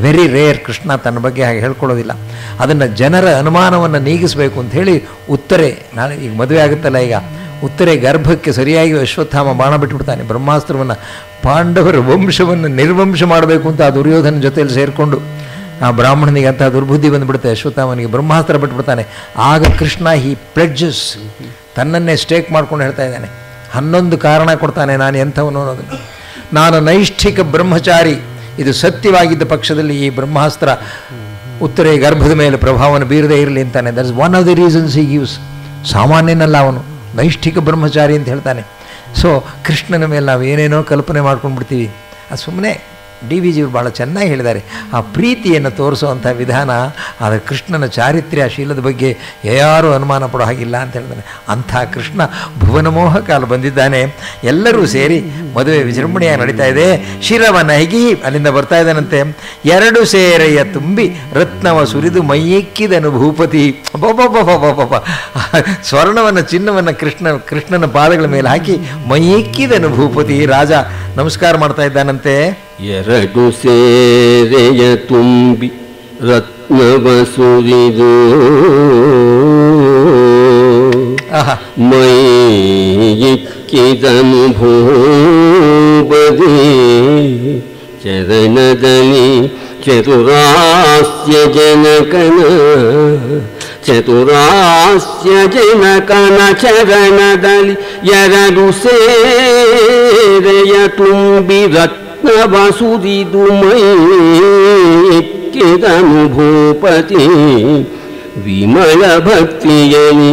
very rare Krishna ತನ್ನ ಬಗ್ಗೆ ಹಾಗೆ ಹೇಳ್ಕೊಳ್ಳೋದಿಲ್ಲ. ಅದನ್ನು ಜನರ ಅನುಮಾನವನ್ನು ನೀಗಿಸಬೇಕು ಅಂತ ಹೇಳಿ ಉತ್ತರೆ, ನಾಳೆ ಈಗ ಮದುವೆ ಆಗುತ್ತಲ್ಲ ಈಗ, ಉತ್ತರೆ ಗರ್ಭಕ್ಕೆ ಸರಿಯಾಗಿ ಅಶ್ವತ್ಥಾಮ ಬಾಣ ಬಿಟ್ಬಿಡ್ತಾನೆ. ಬ್ರಹ್ಮಾಸ್ತ್ರವನ್ನು ಪಾಂಡವರ ವಂಶವನ್ನು ನಿರ್ವಂಶ ಮಾಡಬೇಕು ಅಂತ ಆ ದುರ್ಯೋಧನ ಜೊತೆಯಲ್ಲಿ ಸೇರಿಕೊಂಡು, ಆ ಬ್ರಾಹ್ಮಣನಿಗೆ ಅಂತ ದುರ್ಬುದ್ಧಿ ಬಂದುಬಿಡುತ್ತೆ. ಅಶ್ವತ್ಥಾಮನಿಗೆ ಬ್ರಹ್ಮಾಸ್ತ್ರ ಬಿಟ್ಬಿಡ್ತಾನೆ. ಆಗ ಕೃಷ್ಣ ಹಿ ಪ್ಲೆಡ್ಜಸ್ ತನ್ನನ್ನೇ ಸ್ಟೇಕ್ ಮಾಡ್ಕೊಂಡು ಹೇಳ್ತಾ ಇದ್ದಾನೆ. ಹನ್ನೊಂದು ಕಾರಣ ಕೊಡ್ತಾನೆ ನಾನು ಎಂಥವನು ಅನ್ನೋದನ್ನು ನಾನು ನೈಷ್ಠಿಕ ಬ್ರಹ್ಮಚಾರಿ. ಇದು ಸತ್ಯವಾಗಿದ್ದ ಪಕ್ಷದಲ್ಲಿ ಈ ಬ್ರಹ್ಮಾಸ್ತ್ರ ಉತ್ತರೆ ಗರ್ಭದ ಮೇಲೆ ಪ್ರಭಾವವನ್ನು ಬೀರದೇ ಇರಲಿ ಅಂತಾನೆ. That is one of the reasons he gives ಸಾಮಾನ್ಯನಲ್ಲ ಅವನು. ನೈಷ್ಠಿಕ ಬ್ರಹ್ಮಚಾರಿ ಅಂತ ಹೇಳ್ತಾನೆ. ಸೊ ಕೃಷ್ಣನ ಮೇಲೆ ನಾವು ಏನೇನೋ ಕಲ್ಪನೆ ಮಾಡ್ಕೊಂಡ್ಬಿಡ್ತೀವಿ. ಅದು ಸುಮ್ಮನೆ ಡಿ ವಿ ಜಿಯವರು ಭಾಳ ಚೆನ್ನಾಗಿ ಹೇಳಿದ್ದಾರೆ. ಆ ಪ್ರೀತಿಯನ್ನು ತೋರಿಸುವಂಥ ವಿಧಾನ ಆದರೆ ಕೃಷ್ಣನ ಚಾರಿತ್ರ್ಯ, ಶೀಲದ ಬಗ್ಗೆ ಯಾರೂ ಅನುಮಾನ ಪಡೋ ಹಾಗಿಲ್ಲ ಅಂತ ಹೇಳಿದಾನೆ ಅಂಥ ಕೃಷ್ಣ ಭುವನಮೋಹ ಕಾಲ ಬಂದಿದ್ದಾನೆ. ಎಲ್ಲರೂ ಸೇರಿ ಮದುವೆ ವಿಜೃಂಭಣೆಯಾಗಿ ನಡೀತಾ ಇದೆ. ಶಿರವನ ಹೆಗಿ ಅಲ್ಲಿಂದ ಬರ್ತಾ ಇದ್ದಾನಂತೆ. ಎರಡು ಸೇರೆಯ ತುಂಬಿ ರತ್ನವ ಸುರಿದು ಮೈಯೆಕ್ಕಿದನು ಭೂಪತಿ. ಅಬ್ಬಬ್ಬಬ್ಬಬ್ಬಬ್ಬಬ್ಬ. ಸ್ವರ್ಣವನ್ನು, ಚಿನ್ನವನ್ನು ಕೃಷ್ಣ, ಕೃಷ್ಣನ ಪಾದಗಳ ಮೇಲೆ ಹಾಕಿ ಮೈಯೆಕ್ಕಿದನು ಭೂಪತಿ. ರಾಜ ನಮಸ್ಕಾರ ಮಾಡ್ತಾ ಇದ್ದಾನಂತೆ. ಎರಡು ಸೇರೆಯ ತುಂಬಿ ರತ್ನ ರತ್ನವಸುರಿದು ಆಹಾ ಮೈಯಿಕ್ಕಿದನು ಭೂಪದಿ ಚರಣದಲ್ಲಿ ಚತುರಾಸ್ಯ ಜನಕನ ಚತುರಾಸ್ಯ ಜನಕನ ಚರಣದಲ್ಲಿ ಎರಡು ಸೇರೆಯ ತುಂಬಿ ರತ್ನವ ಸುರಿದು ಮೈಕ್ಕಿದನು ಭೂಪತಿ ವಿಮಲ ಭಕ್ತಿಯಲಿ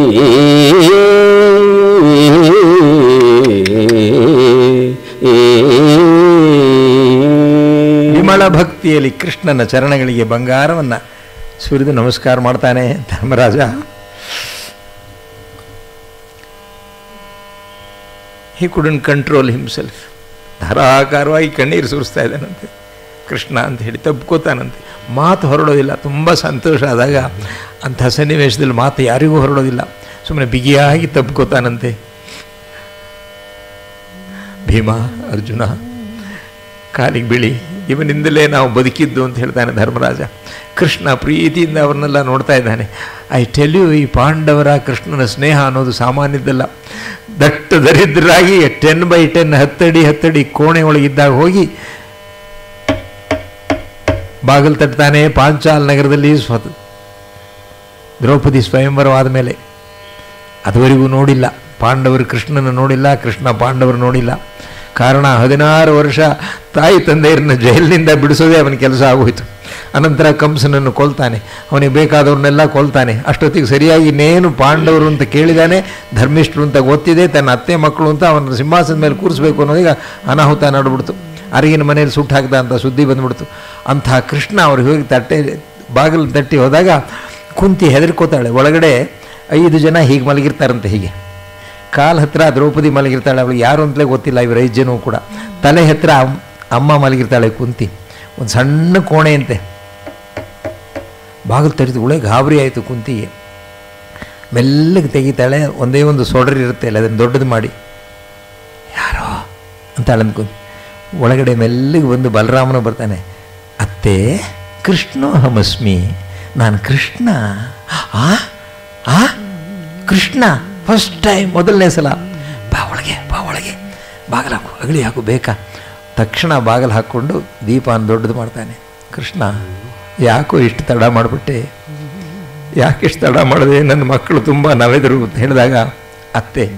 ವಿಮಳ ಭಕ್ತಿಯಲ್ಲಿ ಕೃಷ್ಣನ ಚರಣಗಳಿಗೆ ಬಂಗಾರವನ್ನು ಸುರಿದು ನಮಸ್ಕಾರ ಮಾಡ್ತಾನೆ Dharmaraja. He couldn't control himself ಧಾರಾಕಾರವಾಗಿ ಕಣ್ಣೀರು ಸುರಿಸ್ತಾ ಇದ್ದಾನಂತೆ. ಕೃಷ್ಣ ಅಂತ ಹೇಳಿ ತಬ್ಕೋತಾನಂತೆ. ಮಾತು ಹೊರಡೋದಿಲ್ಲ, ತುಂಬ ಸಂತೋಷ ಆದಾಗ ಅಂಥ ಸನ್ನಿವೇಶದಲ್ಲಿ ಮಾತು ಯಾರಿಗೂ ಹೊರಡೋದಿಲ್ಲ. ಸುಮ್ಮನೆ ಬಿಗಿಯಾಗಿ ತಬ್ಕೋತಾನಂತೆ. ಭೀಮ, ಅರ್ಜುನ, ಕಾಲಿಗೆ ಬಿಳಿ, ಇವನಿಂದಲೇ ನಾವು ಬದುಕಿದ್ದು ಅಂತ ಹೇಳ್ತಾನೆ ಧರ್ಮರಾಜ. ಕೃಷ್ಣ ಪ್ರೀತಿಯಿಂದ ಅವ್ರನ್ನೆಲ್ಲ ನೋಡ್ತಾ ಇದ್ದಾನೆ. ಐ ಟೆಲ್ ಯು ಈ ಪಾಂಡವರ ಕೃಷ್ಣನ ಸ್ನೇಹ ಅನ್ನೋದು ಸಾಮಾನ್ಯದ್ದಲ್ಲ. ದಟ್ಟ ದರಿದ್ರಾಗಿ ಟೆನ್ ಬೈ ಟೆನ್ ಹತ್ತಡಿ ಹತ್ತಡಿ ಕೋಣೆ ಒಳಗಿದ್ದಾಗ ಹೋಗಿ ಬಾಗಿಲು ತಟ್ತಾನೆ ಪಾಂಚಾಲ್ ನಗರದಲ್ಲಿ ಸ್ವತ ದ್ರೌಪದಿ ಸ್ವಯಂವರವಾದ ಮೇಲೆ. ಅದುವರೆಗೂ ನೋಡಿಲ್ಲ. ಪಾಂಡವರು ಕೃಷ್ಣನ ನೋಡಿಲ್ಲ, ಕೃಷ್ಣ ಪಾಂಡವರು ನೋಡಿಲ್ಲ. ಕಾರಣ ಹದಿನಾರು ವರ್ಷ ತಾಯಿ ತಂದೆಯರನ್ನ ಜೈಲಿನಿಂದ ಬಿಡಿಸೋದೇ ಅವನ ಕೆಲಸ ಆಗೋಯ್ತು. ಅನಂತರ ಕಂಸನನ್ನು ಕೊಲ್ತಾನೆ. ಅವನಿಗೆ ಬೇಕಾದವ್ರನ್ನೆಲ್ಲ ಕೊಲ್ತಾನೆ. ಅಷ್ಟೊತ್ತಿಗೆ ಸರಿಯಾಗಿ ಇನ್ನೇನು ಪಾಂಡವರು ಅಂತ ಕೇಳಿದಾನೆ, ಧರ್ಮಿಷ್ಠರು ಅಂತ ಗೊತ್ತಿದೆ, ತನ್ನ ಅತ್ತೆ ಮಕ್ಕಳು ಅಂತ ಅವನ ಸಿಂಹಾಸನದ ಮೇಲೆ ಕೂರಿಸ್ಬೇಕು ಅನ್ನೋದೀಗ ಅನಾಹುತ ನಡ್ಬಿಡ್ತು ಅರಿಗಿನ ಮನೆಯಲ್ಲಿ ಸುಟ್ಟು ಹಾಕಿದ ಅಂತ ಸುದ್ದಿ ಬಂದ್ಬಿಡ್ತು. ಅಂತಹ ಕೃಷ್ಣ ಅವ್ರಿಗೆ ಹೋಗಿ ತಟ್ಟೆ, ಬಾಗಿಲು ತಟ್ಟಿ ಹೋದಾಗ ಕುಂತಿ ಹೆದರ್ಕೋತಾಳೆ. ಒಳಗಡೆ ಐದು ಜನ ಹೀಗೆ ಮಲಗಿರ್ತಾರಂತೆ ಹೀಗೆ. ಕಾಲು ಹತ್ರ ದ್ರೌಪದಿ ಮಲಗಿರ್ತಾಳೆ. ಅವಳಿಗೆ ಯಾರು ಅಂತಲೇ ಗೊತ್ತಿಲ್ಲ ಇವರು ಐದು ಜನವೂ ಕೂಡ. ತಲೆ ಅಮ್- ಅಮ್ಮ ಮಲಗಿರ್ತಾಳೆ ಕುಂತಿ. ಒಂದು ಸಣ್ಣ ಕೋಣೆಯಂತೆ. ಬಾಗಿಲು ತೆರೆದು ಒಳಗೆ ಗಾಬರಿ ಆಯಿತು ಕುಂತಿ. ಮೆಲ್ಲಗೆ ತೆಗಿತಾಳೆ, ಒಂದೇ ಒಂದು ಸೊಡರಿ ಇರುತ್ತೆ ಅಲ್ಲ, ಅದನ್ನು ದೊಡ್ಡದು ಮಾಡಿ. ಯಾರೋ ಅಂತಾಳೆ ಕುಂತಿ. ಒಳಗಡೆ ಮೆಲ್ಲಗೆ ಬಂದು ಬಲರಾಮನು ಬರ್ತಾನೆ, ಅತ್ತೆ ಕೃಷ್ಣೋಹಮಸ್ಮಿ ನಾನು ಕೃಷ್ಣ. ಆ ಆ, ಕೃಷ್ಣ ಫಸ್ಟ್ ಟೈಮ್ ಮೊದಲನೇ ಸಲ. ಬಾ ಒಳಗೆ ಬಾ ಒಳಗೆ. ಬಾಗಿಲು ಹಾಕು ಅಗಳಿ ಹಾಕು, ಬೇಕಾ? ತಕ್ಷಣ ಬಾಗಿಲು ಹಾಕ್ಕೊಂಡು ದೀಪಾನ ದೊಡ್ಡದು ಮಾಡ್ತಾನೆ. ಕೃಷ್ಣ, ಯಾಕೋ ಇಷ್ಟು ತಡ ಮಾಡಿಬಿಟ್ಟೆ? ಯಾಕೆ ಇಷ್ಟು ತಡ ಮಾಡಿದೆ? ನನ್ನ ಮಕ್ಕಳು ತುಂಬ ನವೆದರು ಅಂತ ಹೇಳಿದಾಗ, ಅತ್ತೆ,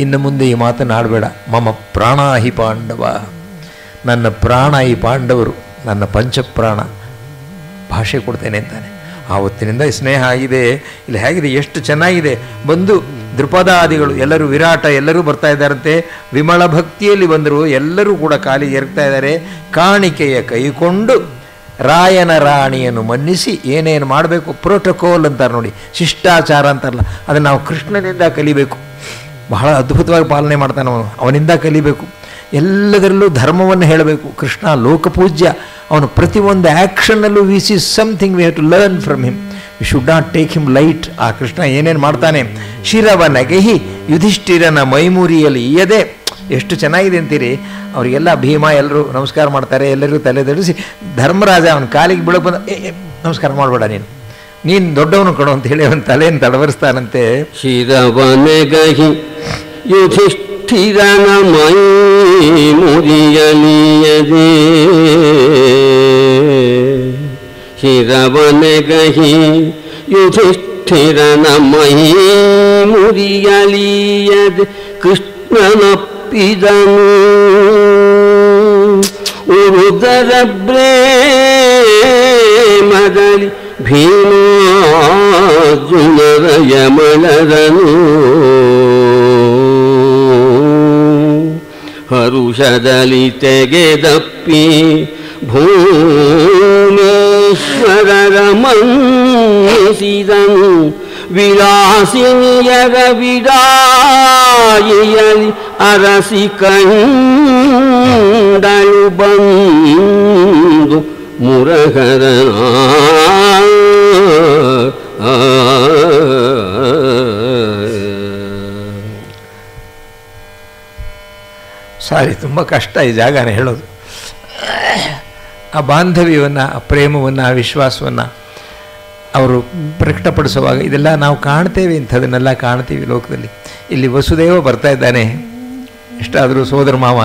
ಇನ್ನು ಮುಂದೆ ಈ ಮಾತನ್ನು ಆಡಬೇಡ. ಮಮ ಪ್ರಾಣಾಹಿ ಪಾಂಡವ. ನನ್ನ ಪ್ರಾಣ ಈ ಪಾಂಡವರು ನನ್ನ ಪಂಚಪ್ರಾಣ. ಭಾಷೆ ಕೊಡ್ತೇನೆ ಅಂತಾನೆ. ಆವತ್ತಿನಿಂದ ಸ್ನೇಹ ಆಗಿದೆ. ಇಲ್ಲಿ ಹೇಗಿದೆ? ಎಷ್ಟು ಚೆನ್ನಾಗಿದೆ? ಬಂದು ದೃಪದಾದಿಗಳು ಎಲ್ಲರೂ ವಿರಾಟ, ಎಲ್ಲರೂ ಬರ್ತಾ ಇದ್ದಾರಂತೆ. ವಿಮಳ ಭಕ್ತಿಯಲ್ಲಿ ಬಂದರು ಎಲ್ಲರೂ ಕೂಡ ಕಾಲಿ ಎರಗ್ತಾ ಇದ್ದಾರೆ. ಕಾಣಿಕೆಯ ಕೈಕೊಂಡು ರಾಯನ ರಾಣಿಯನ್ನು ಮನ್ನಿಸಿ ಏನೇನು ಮಾಡಬೇಕು? ಪ್ರೋಟೋಕಾಲ್ ಅಂತಾರೆ ನೋಡಿ, ಶಿಷ್ಟಾಚಾರ ಅಂತಾರಲ್ಲ, ಅದನ್ನು ನಾವು ಕೃಷ್ಣನಿಂದ ಕಲಿಬೇಕು. ಬಹಳ ಅದ್ಭುತವಾಗಿ ಪಾಲನೆ ಮಾಡ್ತಾನೆ ಅವನು, ಅವನಿಂದ ಕಲಿಬೇಕು. ಎಲ್ಲದರಲ್ಲೂ ಧರ್ಮವನ್ನು ಹೇಳಬೇಕು. ಕೃಷ್ಣ ಲೋಕಪೂಜ್ಯ, ಅವನು ಪ್ರತಿಯೊಂದು ಆ್ಯಕ್ಷನ್ನಲ್ಲೂ we see something we have to learn from him we should not take him light ಆ ಕೃಷ್ಣ ಏನೇನು ಮಾಡ್ತಾನೆ? ಶಿರವ ನಗೆಹಿ ಯುಧಿಷ್ಠಿರನ ಮೈಮೂರಿಯಲ್ಲಿ ಈಯದೆ ಎಷ್ಟು ಚೆನ್ನಾಗಿದೆ ಅಂತೀರಿ? ಅವರಿಗೆಲ್ಲ ಭೀಮ ಎಲ್ಲರೂ ನಮಸ್ಕಾರ ಮಾಡ್ತಾರೆ. ಎಲ್ಲರಿಗೂ ತಲೆ ತಡಿಸಿ ಧರ್ಮರಾಜ ಅವನ ಕಾಲಿಗೆ ಬೀಳಕ್ಕೆ ಬಂದ ನಮಸ್ಕಾರ ಮಾಡಬೇಡ ನೀನು. ನೀನು ದೊಡ್ಡವನು ಕೊಡು ಅಂತ ಹೇಳಿ ಅವನ ತಲೆಯನ್ನು ತಡವರಿಸ್ತಾನಂತೆ. ಶಿರವನಗಹಿ ಯುಧಿಷ್ಠಿರನ ಮೈ ಮುರಿಯಲಿಯದೆ ಶಿರವನೆಗಹಿ ಯುಧಿಷ್ಠಿರನ ಮೈ ಮುರಿಯಲಿಯದೆ ಕೃಷ್ಣನಪ್ಪಿದನು ಉರುದರ ಬ್ರೇಮದಲ್ಲಿ ಭೀಮಾರ್ಜುನರ ಯಮಳರನು ಹರುಷದಲ್ಲಿ ತೆಗೆದಪ್ಪಿ ಭೂಮೇಶ್ವರರ ಮನ್ನಿಸಿದನು ವಿಲಾಸಿನಿಯರ ವಿರಾಯಿಯಲ್ಲಿ ಅರಸಿ ಕಂಡಳು ಬಂದು ಮುರಗರನ ಸಾರಿ ತುಂಬ ಕಷ್ಟ ಈ ಜಾಗನ ಹೇಳೋದು. ಆ ಬಾಂಧವ್ಯವನ್ನು, ಆ ಪ್ರೇಮವನ್ನು, ಆ ವಿಶ್ವಾಸವನ್ನು ಅವರು ಪ್ರಕಟಪಡಿಸುವಾಗ ಇದೆಲ್ಲ ನಾವು ಕಾಣ್ತೇವೆ ಇಂಥದನ್ನೆಲ್ಲ ಕಾಣ್ತೀವಿ ಲೋಕದಲ್ಲಿ. ಇಲ್ಲಿ ವಸುದೇವ ಬರ್ತಾ ಇದ್ದಾನೆ. ಎಷ್ಟಾದರೂ ಸೋದರ ಮಾವ,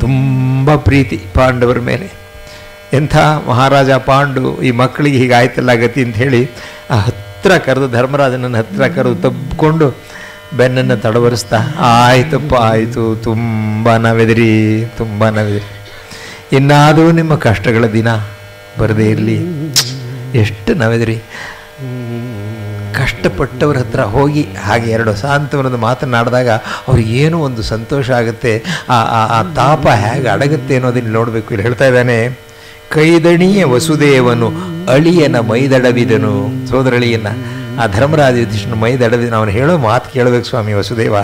ತುಂಬ ಪ್ರೀತಿ ಪಾಂಡವರ ಮೇಲೆ. ಎಂಥ ಮಹಾರಾಜ ಪಾಂಡು, ಈ ಮಕ್ಕಳಿಗೆ ಹೀಗಾಯ್ತಲ್ಲ ಗತಿ ಅಂತ ಹೇಳಿ ಆ ಹತ್ತಿರ ಕರೆದು ಧರ್ಮರಾಜನನ್ನು ಹತ್ತಿರ ಕರೆದು ತಬ್ಕೊಂಡು ಬೆನ್ನನ್ನು ತಡವರಿಸ್ತಾ, ಆಯ್ತಪ್ಪ, ಆಯಿತು, ತುಂಬ ನಾವೆದಿರಿ ತುಂಬ ನಾವೆದಿರಿ. ಇನ್ನಾದರೂ ನಿಮ್ಮ ಕಷ್ಟಗಳ ದಿನ ಬರದೇ ಇರಲಿ. ಎಷ್ಟು ನಾವಿದ್ರಿ. ಕಷ್ಟಪಟ್ಟವ್ರ ಹತ್ರ ಹೋಗಿ ಹಾಗೆ ಎರಡು ಸಾಂತ್ವನದ ಮಾತನಾಡಿದಾಗ ಅವ್ರಿಗೇನೋ ಒಂದು ಸಂತೋಷ ಆಗುತ್ತೆ. ಆ, ಆ- ತಾಪ ಹೇಗೆ ಅಡಗುತ್ತೆ ಅನ್ನೋದನ್ನು ನೋಡಬೇಕು ಇಲ್ಲಿ ಹೇಳ್ತಾ ಇದ್ದಾನೆ. ಕೈದಣಿಯ ವಸುದೇವನು ಅಳಿಯನ ಮೈದಡವಿದನು. ಸೋದರಳಿಯನ್ನ, ಆ ಧರ್ಮರಾಜ ಯುಧಿಷ್ಠನ ಮೈದಡವಿದನು ಅವನು ಹೇಳೋ ಮಾತು ಕೇಳಬೇಕು ಸ್ವಾಮಿ ವಸುದೇವ.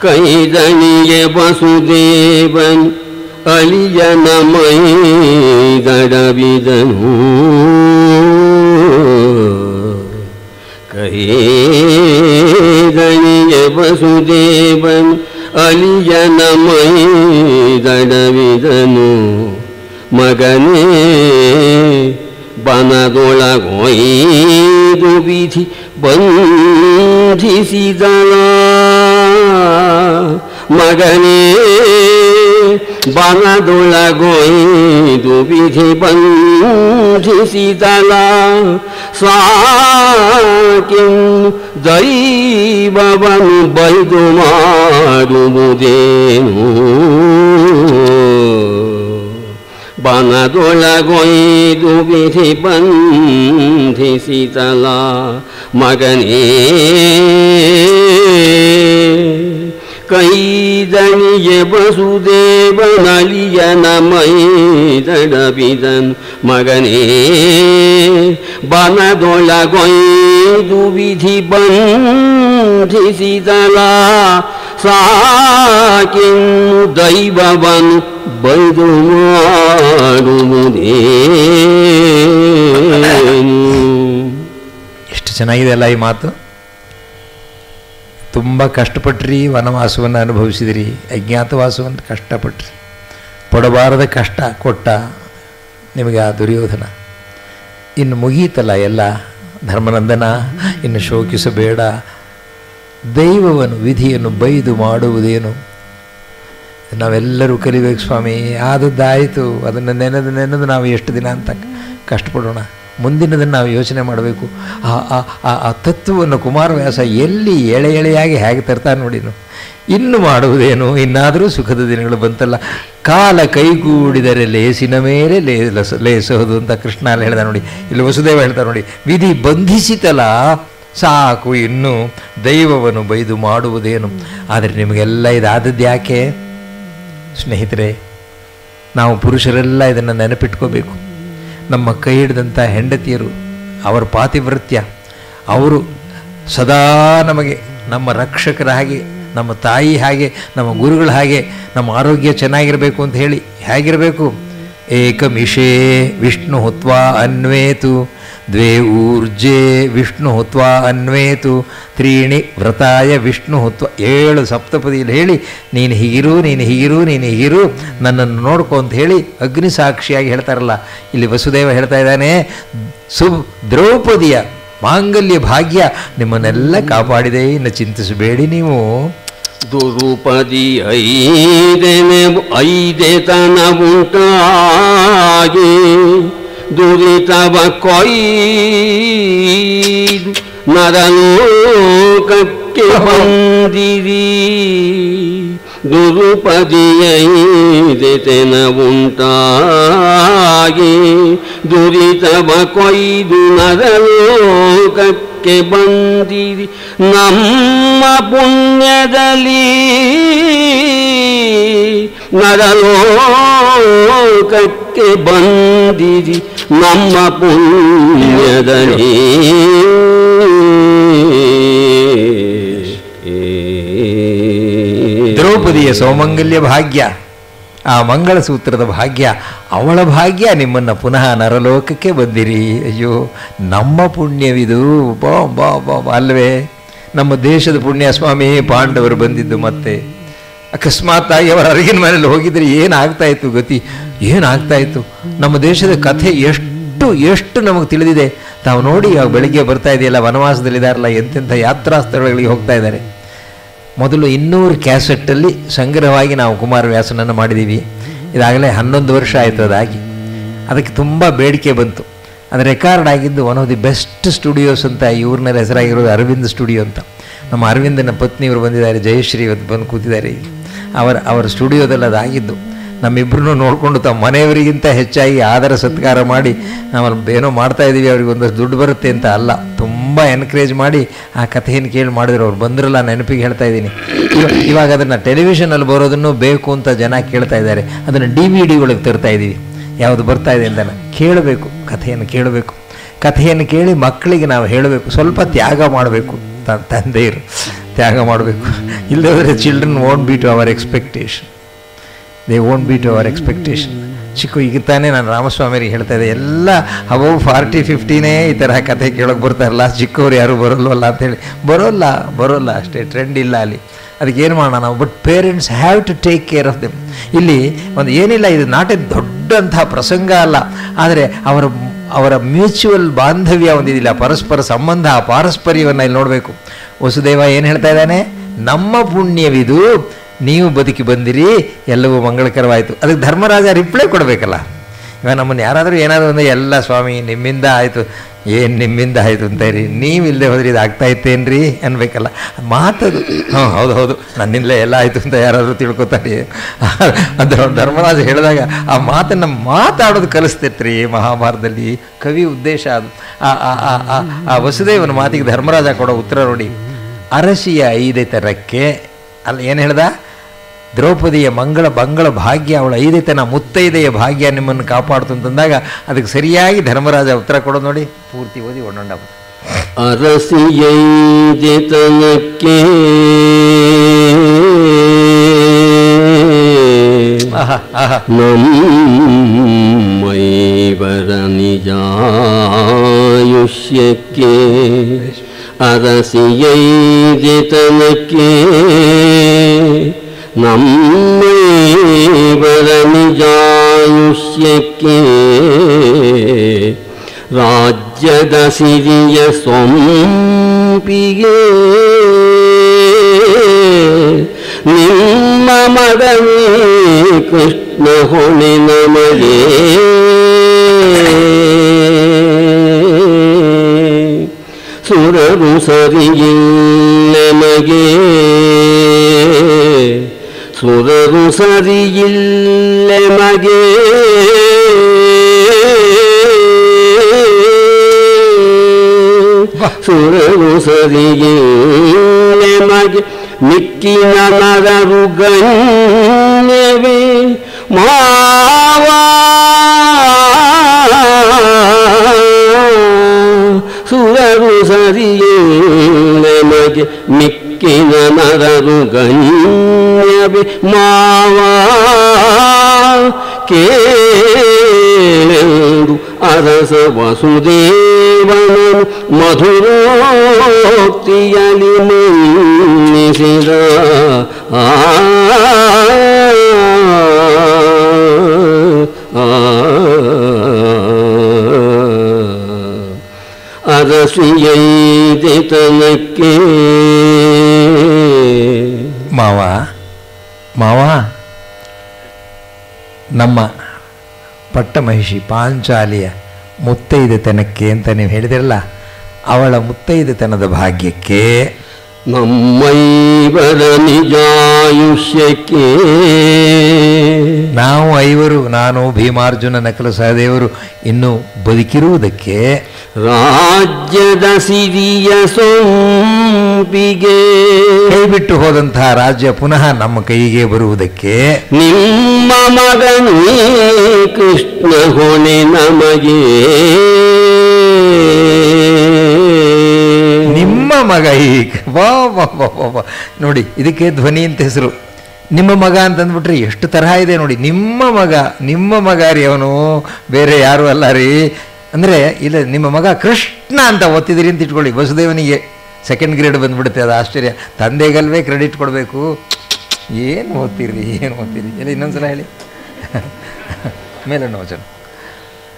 ಕೈದಣಿಯ ವಸುದೇವನ್ ಅಳಿಯನ ಮೈದಡವಿದನು ಕಹೇ ವಸುದೇವನ್ ಅಳಿಯನ ಮೈದಡವಿದನು ಮಗನೇ ಬನದೊಳಗೊಯ್ದು ವಿಧಿ ಬಂಧಿಸಿದಳ. ಮಗನೇ bana dola goi tu bi thi ban thi si ta la sa kim dai ba ban nu bai do ma du bu de nu bana dola goi tu bi thi ban thi si ta la, ma ga ni. ಕೈದಣಿಗೆ ನಮೈ ಮೈದಡಬಿದನ್ ಮಗನೇ, ಬನದೊಳಗೊಯ್ದು ವಿಧಿ ಬಂಧಿಸಿದಲ ಸಾಕಿನ್ನು ದೈವವನು ಬೈದು ಮಾಡುವುದೇ. ಎಷ್ಟು ಚೆನ್ನಾಗಿದೆ ಅಲ್ಲ ಈ ಮಾತು? ತುಂಬ ಕಷ್ಟಪಟ್ರಿ, ವನವಾಸವನ್ನು ಅನುಭವಿಸಿದಿರಿ. ಅಜ್ಞಾತವಾಸವನ್ನು ಕಷ್ಟಪಟ್ರಿ. ಪಡಬಾರದ ಕಷ್ಟ ಕೊಟ್ಟ ನಿಮಗೆ ಆ ದುರ್ಯೋಧನ. ಇನ್ನು ಮುಗೀತಲ್ಲ ಎಲ್ಲ. ಧರ್ಮನಂದನ, ಇನ್ನು ಶೋಕಿಸಬೇಡ. ದೈವವನ್ನು ವಿಧಿಯನ್ನು ಬೈದು ಮಾಡುವುದೇನು? ನಾವೆಲ್ಲರೂ ಕಲಿಬೇಕು ಸ್ವಾಮಿ. ಆದದ್ದಾಯಿತು. ಅದನ್ನು ನೆನೆದು ನೆನೆದು ನಾವು ಎಷ್ಟು ದಿನ ಅಂತ ಕಷ್ಟಪಡೋಣ. ಮುಂದಿನದನ್ನು ನಾವು ಯೋಚನೆ ಮಾಡಬೇಕು. ಆ, ಆ- ತತ್ವವನ್ನು ಕುಮಾರವ್ಯಾಸ ಎಲ್ಲಿ ಎಳೆ ಎಳೆಯಾಗಿ ಹೇಗೆ ತರ್ತಾನೆ ನೋಡಿನು ಇನ್ನು. ಮಾಡುವುದೇನು? ಇನ್ನಾದರೂ ಸುಖದ ದಿನಗಳು ಬಂತಲ್ಲ. ಕಾಲ ಕೈಗೂಡಿದರೆ ಲೇಸಿನ ಮೇಲೆ ಲೇ, ಲಸ, ಲೇಸೋದು ಅಂತ ಕೃಷ್ಣ ಅಲ್ಲಿ ಹೇಳ್ದ ನೋಡಿ. ಇಲ್ಲಿ ವಸುದೇವ ಹೇಳ್ತಾರೆ ನೋಡಿ, ವಿಧಿ ಬಂಧಿಸಿತಲ್ಲ ಸಾಕು ಇನ್ನು ದೈವವನ್ನು ಬೈದು ಮಾಡುವುದೇನು? ಆದರೆ ನಿಮಗೆಲ್ಲ ಇದಾದದ್ದು ಯಾಕೆ? ಸ್ನೇಹಿತರೆ, ನಾವು ಪುರುಷರೆಲ್ಲ ಇದನ್ನು ನೆನಪಿಟ್ಕೋಬೇಕು. ನಮ್ಮ ಕೈ ಹಿಡಿದಂಥ ಹೆಂಡತಿಯರು, ಅವರ ಪಾತಿವೃತ್ಯ, ಅವರು ಸದಾ ನಮಗೆ ನಮ್ಮ ರಕ್ಷಕರ ಹಾಗೆ ನಮ್ಮ ತಾಯಿ ಹಾಗೆ, ನಮ್ಮ ಗುರುಗಳ ಹಾಗೆ, ನಮ್ಮ ಆರೋಗ್ಯ ಚೆನ್ನಾಗಿರಬೇಕು ಅಂತ ಹೇಳಿ, ಹೇಗಿರಬೇಕು? ಏಕಮಿಷೇ ವಿಷ್ಣು ಹುತ್ವಾ ಅನ್ವೇತು. ದ್ವೇ ಊರ್ಜೆ ವಿಷ್ಣು ಅನ್ವೇತು ತ್ರೀಣಿ ವ್ರತಾಯ ವಿಷ್ಣು ಹುತ್ವ ಏಳು ಸಪ್ತಪದಿಯಲ್ಲಿ ಹೇಳಿ, ನೀನು ಹೀಗಿರು ನೀನು ಹೀಗಿರು ನೀನು ಹೀಗಿರು ನನ್ನನ್ನು ನೋಡ್ಕೊ ಅಂತ ಹೇಳಿ ಅಗ್ನಿ ಸಾಕ್ಷಿಯಾಗಿ ಹೇಳ್ತಾರಲ್ಲ. ಇಲ್ಲಿ ವಸುದೇವ ಹೇಳ್ತಾ ಇದ್ದಾನೆ ಸು ದ್ರೌಪದಿಯ ಮಾಂಗಲ್ಯ ಭಾಗ್ಯ ನಿಮ್ಮನ್ನೆಲ್ಲ ಕಾಪಾಡಿದೆ, ಇನ್ನು ಚಿಂತಿಸಬೇಡಿ ನೀವು. ದುರುಪದಿ ಐದೆನೆ ಐದೆತನ ಉಂಟಾಗಿ ದುರಿತವ ಕೊಯ್ದು ನರಲೋಕಕ್ಕೆ ಬಂದಿರಿ. ದುರುಪದಿ ಐದೆತನ ಉಂಟಾಗಿ ದುರಿತವ ಕೊಯ್ದು ನರಲೋಕಕ್ಕೆ ಬಂದಿರಿ. ನಮ್ಮ ಪುಣ್ಯದಲ್ಲಿ ನರಲೋಕಕ್ಕೆ ಬಂದಿರಿ. ನಮ್ಮ ಪುಣ್ಯದಲ್ಲಿ ದ್ರೌಪದಿಯ ಸೌಮಂಗಲ್ಯ ಭಾಗ್ಯ, ಆ ಮಂಗಳಸೂತ್ರದ ಭಾಗ್ಯ, ಅವಳ ಭಾಗ್ಯ, ನಿಮ್ಮನ್ನು ಪುನಃ ನರಲೋಕಕ್ಕೆ ಬಂದಿರಿ. ಅಯ್ಯೋ, ನಮ್ಮ ಪುಣ್ಯವಿದು. ಬಾ ಬಾ ಬಾ ಬಾ, ಅಲ್ವೇ? ನಮ್ಮ ದೇಶದ ಪುಣ್ಯ ಸ್ವಾಮಿ ಪಾಂಡವರು ಬಂದಿದ್ದು ಮತ್ತೆ. ಅಕಸ್ಮಾತ್ತಾಗಿ ಅವರ ಅರಿಗಿನ ಮನೇಲಿ ಹೋಗಿದ್ರೆ ಏನಾಗ್ತಾ ಇತ್ತು ಗತಿ? ಏನಾಗ್ತಾ ಇತ್ತು? ನಮ್ಮ ದೇಶದ ಕಥೆ ಎಷ್ಟು ಎಷ್ಟು ನಮಗೆ ತಿಳಿದಿದೆ. ತಾವು ನೋಡಿ ಇವಾಗ ಬೆಳಿಗ್ಗೆ ಬರ್ತಾ ಇದೆಯಲ್ಲ ವನವಾಸದಲ್ಲಿದ್ದಾರಲ್ಲ ಎಂತೆಂಥ ಯಾತ್ರಾ ಸ್ಥಳಗಳಿಗೆ ಹೋಗ್ತಾ ಇದ್ದಾರೆ. ಮೊದಲು ಇನ್ನೂರು ಕ್ಯಾಸೆಟ್ಟಲ್ಲಿ ಸಂಗ್ರಹವಾಗಿ ನಾವು ಕುಮಾರವ್ಯಾಸನನ್ನು ಮಾಡಿದ್ದೀವಿ. ಇದಾಗಲೇ ಹನ್ನೊಂದು ವರ್ಷ ಆಯಿತು ಅದಾಗಿ. ಅದಕ್ಕೆ ತುಂಬ ಬೇಡಿಕೆ ಬಂತು. ಅದು ರೆಕಾರ್ಡ್ ಆಗಿದ್ದು one of the best studios ಅಂತ ಈ ಊರಿನಲ್ಲಿ ಹೆಸರಾಗಿರೋದು ಅರವಿಂದ್ ಸ್ಟುಡಿಯೋ ಅಂತ. ನಮ್ಮ ಅರವಿಂದನ ಪತ್ನಿಯವರು ಬಂದಿದ್ದಾರೆ, ಜಯಶ್ರೀ ಇವತ್ತು ಬಂದು ಕೂತಿದ್ದಾರೆ ಈಗ. ಅವರ ಅವರ ಸ್ಟುಡಿಯೋದಲ್ಲಿ ಅದಾಗಿದ್ದು. ನಮ್ಮಿಬ್ಬರನ್ನು ನೋಡಿಕೊಂಡು ತಮ್ಮ ಮನೆಯವರಿಗಿಂತ ಹೆಚ್ಚಾಗಿ ಆದರ ಸತ್ಕಾರ ಮಾಡಿ ನಾವು ಏನೋ ಮಾಡ್ತಾ ಇದ್ದೀವಿ, ಅವ್ರಿಗೆ ಒಂದಷ್ಟು ದುಡ್ಡು ಬರುತ್ತೆ ಅಂತ ಅಲ್ಲ. ತುಂಬ ಎನ್ಕರೇಜ್ ಮಾಡಿ ಆ ಕಥೆಯನ್ನು ಕೇಳಿ ಮಾಡಿದ್ರು. ಅವ್ರು ಬಂದ್ರಲ್ಲ, ನೆನಪಿಗೆ ಹೇಳ್ತಾ ಇದ್ದೀನಿ. ಇವ- ಇವಾಗ ಅದನ್ನು ಟೆಲಿವಿಷನಲ್ಲಿ ಬರೋದನ್ನು ಬೇಕು ಅಂತ ಜನ ಕೇಳ್ತಾ ಇದ್ದಾರೆ. ಅದನ್ನು ಡಿ ವಿ ಡಿ ಒಳಗೆ ತರ್ತಾ ಇದ್ದೀವಿ. ಯಾವುದು ಬರ್ತಾ ಇದೆ ಅಂತ ಕೇಳಬೇಕು, ಕಥೆಯನ್ನು ಕೇಳಬೇಕು. ಕಥೆಯನ್ನು ಕೇಳಿ ಮಕ್ಕಳಿಗೆ ನಾವು ಹೇಳಬೇಕು. ಸ್ವಲ್ಪ ತ್ಯಾಗ ಮಾಡಬೇಕು. ತಂದೆಯರು ತ್ಯಾಗ ಮಾಡಬೇಕು. ಇಲ್ಲದ್ರೆ children won't be to our expectation they won't be to our expectation ಚಿಕ್ಕ, ಈಗ ತಾನೇ ನಾನು ರಾಮಸ್ವಾಮಿಯರಿಗೆ ಹೇಳ್ತಾ ಇದ್ದೆ, ಎಲ್ಲ ಅವು ಫಾರ್ಟಿ ಫಿಫ್ಟಿನೇ ಈ ಥರ ಕಥೆ ಕೇಳೋಕೆ ಬರ್ತಾರಲ್ಲ, ಚಿಕ್ಕವ್ರು ಯಾರು ಬರೋಲ್ವಲ್ಲ ಅಂತೇಳಿ. ಬರೋಲ್ಲ ಬರೋಲ್ಲ ಅಷ್ಟೇ ಟ್ರೆಂಡ್ ಇಲ್ಲ ಅಲ್ಲಿ. ಅದಕ್ಕೆ ಏನು ಮಾಡೋಣ ನಾವು? But parents have to take care of them ಇಲ್ಲಿ ಒಂದು ಏನಿಲ್ಲ, ಇದು ನಾಟೆ ದೊಡ್ಡಂತಹ ಪ್ರಸಂಗ ಅಲ್ಲ. ಆದರೆ ಅವರ ಅವರ ಮ್ಯೂಚುವಲ್ ಬಾಂಧವ್ಯ ಒಂದಿದಿಲ್ಲ ಪರಸ್ಪರ ಸಂಬಂಧ, ಆ ಪಾರಸ್ಪರ್ಯವನ್ನು ಇಲ್ಲಿ ನೋಡಬೇಕು. ವಸುದೇವ ಏನು ಹೇಳ್ತಾ ಇದ್ದಾನೆ? ನಮ್ಮ ಪುಣ್ಯವಿದು, ನೀವು ಬದುಕಿ ಬಂದಿರಿ, ಎಲ್ಲವೂ ಮಂಗಳಕರವಾಯಿತು. ಅದಕ್ಕೆ ಧರ್ಮರಾಜ ರಿಪ್ಲೈ ಕೊಡಬೇಕಲ್ಲ. ಇವಾಗ ನಮ್ಮನ್ನು ಯಾರಾದರೂ ಏನಾದರೂ ಒಂದು ಎಲ್ಲ ಸ್ವಾಮಿ, ನಿಮ್ಮಿಂದ ಆಯಿತು. ಏನು ನಿಮ್ಮಿಂದ ಆಯಿತು ಅಂತ ರೀ ನೀವಿಲ್ಲದೆ ಹೋದ್ರೆ ಇದು ಆಗ್ತಾ ಇತ್ತೇನ್ರಿ? ಅನ್ಬೇಕಲ್ಲ. ಮಾತದು. ಹಾಂ, ಹೌದು ಹೌದು. ನನ್ನಿಂದಲೇ ಎಲ್ಲ ಆಯಿತು ಅಂತ ಯಾರಾದರೂ ತಿಳ್ಕೊತಾರೆ. ಅದರ ಅವ್ನು ಧರ್ಮರಾಜ ಹೇಳಿದಾಗ ಆ ಮಾತನ್ನು ಮಾತಾಡೋದು ಕಲಿಸ್ತಿತ್ರಿ ಮಹಾಭಾರತದಲ್ಲಿ. ಕವಿ ಉದ್ದೇಶ ಅದು. ಆ ವಸುದೇವನ ಮಾತಿಗೆ ಧರ್ಮರಾಜ ಕೊಡೋ ಉತ್ತರ ನೋಡಿ. ಅರಸಿಯ ಐದೇ ತರಕ್ಕೆ ಅಲ್ಲಿ ಏನು ಹೇಳ್ದ? ದ್ರೌಪದಿಯ ಮಂಗಳ ಬಂಗಳ ಭಾಗ್ಯ ಅವಳ ಐದಿತನ ಮುತ್ತೈದೆಯ ಭಾಗ್ಯ ನಿಮ್ಮನ್ನು ಕಾಪಾಡ್ತು ಅಂತಂದಾಗ ಅದಕ್ಕೆ ಸರಿಯಾಗಿ ಧರ್ಮರಾಜ ಉತ್ತರ ಕೊಡೋದು ನೋಡಿ ಪೂರ್ತಿ ಓದಿ ಒಣ್ಣೊಂಡ ಅರಸಿಯೈದಿತನಕ್ಕೆ ನಮ್ಮೈವರ ನಿಜಾಯುಷ್ಯಕ್ಕೆ ಅರಸಿಯೈದಿತನಕ್ಕೆ ನಿಜಾಯುಷ್ಯಕ್ಕೆ ರಾಜ್ಯದ ಸಿರಿಯ ಸೊಂಪಿಗೆ. ನಿಮ್ಮ ಮಗನೇ ಕೃಷ್ಣ ಹೊಣೆ ನಮಗೆ. ಸುರರು ಸರಿಯಿಲ್ಲ ನಮಗೆ. ಸುರರು ಸರಿಯಿಲ್ಲ ಮಗೆ ಸುರರು ಸರಿಯಿಲ್ಲ ಮಗೆ ಮಿಕ್ಕಿನ ನರರು ಗಣ್ಯವೇ ಮಾವಾ ಸುರರು ಸರಿಯೇ ಮಗೆ ಮಿಕ್ಕಿನ ನರರು ಗಣ್ಯವಿ ಮಾವಾ ಕೇಳೆಂದು ಅರಸ ವಸುದೇವನನು ಮಧುರೋಕ್ತಿಯಲ್ಲಿ ಮುನ್ನಿಸಿದ. ಆ ಅರಸಿಯೈದಿತನಕ್ಕೆ ಮಾವ ಮಾವ ನಮ್ಮ ಪಟ್ಟಮಹಿಷಿ ಪಾಂಚಾಲಿಯ ಮುತ್ತೈದೆತನಕ್ಕೆ ಅಂತ ನೀವು ಹೇಳಿದಿರಲ್ಲ ಅವಳ ಮುತ್ತೈದೆತನದ ಭಾಗ್ಯಕ್ಕೆ ನಮ್ಮೈವರ ನಿಜಾಯುಷ್ಯಕ್ಕೆ. ನಾವು ಐವರು ನಾನು ಭೀಮಾರ್ಜುನ ನಕಲ ಸಹದೇವರು ಇನ್ನು ಬದುಕಿರುವುದಕ್ಕೆ. ರಾಜ್ಯದ ಸಿರಿಯ ಸೋಂಪಿಗೆ. ಕೈಬಿಟ್ಟು ಹೋದಂತಹ ರಾಜ್ಯ ಪುನಃ ನಮ್ಮ ಕೈಗೆ ಬರುವುದಕ್ಕೆ. ನಿಮ್ಮ ಮಗನೇ ಕೃಷ್ಣ ಹೊಣೆ ನಮಗೆ. ನಿಮ್ಮ ಮಗ ಈಗ. ವಾ ವಾ ವಾ. ನೋಡಿ, ಇದಕ್ಕೆ ಧ್ವನಿ ಅಂತ ಹೆಸರು. ನಿಮ್ಮ ಮಗ ಅಂತಂದ್ಬಿಟ್ರೆ ಎಷ್ಟು ತರಹ ಇದೆ ನೋಡಿ. ನಿಮ್ಮ ಮಗ ನಿಮ್ಮ ಮಗ ರೀ ಅವನು. ಬೇರೆ ಯಾರು ಅಲ್ಲ ರೀ. ಅಂದರೆ, ಇಲ್ಲ, ನಿಮ್ಮ ಮಗ ಕೃಷ್ಣ ಅಂತ ಓದ್ತಿದ್ದೀರಿ ಅಂತ ಇಟ್ಕೊಳ್ಳಿ. ವಸುದೇವನಿಗೆ ಸೆಕೆಂಡ್ ಗ್ರೇಡ್ ಬಂದುಬಿಡುತ್ತೆ, ಅದು ಆಶ್ಚರ್ಯ. ತಂದೆಗಲ್ವೇ ಕ್ರೆಡಿಟ್ ಕೊಡಬೇಕು. ಏನು ಓದ್ತೀರಿ ಏನು ಓದ್ತೀರಿ ಇಲ್ಲ ಇನ್ನೊಂದ್ಸಲ ಹೇಳಿ. ಮೇಲನ್ನು ವಚನ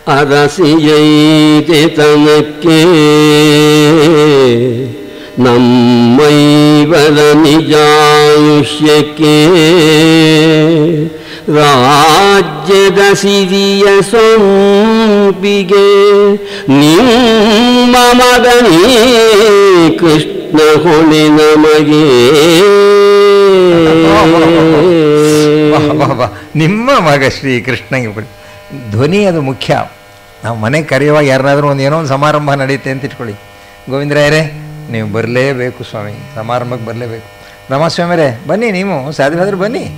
ಅರಸಿಯೈತೆ ತನಕ್ಕೆ ನಮ್ಮೈವರ ನಿಜಾಯುಷ್ಯಕ್ಕೆ ರಾಜ್ಯದ ಸಿರಿಯ ಸೊಂಪಿಗೆ ನಿಮ್ಮ ಮಗನೇ ಕೃಷ್ಣ ಹೊಣೆ ನಮಗೆ. ನಿಮ್ಮ ಮಗ ಶ್ರೀ ಕೃಷ್ಣಗೆ. ಧ್ವನಿ ಅದು ಮುಖ್ಯ ನಾವು ಮನೆ ಕರೆಯುವಾಗ ಯಾರಾದರೂ ಒಂದು ಏನೋ ಒಂದು ಸಮಾರಂಭ ನಡೆಯುತ್ತೆ ಅಂತ ಇಟ್ಕೊಳ್ಳಿ ಗೋವಿಂದರಾಯರೇ ನೀವು ಬರಲೇಬೇಕು ಸ್ವಾಮಿ, ಸಮಾರಂಭಕ್ಕೆ ಬರಲೇಬೇಕು. ರಾಮಸ್ವಾಮಿರೇ ಬನ್ನಿ ನೀವು ಸಾಧ್ಯವಾದ್ರೆ ಬನ್ನಿ.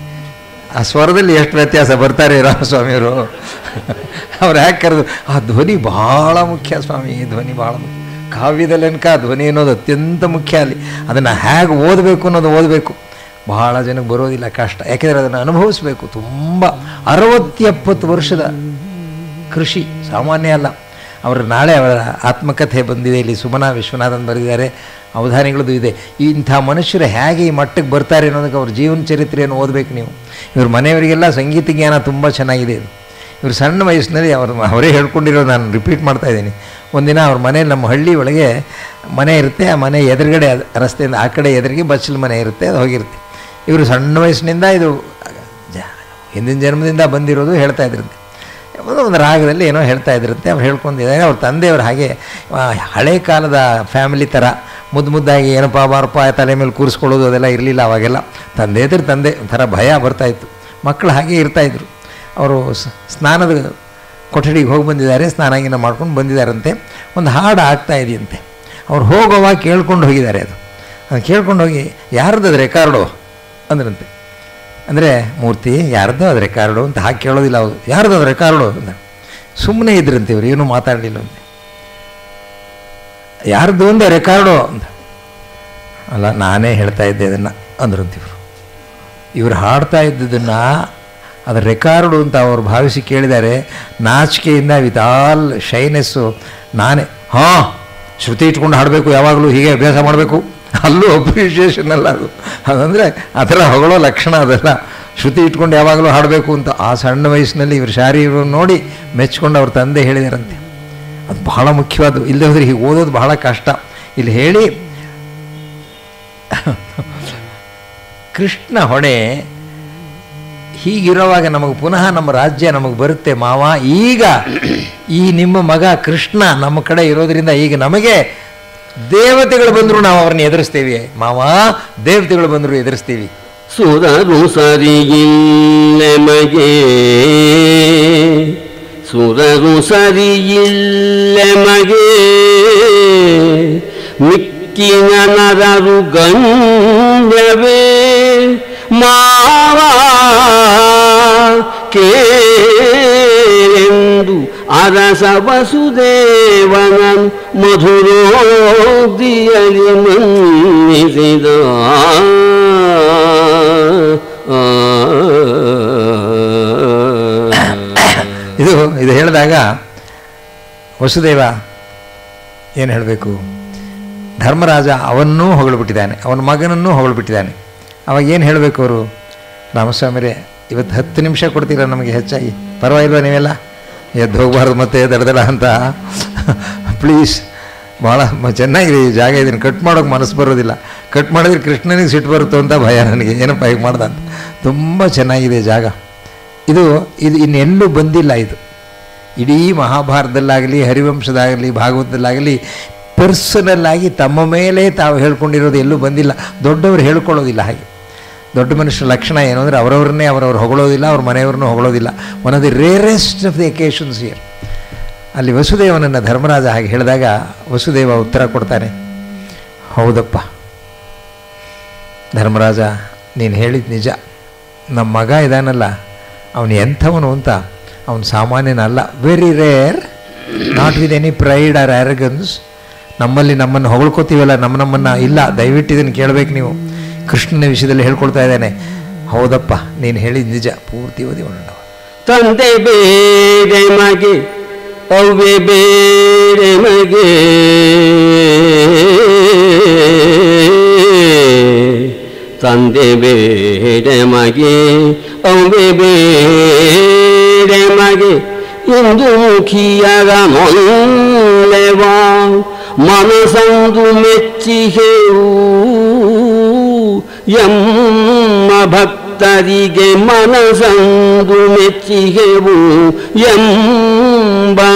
ಆ ಸ್ವರದಲ್ಲಿ ಎಷ್ಟು ವ್ಯತ್ಯಾಸ ಬರ್ತಾರೆ ರಾಮಸ್ವಾಮಿಯವರು. ಅವ್ರು ಯಾಕೆ ಕರೆದು, ಆ ಧ್ವನಿ ಭಾಳ ಮುಖ್ಯ ಸ್ವಾಮಿ ಧ್ವನಿ ಭಾಳ ಮುಖ್ಯ. ಕಾವ್ಯದಲ್ಲಿ ಅನ್ಕ ಧ್ವನಿ ಅನ್ನೋದು ಅತ್ಯಂತ ಮುಖ್ಯ ಅಲ್ಲಿ. ಅದನ್ನು ಹೇಗೆ ಓದಬೇಕು ಅನ್ನೋದು ಓದಬೇಕು. ಬಹಳ ಜನಕ್ಕೆ ಬರೋದಿಲ್ಲ ಕಷ್ಟ. ಯಾಕೆಂದರೆ ಅದನ್ನು ಅನುಭವಿಸ್ಬೇಕು. ತುಂಬ ಅರವತ್ತೆಪ್ಪತ್ತು ವರ್ಷದ ಕೃಷಿ, ಸಾಮಾನ್ಯ ಅಲ್ಲ. ಅವರ ನಾಳೆ ಅವರ ಆತ್ಮಕಥೆ ಬಂದಿದೆ. ಇಲ್ಲಿ ಸುಮನಾ, ವಿಶ್ವನಾಥನ್ ಬರೆದಿದ್ದಾರೆ. ಅವಧಾನಿಗಳದ್ದು ಇದೆ. ಇಂಥ ಮನುಷ್ಯರು ಹೇಗೆ ಈ ಮಟ್ಟಕ್ಕೆ ಬರ್ತಾರೆ ಅನ್ನೋದಕ್ಕೆ ಅವ್ರ ಜೀವನ ಚರಿತ್ರೆಯನ್ನು ಓದಬೇಕು ನೀವು. ಇವ್ರ ಮನೆಯವರಿಗೆಲ್ಲ ಸಂಗೀತ ಜ್ಞಾನ ತುಂಬ ಚೆನ್ನಾಗಿದೆ ಇದು. ಇವರು ಸಣ್ಣ ವಯಸ್ಸಿನಲ್ಲಿ ಅವರು ಅವರೇ ಹೇಳ್ಕೊಂಡಿರೋದು ನಾನು ರಿಪೀಟ್ ಮಾಡ್ತಾ ಇದ್ದೀನಿ. ಒಂದಿನ ಅವ್ರ ಮನೆ ನಮ್ಮ ಹಳ್ಳಿ ಒಳಗೆ ಮನೆ ಇರುತ್ತೆ. ಆ ಮನೆ ಎದುರುಗಡೆ ರಸ್ತೆಯಿಂದ ಆ ಕಡೆ ಎದುರಿಗೆ ಬಚ್ಚಲು ಮನೆ ಇರುತ್ತೆ. ಅದು ಹೋಗಿರುತ್ತೆ. ಇವರು ಸಣ್ಣ ವಯಸ್ಸಿನಿಂದ ಇದು ಹಿಂದಿನ ಜನ್ಮದಿಂದ ಬಂದಿರೋದು ಹೇಳ್ತಾ ಇದ್ರಂತೆ. ಯಾವುದೋ ಒಂದು ರಾಗದಲ್ಲಿ ಏನೋ ಹೇಳ್ತಾ ಇದ್ರಂತೆ, ಅವ್ರು ಹೇಳ್ಕೊಂಡಿದ್ದಾರೆ ಅವ್ರ ತಂದೆಯವರು ಹಾಗೆ ಹಳೆ ಕಾಲದ ಫ್ಯಾಮಿಲಿ ಥರ ಮುದ್ದು ಮುದ್ದಾಗಿ ಏನಪ್ಪ ಬಾರಪ್ಪ ತಲೆ ಮೇಲೆ ಕೂರಿಸ್ಕೊಳ್ಳೋದು ಅದೆಲ್ಲ ಇರಲಿಲ್ಲ ಅವಾಗೆಲ್ಲ. ತಂದೆ ಇದ್ರೆ ತಂದೆ ಒಂಥರ ಭಯ ಬರ್ತಾಯಿತ್ತು ಮಕ್ಕಳು ಹಾಗೆ ಇರ್ತಾಯಿದ್ರು ಅವರು ಸ್ನಾನದ ಕೊಠಡಿಗೆ ಹೋಗಿ ಬಂದಿದ್ದಾರೆ ಸ್ನಾನ ಗೀನ ಮಾಡ್ಕೊಂಡು ಬಂದಿದ್ದಾರಂತೆ. ಒಂದು ಹಾಡು ಆಗ್ತಾ ಇದೆಯಂತೆ. ಅವ್ರು ಹೋಗೋವಾಗ ಕೇಳ್ಕೊಂಡು ಹೋಗಿದ್ದಾರೆ ಅದು. ಅದು ಕೇಳ್ಕೊಂಡು ಹೋಗಿ ಯಾರ್ದು ಅದು, ರೆಕಾರ್ಡು? ಅಂದ್ರಂತೆ. ಅಂದರೆ ಮೂರ್ತಿ, ಯಾರ್ದು ಅದು ರೆಕಾರ್ಡು ಅಂತ ಹಾಕಿ ಕೇಳೋದಿಲ್ಲ ಅವರು. ಯಾರ್ದು ಅದು ರೆಕಾರ್ಡು ಅಂತ. ಸುಮ್ಮನೆ ಇದ್ರಂತೆ ಇವರು ಏನೂ ಮಾತಾಡಲಿಲ್ಲ ಅಂತೆ ಯಾರ್ದು ಒಂದು ರೆಕಾರ್ಡು ಅಂತ. ಅಲ್ಲ, ನಾನೇ ಹೇಳ್ತಾ ಇದ್ದೆ ಅದನ್ನು ಇವರು ಇವರು ಹಾಡ್ತಾ ಇದ್ದದನ್ನು ಅದು ರೆಕಾರ್ಡು ಅಂತ ಅವರು ಭಾವಿಸಿ ಕೇಳಿದ್ದಾರೆ. ನಾಚಿಕೆಯಿಂದ ವಿತ್ ಆಲ್ ಶೈನೆಸ್ಸು, ನಾನೇ. ಹಾಂ, ಶ್ರುತಿ ಇಟ್ಕೊಂಡು ಹಾಡಬೇಕು, ಯಾವಾಗಲೂ ಹೀಗೆ ಅಭ್ಯಾಸ ಮಾಡಬೇಕು. ಅಲ್ಲೂ ಅಪ್ರಿಷಿಯೇಷನ್ ಅಲ್ಲ ಅದು. ಅದಂದರೆ ಆ ಥರ ಹೊಗಳೋ ಲಕ್ಷಣ ಅದೆಲ್ಲ. ಶ್ರುತಿ ಇಟ್ಕೊಂಡು ಯಾವಾಗಲೂ ಹಾಡಬೇಕು ಅಂತ ಆ ಸಣ್ಣ ವಯಸ್ಸಿನಲ್ಲಿ ಇವರು ಶಾರೀರ ನೋಡಿ ಮೆಚ್ಕೊಂಡು ಅವ್ರ ತಂದೆ ಹೇಳಿದಾರಂತೆ. ಅದು ಬಹಳ ಮುಖ್ಯವಾದ್ದು. ಇಲ್ಲದೆ ಹೋದರೆ ಹೀಗೆ ಓದೋದು ಬಹಳ ಕಷ್ಟ. ಇಲ್ಲಿ ಹೇಳಿ, ಕೃಷ್ಣ ಹೊಣೆ ಹೀಗಿರುವಾಗ ನಮಗೆ ಪುನಃ ನಮ್ಮ ರಾಜ್ಯ ನಮಗೆ ಬರುತ್ತೆ ಮಾವ. ಈಗ ಈ ನಿಮ್ಮ ಮಗ ಕೃಷ್ಣ ನಮ್ಮ ಕಡೆ ಇರೋದರಿಂದ ಈಗ ನಮಗೆ ದೇವತೆಗಳು ಬಂದರೂ ನಾವು ಅವ್ರನ್ನ ಎದುರಿಸ್ತೀವಿ. ಮಾವ, ದೇವತೆಗಳು ಬಂದರೂ ಎದುರಿಸ್ತೀವಿ. ಸುರರು ಸರಿಯಿಲ್ಲ ಮಗೆ ಸುರರು ಸರಿಯಿಲ್ಲ ಮಗೆ ಮಿಕ್ಕಿನ ನರರು ಗಂಡವೇ ಮಾವ ಕೇಳೆಂದು ಅರಸ ವಸುದೇವನ ಮಧುರೋದಿಯಲಿ ಮನ್ನಿಸಿದ. ಇದು ಇದು ಹೇಳಿದಾಗ ವಸುದೇವ ಏನು ಹೇಳಬೇಕು? ಧರ್ಮರಾಜ ಅವನ್ನೂ ಹೊಗಳ್ಬಿಟ್ಟಿದ್ದಾನೆ, ಅವನ ಮಗನನ್ನೂ ಹೊಗಳ್ಬಿಟ್ಟಿದ್ದಾನೆ. ಅವಾಗ ಏನು ಹೇಳಬೇಕು ಅವರು? ರಾಮಸ್ವಾಮಿರೇ, ಇವತ್ತು ಹತ್ತು ನಿಮಿಷ ಕೊಡ್ತೀರಾ ನಮಗೆ ಹೆಚ್ಚಾಗಿ? ಪರವಾಗಿಲ್ವ ನೀವೆಲ್ಲ? ಎದ್ದು ಹೋಗ್ಬಾರ್ದು ಮತ್ತೆ ದಡದಡ ಅಂತ. ಪ್ಲೀಸ್ ಭಾಳ ಚೆನ್ನಾಗಿದೆ ಈ ಜಾಗ ಇದನ್ನು. ಕಟ್ ಮಾಡೋಕೆ ಮನಸ್ಸು ಬರೋದಿಲ್ಲ. ಕಟ್ ಮಾಡಿದ್ರೆ ಕೃಷ್ಣನಿಗೆ ಸಿಟ್ಟು ಬರುತ್ತೋ ಅಂತ ಭಯ ನನಗೆ. ಏನಪ್ಪ ಹೀಗೆ ಮಾಡ್ದ ಅಂತ. ತುಂಬ ಚೆನ್ನಾಗಿದೆ ಜಾಗ. ಇದು ಇದು ಇನ್ನೆಲ್ಲೂ ಬಂದಿಲ್ಲ ಇದು. ಇಡೀ ಮಹಾಭಾರತದಲ್ಲಾಗಲಿ, ಹರಿವಂಶದಾಗಲಿ, ಭಾಗವತದಲ್ಲಾಗಲಿ ಪರ್ಸನಲ್ಲಾಗಿ ತಮ್ಮ ಮೇಲೆ ತಾವು ಹೇಳ್ಕೊಂಡಿರೋದು ಎಲ್ಲೂ ಬಂದಿಲ್ಲ. ದೊಡ್ಡವರು ಹೇಳ್ಕೊಳ್ಳೋದಿಲ್ಲ ಹಾಗೆ. ದೊಡ್ಡ ಮನುಷ್ಯನ ಲಕ್ಷಣ ಏನು ಅಂದರೆ ಅವರವ್ರನ್ನೇ ಅವರವ್ರು ಹೊಗಳೋದಿಲ್ಲ, ಅವ್ರ ಮನೆಯವ್ರನ್ನೂ ಹೊಗಳೋದಿಲ್ಲ. One of the rarest of the occasions here ಅಲ್ಲಿ ವಸುದೇವನನ್ನು ಧರ್ಮರಾಜ ಹಾಗೆ ಹೇಳಿದಾಗ ವಸುದೇವ ಉತ್ತರ ಕೊಡ್ತಾನೆ, ಹೌದಪ್ಪ, ಧರ್ಮರಾಜ, ನೀನು ಹೇಳಿದ ನಿಜ. ನಮ್ಮ ಮಗ ಇದಾನಲ್ಲ, ಅವನು ಎಂಥವನು ಅಂತ ಅವನು ಸಾಮಾನ್ಯನಲ್ಲ. Very rare not with any pride or arrogance ನಮ್ಮಲ್ಲಿ ನಮ್ಮನ್ನು ಹೊಗಳ್ಕೋತೀವಲ್ಲ ನಮ್ಮ ನಮ್ಮನ್ನು ಇಲ್ಲ. ದಯವಿಟ್ಟು ಇದನ್ನು ಕೇಳಬೇಕು ನೀವು. ಕೃಷ್ಣನ ವಿಷಯದಲ್ಲಿ ಹೇಳ್ಕೊಳ್ತಾ ಇದ್ದಾನೆ. ಹೌದಪ್ಪ, ನೀನು ಹೇಳಿದ ನಿಜ. ಪೂರ್ತಿ ಓದಿ ಮಾಡೋಣ ತಂದೆ ಬೇರೆ ಮಗೆ, ಅವ್ವೆ ಬೇರೆ ಮಗೆ. ತಂದೆ ಬೇರೆ ಮಗೆ, ಅವ್ವೆ ಬೇರೆ ಮಗೆ. ಇಂದು ಮುಖಿಯರ ಮೊಲ್ಲೆವಾ, ಮನಸಂದು ಮೆಚ್ಚಿಹೆವು ಎಮ್ಮ ಭಕ್ತರಿಗೆ ಮನಸಂದು ಮೆಚ್ಚಿಗೆವು ಎಂಬನವರದ.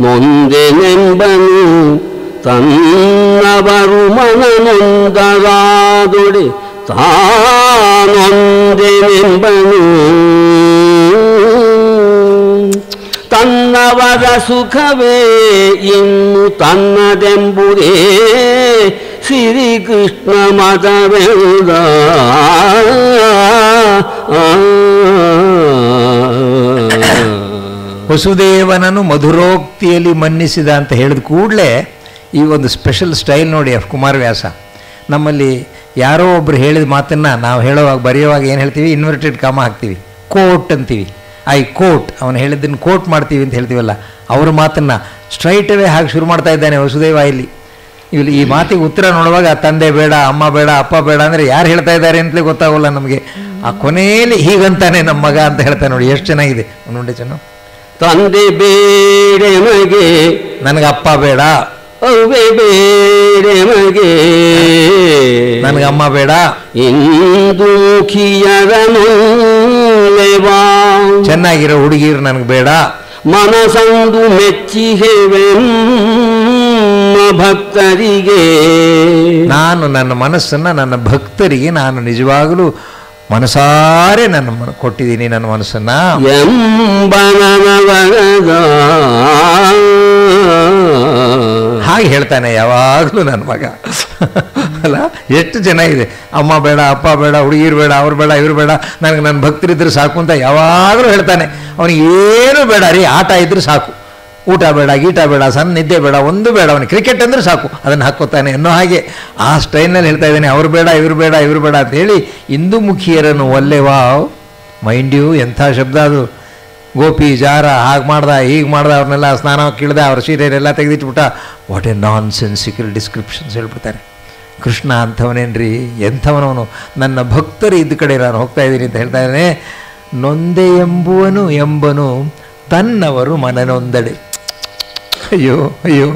ನೊಂದೆನೆಂಬನು ತನ್ನವರು ಮನನೊಂದರಾದೊಡೆ ತಾನೊಂದೆನೆಂಬನು. ತನ್ನವರ ಸುಖವೇ ಇನ್ನು ತನ್ನದೆಂಬುದೇ ಶ್ರೀಕೃಷ್ಣ ಮತವೆಂದ ವಸುದೇವನನ್ನು ಮಧುರೋಕ್ತಿಯಲ್ಲಿ ಮನ್ನಿಸಿದ ಅಂತ ಹೇಳಿದ ಕೂಡಲೇ ಈ ಒಂದು ಸ್ಪೆಷಲ್ ಸ್ಟೈಲ್ ನೋಡಿ ಎಫ್ ಕುಮಾರವ್ಯಾಸ. ನಮ್ಮಲ್ಲಿ ಯಾರೋ ಒಬ್ಬರು ಹೇಳಿದ ಮಾತನ್ನು ನಾವು ಹೇಳೋವಾಗ, ಬರೆಯೋವಾಗ ಏನು ಹೇಳ್ತೀವಿ? ಇನ್ವರ್ಟೆಡ್ ಕಾಮ ಹಾಕ್ತೀವಿ. ಕೋಟ್ ಅಂತೀವಿ. ಐ ಕೋಟ್ ಅವನು ಹೇಳಿದ್ದನ್ನು ಕೋಟ್ ಮಾಡ್ತೀವಿ ಅಂತ ಹೇಳ್ತೀವಲ್ಲ ಅವ್ರ ಮಾತನ್ನು ಸ್ಟ್ರೈಟ್ ಅವೇ ಹಾಗೆ ಶುರು ಮಾಡ್ತಾ ಇದ್ದಾನೆ ವಸುದೇವ ಇಲ್ಲಿ. ಇಲ್ಲಿ ಈ ಮಾತಿಗೆ ಉತ್ತರ ನೋಡುವಾಗ ತಂದೆ ಬೇಡ ಅಮ್ಮ ಬೇಡ ಅಪ್ಪ ಬೇಡ ಅಂದರೆ ಯಾರು ಹೇಳ್ತಾ ಇದ್ದಾರೆ ಅಂತಲೇ ಗೊತ್ತಾಗೋಲ್ಲ ನಮಗೆ. ಆ ಕೊನೆಯಲ್ಲಿ ಹೀಗಂತಾನೆ ನಮ್ಮ ಮಗ ಅಂತ ಹೇಳ್ತಾನೆ ನೋಡಿ ಎಷ್ಟು ಚೆನ್ನಾಗಿದೆ. ನೋಡಿ ಚೆನ್ನ. ತಂದೆ ಬೇಡ ಮಗೆ ನನಗೆ ಅಪ್ಪ ಬೇಡ. ಬೇಡ ಬೇಡೆ ಮಗೆ ನನಗೆ ಅಮ್ಮ ಬೇಡ. ಮೊಲ್ಲೆವಾ ಚೆನ್ನಾಗಿರೋ ಹುಡುಗಿರು ನನಗೆ ಬೇಡ. ಮನಸಂದು ಮೆಚ್ಚಿಹೆವೆಮ್ಮ ಭಕ್ತರಿಗೆ. ನಾನು ನನ್ನ ಮನಸ್ಸನ್ನು ನನ್ನ ಭಕ್ತರಿಗೆ ನಾನು ನಿಜವಾಗಲೂ ಮನಸಾರೆ ನನ್ನ ಕೊಟ್ಟಿದ್ದೀನಿ ನನ್ನ ಮನಸ್ಸನ್ನು. ಎಂಬನವರದ ಹಾಗೆ ಹೇಳ್ತಾನೆ, ಯಾವಾಗಲೂ ನನ್ನ ಮಗ. ಅಲ್ಲ, ಎಷ್ಟು ಚೆನ್ನಾಗಿದೆ ಅಮ್ಮ ಬೇಡ, ಅಪ್ಪ ಬೇಡ, ಹುಡುಗಿರು ಬೇಡ, ಅವ್ರು ಬೇಡ, ಇವ್ರು ಬೇಡ. ನನಗೆ ನನ್ನ ಭಕ್ತರಿದ್ದರೆ ಸಾಕು ಅಂತ ಯಾವಾಗಲೂ ಹೇಳ್ತಾನೆ. ಅವನಿಗೆ ಏನು ಬೇಡ ರೀ ಆಟ ಇದ್ದರೆ ಸಾಕು. ಊಟ ಬೇಡ, ಗೀಟ ಬೇಡ, ಸಣ್ಣ ನಿದ್ದೆ ಬೇಡ, ಒಂದು ಬೇಡ ಅವನು ಕ್ರಿಕೆಟ್ ಅಂದರೆ ಸಾಕು. ಅದನ್ನು ಹಾಕೋತಾನೆ ಅನ್ನೋ ಹಾಗೆ ಆ ಸ್ಟೈಲ್ನಲ್ಲಿ ಹೇಳ್ತಾ ಇದ್ದಾನೆ, ಅವ್ರು ಬೇಡ, ಇವ್ರು ಬೇಡ ಇವ್ರು ಬೇಡ ಅಂತ ಹೇಳಿ ಹಿಂದೂ ಮುಖಿಯರನ್ನು ಒಲ್ಲೆವಾ ಮೈಂಡ್ ಯು ಎಂಥ ಶಬ್ದ ಅದು. ಗೋಪಿ ಜಾರ ಹಾಗೆ ಮಾಡ್ದ, ಹೀಗೆ ಮಾಡ್ದ ಅವ್ರನ್ನೆಲ್ಲ ಸ್ನಾನ ಕೀಳ್ದ, ಅವ್ರ ಸೀರೆಯರೆಲ್ಲ ತೆಗೆದಿಟ್ಬಿಟ್ಟ. What a nonsensical descriptions ಹೇಳ್ಬಿಡ್ತಾರೆ. ಕೃಷ್ಣ ಅಂಥವನೇನ್ರಿ? ಎಂಥವನವನು? ನನ್ನ ಭಕ್ತರು ಇದ್ದ ಕಡೆ ನಾನು ಹೋಗ್ತಾ ಇದ್ದೀನಿ ಅಂತ ಹೇಳ್ತಾ ಇದ್ದಾನೆ. ನೊಂದೆ ಎಂಬುವನು ಎಂಬನು, ತನ್ನವರು ಮನನೊಂದಡೆ. ಅಯ್ಯೋ ಅಯ್ಯೋ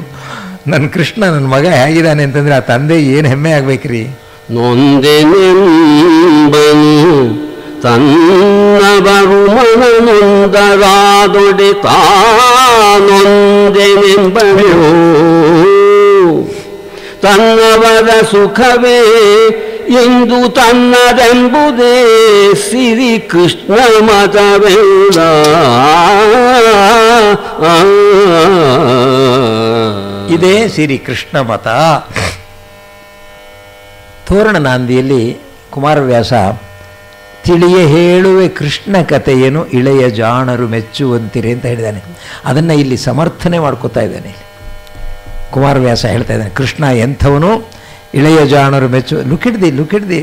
ನನ್ನ ಕೃಷ್ಣ ನನ್ನ ಮಗ ಹೇಗಿದ್ದಾನೆ ಅಂತಂದರೆ ಆ ತಂದೆ ಏನು ಹೆಮ್ಮೆ ಆಗ್ಬೇಕ್ರಿ? ನೊಂದೆನೆಂಬನು ತನ್ನವರು ಮನನೊಂದರಾದೊಡೆ ತಾನೊಂದೆನೆಂಬನು ತನ್ನವರ ಸುಖವೇ ಇಂದು ತನ್ನದೆಂಬುದೇ ಸಿರಿ ಕೃಷ್ಣ ಮತವೆಲ್ಲ. ಇದೇ ಸಿರಿ ಕೃಷ್ಣ ಮತ. ತೋರಣ ನಾಂದಿಯಲ್ಲಿ ಕುಮಾರವ್ಯಾಸ ತಿಳಿಯ ಹೇಳುವೆ ಕೃಷ್ಣ ಕಥೆಯನ್ನು ಇಳೆಯ ಜಾಣರು ಮೆಚ್ಚುವಂತಿರಿ ಅಂತ ಹೇಳಿದ್ದಾನೆ. ಅದನ್ನು ಇಲ್ಲಿ ಸಮರ್ಥನೆ ಮಾಡ್ಕೋತಾ ಇದ್ದಾನೆ ಇಲ್ಲಿ. ಕುಮಾರವ್ಯಾಸ ಹೇಳ್ತಾ ಇದ್ದಾನೆ, ಕೃಷ್ಣ ಎಂಥವನು ಇಳೆಯ ಜಾಣರು ಮೆಚ್ಚು lucid the lucid the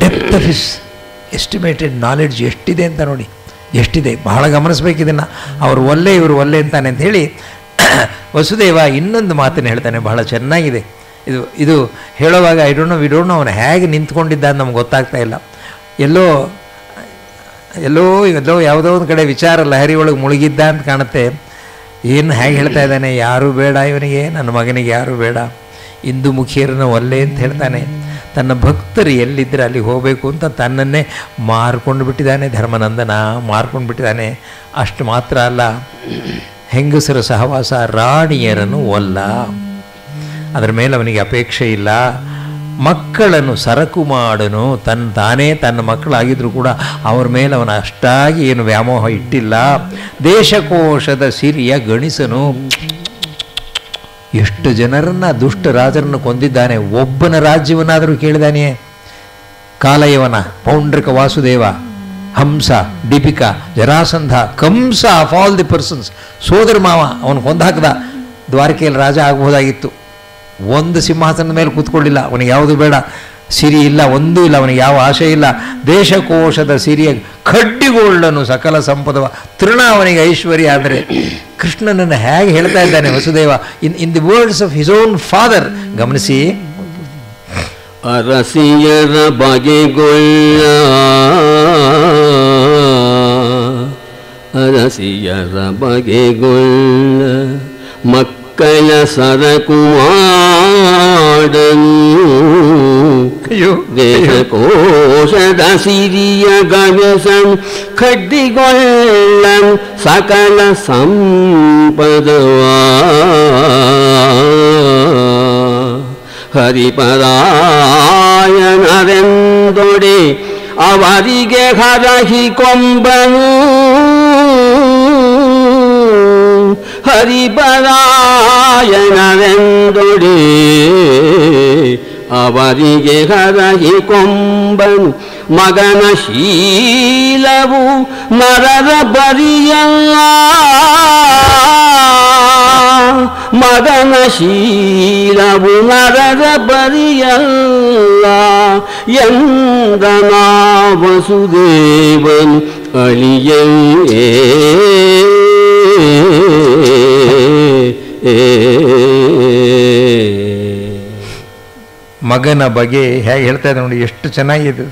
depth of his estimated knowledge ಎಷ್ಟಿದೆ ಅಂತ ನೋಡಿ, ಎಷ್ಟಿದೆ, ಬಹಳ ಗಮನಿಸಬೇಕು ಇದನ್ನು ಅವರು ಒಲ್ಲೆ, ಇವರು ಒಲ್ಲೆ ಅಂತಾನೆ ಅಂತ ಹೇಳಿ ವಸುದೇವ ಇನ್ನೊಂದು ಮಾತನ್ನು ಹೇಳ್ತಾನೆ, ಬಹಳ ಚೆನ್ನಾಗಿದೆ. ಇದು ಇದು ಹೇಳುವಾಗ I don't know we don't know ಅವನು ಹೇಗೆ ನಿಂತ್ಕೊಂಡಿದ್ದ ಅಂತ ನಮ್ಗೆ ಗೊತ್ತಾಗ್ತಾ ಇಲ್ಲ. ಎಲ್ಲೋ ಎಲ್ಲೋ ಎಲ್ಲೋ ಯಾವುದೋ ಒಂದು ಕಡೆ ವಿಚಾರ ಲಹರಿ ಒಳಗೆ ಮುಳುಗಿದ್ದ ಅಂತ ಕಾಣುತ್ತೆ. ಏನು ಹೇಗೆ ಹೇಳ್ತಾ ಇದ್ದಾನೆ? ಯಾರೂ ಬೇಡ ಇವನಿಗೆ, ನನ್ನ ಮಗನಿಗೆ ಯಾರೂ ಬೇಡ. ಇಂದು ಮುಖಿಯರನ್ನ ಒಲ್ಲೆ ಅಂತ ಹೇಳ್ತಾನೆ. ತನ್ನ ಭಕ್ತರು ಎಲ್ಲಿದ್ದರೆ ಅಲ್ಲಿಗೆ ಹೋಗಬೇಕು ಅಂತ ತನ್ನನ್ನೇ ಮಾರ್ಕೊಂಡು ಬಿಟ್ಟಿದ್ದಾನೆ ಧರ್ಮನಂದನ, ಮಾರ್ಕೊಂಡು ಬಿಟ್ಟಿದ್ದಾನೆ. ಅಷ್ಟು ಮಾತ್ರ ಅಲ್ಲ, ಹೆಂಗಸರ ಸಹವಾಸ ರಾಣಿಯರನ್ನು ಒಲ್ಲ. ಅದರ ಮೇಲೆ ಅವನಿಗೆ ಅಪೇಕ್ಷೆ ಇಲ್ಲ. ಮಕ್ಕಳನ್ನು ಸರಕು ಮಾಡನು ತನ್ನ ತಾನೇ ತನ್ನ ಮಕ್ಕಳಾಗಿದ್ರೂ ಕೂಡ ಅವರ ಮೇಲೆ ಅವನ ಅಷ್ಟಾಗಿ ಏನು ವ್ಯಾಮೋಹ ಇಟ್ಟಿಲ್ಲ. ದೇಶಕೋಶದ ಸಿರಿಯ ಗಣಿಸನು. ಎಷ್ಟು ಜನರನ್ನ ದುಷ್ಟ ರಾಜರನ್ನು ಕೊಂದಿದ್ದಾನೆ, ಒಬ್ಬನ ರಾಜ್ಯವನ್ನಾದರೂ ಕೇಳಿದಾನೆಯೇ Kalayavana, Paundrika Vasudeva, Hamsa, Deepika, Jarasandha, Kamsa of all the persons ಸೋದರ ಮಾವ ಅವನು ಕೊಂದಾಕದ ದ್ವಾರಕೆಯಲ್ಲಿ ರಾಜ ಆಗಬಹುದಾಗಿತ್ತು. ಒಂದು ಸಿಂಹಾಸನದ ಮೇಲೆ ಕೂತ್ಕೊಳ್ಳಿಲ್ಲ. ಅವನಿಗೆ ಯಾವುದು ಬೇಡ. ಸಿರಿ ಇಲ್ಲ, ಒಂದೂ ಇಲ್ಲ, ಅವನಿಗೆ ಯಾವ ಆಶೆ ಇಲ್ಲ. ದೇಶಕೋಶದ ಸಿರಿಯ ಖಡ್ಡಿಗೋಳ್ಳನು ಸಕಲ ಸಂಪದವ. ತೃಣ ಅವನಿಗೆ ಐಶ್ವರ್ಯ ಆದರೆ ಕೃಷ್ಣನನ್ನು ಹೇಗೆ ಹೇಳ್ತಾ ಇದ್ದಾನೆ Vasudeva? In in the words of his own father ಗಮನಿಸಿ. ಅರಸಿಯರ ಬಗೆಗೊಳ್ಳ ಅರಸಿಯರ ಬಗೆಗೊಳ್ಳ ಮಕ್ಕಳ ಸರಕು ಮಾಡನು ಅಯ್ಯೋ ದೇಹಕೋಶದ ಸಿರಿಯ ಗಣಸನ್ ಖಡ್ಡಿಗೊಳ್ಳನ್ ಸಕಲ ಸಂಪದವಾ ಹರಿಪರಾಯಣರೆಂದೊಡೆ ಅವರಿಗೆ ಹರಹಿ ಕೊಂಬನು ಹರಿಪರಾಯಣರೆಂದೊಡೆ ಅವರಿಗೆ ಹರಹಿ ಕೊಂಬನು ಮಗನ ಶೀಲವು ಮರರ ಬರಿಯಲ್ಲ ಮಗನ ಶೀಲವು ನರರ ಬರಿಯಲ್ಲ ಎಂದನಾ ವಸುದೇವನು ಅಳಿಯೇ ಮಗನ ಬಗೆ ಹೇಗೆ ಹೇಳ್ತಾ ಇದ್ದ ನೋಡಿ, ಎಷ್ಟು ಚೆನ್ನಾಗಿದೆ.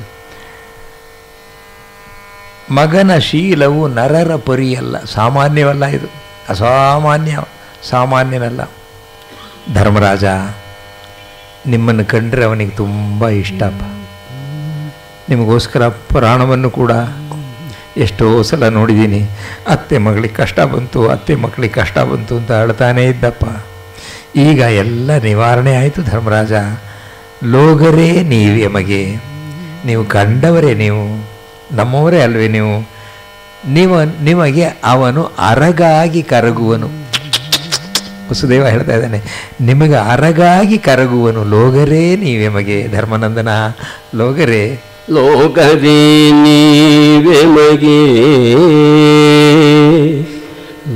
ಮಗನ ಶೀಲವು ನರರ ಪರಿಯಲ್ಲ, ಸಾಮಾನ್ಯವಲ್ಲ ಇದು. ಅಸಾಮಾನ್ಯ, ಸಾಮಾನ್ಯನಲ್ಲ. ಧರ್ಮರಾಜ, ನಿಮ್ಮನ್ನು ಕಂಡ್ರೆ ಅವನಿಗೆ ತುಂಬ ಇಷ್ಟಪ್ಪ ನಿಮಗೋಸ್ಕರ ಪ್ರಾಣವನ್ನು ಕೂಡ ಎಷ್ಟೋ ಸಲ ನೋಡಿದ್ದೀನಿ, ಅತ್ತೆ ಮಗಳಿಗೆ ಕಷ್ಟ ಬಂತು, ಅತ್ತೆ ಮಕ್ಕಳಿಗೆ ಕಷ್ಟ ಬಂತು ಅಂತ ಅಳ್ತಾನೇ ಇದ್ದಪ್ಪ. ಈಗ ಎಲ್ಲ ನಿವಾರಣೆ ಆಯಿತು ಧರ್ಮರಾಜ. ಲೋಗರೇ ನೀವು ಎಮಗೆ ನೀವು ಕಂಡವರೇ ನೀವು, ನಮ್ಮವರೇ ಅಲ್ವೇ ನೀವು. ನಿಮ್ಮ ನಿಮಗೆ ಅವನು ಅರಗಾಗಿ ಕರಗುವನು. ವಸುದೇವ ಹೇಳ್ತಾ ಇದ್ದಾನೆ, ನಿಮಗೆ ಅರಗಾಗಿ ಕರಗುವನು. ಲೋಗರೇ ನೀವು ಯಮಗೆ ಧರ್ಮನಂದನ. ಲೋಗರೇ ಲೋಕದೇ ನೀವೆ ಮಗೆ.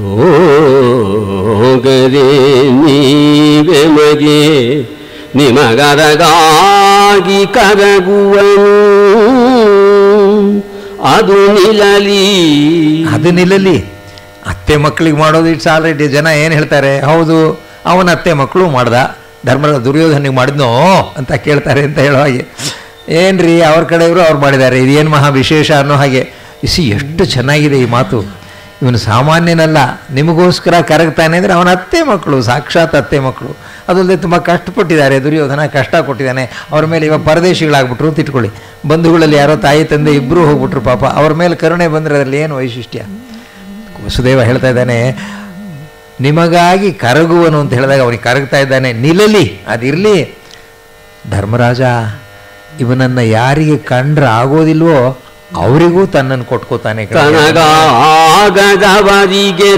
ಲೋಕದೇ ನೀವೆ ಮಗೆ. ನಿಮಗರಗಾಗಿ ಕರಗುವನು. ಅದು ನಿಲ್ಲಲಿ. ಅದು ನಿಲ್ಲಲಿ. ಅತ್ತೆ ಮಕ್ಕಳಿಗೆ ಮಾಡೋದು ಇಟ್ಸ್ ಆಲ್ರೆಡಿ ಜನ ಏನು ಹೇಳ್ತಾರೆ? ಹೌದು ಅವನ ಅತ್ತೆ ಮಕ್ಕಳು ಮಾಡ್ದ. ಧರ್ಮರ ದುರ್ಯೋಧನಿಗೆ ಮಾಡಿದ್ನೋ ಅಂತ ಕೇಳ್ತಾರೆ ಅಂತ ಹೇಳೋ ಹಾಗೆ. ಏನ್ರಿ ಅವ್ರ ಕಡೆಯವರು ಅವ್ರು ಮಾಡಿದ್ದಾರೆ? ಇದೇನು ಮಹಾ ವಿಶೇಷ ಅನ್ನೋ ಹಾಗೆ. ಇಸಿ ಎಷ್ಟು ಚೆನ್ನಾಗಿದೆ ಈ ಮಾತು. ಇವನು ಸಾಮಾನ್ಯನಲ್ಲ. ನಿಮಗೋಸ್ಕರ ಕರಗ್ತಾನೆ ಅಂದರೆ ಅವನ ಅತ್ತೆ ಮಕ್ಕಳು, ಸಾಕ್ಷಾತ್ ಅತ್ತೆ ಮಕ್ಕಳು. ಅದಲ್ಲದೆ ತುಂಬ ಕಷ್ಟಪಟ್ಟಿದ್ದಾರೆ, ದುರ್ಯೋಧನ ಕಷ್ಟ ಕೊಟ್ಟಿದ್ದಾನೆ. ಅವ್ರ ಮೇಲೆ ಇವಾಗ ಪರದೇಶಿಗಳಾಗ್ಬಿಟ್ರು ಅಂತ ಇಟ್ಕೊಳ್ಳಿ. ಬಂಧುಗಳಲ್ಲಿ ಯಾರೋ ತಾಯಿ ತಂದೆ ಇಬ್ಬರೂ ಹೋಗ್ಬಿಟ್ರು ಪಾಪ. ಅವ್ರ ಮೇಲೆ ಕರುಣೆ ಬಂದರೆ ಅದರಲ್ಲಿ ಏನು ವೈಶಿಷ್ಟ್ಯ? ವಸುದೇವ ಹೇಳ್ತಾ ಇದ್ದಾನೆ, ನಿಮಗಾಗಿ ಕರಗುವನು ಅಂತ ಹೇಳಿದಾಗ ಅವನಿಗೆ ಕರಗ್ತಾ ಇದ್ದಾನೆ, ನಿಲ್ಲಲಿ, ಅದಿರಲಿ. ಧರ್ಮರಾಜ ಇವನನ್ನು ಯಾರಿಗೆ ಕಂಡ್ರೆ ಆಗೋದಿಲ್ವೋ ಅವರಿಗೂ ತನ್ನನ್ನು ಕೊಟ್ಕೋತಾನೆ ಕನಗಾಗದವರಿಗೆ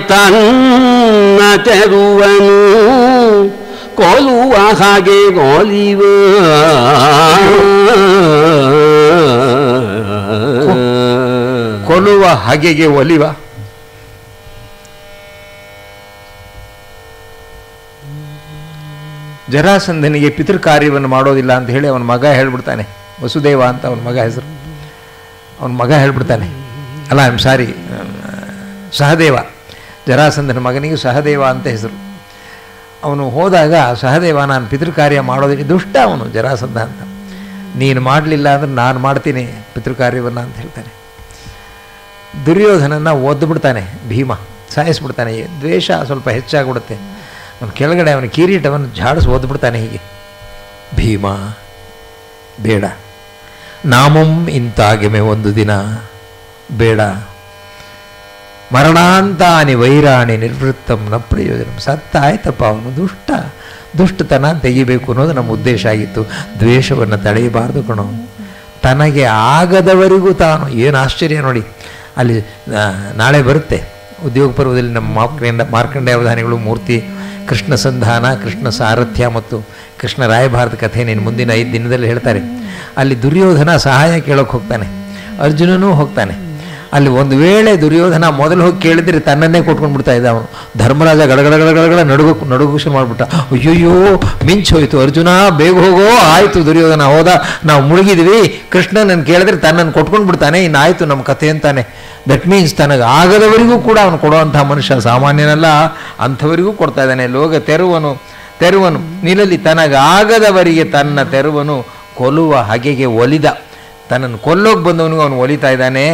ತನ್ನ ತೆರುವನು ಕೊಲುವ ಹಾಗೆ ಗೋಲಿವ ಕೊಲುವ ಹಾಗೆಗೆ ಒಲಿವ. ಜರಾಸಂಧನಿಗೆ ಪಿತೃ ಕಾರ್ಯವನ್ನು ಮಾಡೋದಿಲ್ಲ ಅಂತ ಹೇಳಿ ಅವನ ಮಗ ಹೇಳ್ಬಿಡ್ತಾನೆ, ವಸುದೇವ ಅಂತ ಅವನ ಮಗ ಹೆಸರು. ಅವನ ಮಗ ಹೇಳ್ಬಿಡ್ತಾನೆ, ಅಲ್ಲ ಐ ಆಮ್ ಸಾರಿ ಸಹದೇವ, ಜರಾಸಂಧನ ಮಗನಿಗೆ ಸಹದೇವ ಅಂತ ಹೆಸರು. ಅವನು ಹೋದಾಗ, ಸಹದೇವ, ನಾನು ಪಿತೃ ಕಾರ್ಯ ಮಾಡೋದಕ್ಕೆ ದುಷ್ಟ ಅವನು, ಜರಾಸಂಧ ಅಂತ. ನೀನು ಮಾಡಲಿಲ್ಲ ಅಂದ್ರೆ ನಾನು ಮಾಡ್ತೀನಿ ಪಿತೃ ಕಾರ್ಯವನ್ನು ಅಂತ ಹೇಳ್ತಾನೆ. ದುರ್ಯೋಧನನ್ನು ಒದ್ದುಬಿಡ್ತಾನೆ ಭೀಮ, ಸಾಯಿಸ್ಬಿಡ್ತಾನೆ. ದ್ವೇಷ ಸ್ವಲ್ಪ ಹೆಚ್ಚಾಗ್ಬಿಡುತ್ತೆ. ಅವನು ಕೆಳಗಡೆ ಅವನ ಕಿರೀಟವನ್ನು ಝಾಡಿಸಿ ಓದ್ಬಿಡ್ತಾನೆ ಹೀಗೆ. ಭೀಮ, ಬೇಡ. ನಾಮಂ ಇಂತಾಗೆಮೆ ಒಂದು ದಿನ. ಬೇಡ. ಮರಣಾಂತಾನಿ ವೈರಾಣಿ ನಿರ್ವೃತ್ತಂ ನ ಪ್ರಯೋಜನ. ಸತ್ತ ಆಯ್ತಪ್ಪ ಅವನು ದುಷ್ಟ. ದುಷ್ಟತನ ತೆಗಿಬೇಕು ಅನ್ನೋದು ನಮ್ಮ ಉದ್ದೇಶ ಆಗಿತ್ತು. ದ್ವೇಷವನ್ನು ತಡೆಯಬಾರ್ದು ಕಣೋ. ತನಗೆ ಆಗದವರಿಗೂ ತಾನು ಏನು ಆಶ್ಚರ್ಯ ನೋಡಿ. ಅಲ್ಲಿ ನಾಳೆ ಬರುತ್ತೆ. ಉದ್ಯೋಗ ಪರ್ವದಲ್ಲಿ ನಮ್ಮ ಮಾರ್ಕಂಡ ಮಾರ್ಕಂಡ ಅವಧಾನಿಗಳು ಮೂರ್ತಿ ಕೃಷ್ಣ ಸಂಧಾನ, ಕೃಷ್ಣ ಸಾರಥ್ಯ ಮತ್ತು ಕೃಷ್ಣ ರಾಯಭಾರದ ಕಥೆ ನೀನು ಮುಂದಿನ ಐದು ದಿನದಲ್ಲಿ ಹೇಳ್ತಾರೆ. ಅಲ್ಲಿ ದುರ್ಯೋಧನ ಸಹಾಯ ಕೇಳೋಕೆ ಹೋಗ್ತಾನೆ. ಅರ್ಜುನನೂ ಹೋಗ್ತಾನೆ. ಅಲ್ಲಿ ಒಂದು ವೇಳೆ ದುರ್ಯೋಧನ ಮೊದಲು ಹೋಗಿ ಕೇಳಿದ್ರೆ ತನ್ನನ್ನೇ ಕೊಟ್ಕೊಂಡು ಬಿಡ್ತಾ ಇದ್ದ ಅವನು. ಧರ್ಮರಾಜ ಗಡಗಡ ಗಡಗಡ ನಡುಗು ನಡುಗುಷ ಮಾಡಿಬಿಟ್ಟ. ಅಯ್ಯಯ್ಯೋ ಮಿಂಚೋಯ್ತು ಅರ್ಜುನ, ಬೇಗ ಹೋಗೋ. ಆಯಿತು ದುರ್ಯೋಧನ, ಹೋದ. ನಾವು ಮುಳುಗಿದ್ವಿ. ಕೃಷ್ಣ ನನ್ನ ಕೇಳಿದ್ರೆ ತನ್ನನ್ನು ಕೊಟ್ಕೊಂಡು ಬಿಡ್ತಾನೆ. ಇನ್ನು ಆಯಿತು ನಮ್ಮ ಕಥೆ ಅಂತಾನೆ. ದಟ್ ಮೀನ್ಸ್ ತನಗೆ ಆಗದವರಿಗೂ ಕೂಡ ಅವನು ಕೊಡುವಂಥ ಮನುಷ್ಯ ಸಾಮಾನ್ಯನಲ್ಲ, ಅಂಥವರಿಗೂ ಕೊಡ್ತಾ ಇದ್ದಾನೆ. ಲೋಕ ತೆರುವನು ತೆರುವನು, ನಿಲ್ಲಲಿ ತನಗಾಗದವರಿಗೆ ತನ್ನ ತೆರುವನು ಕೊಲ್ಲುವ ಹಗೆಗೆ ಒಲಿದ. ತನ್ನನ್ನು ಕೊಲ್ಲೋಗಿ ಬಂದವನಿಗೂ ಅವನು ಒಲಿತಾ ಇದ್ದಾನೆ.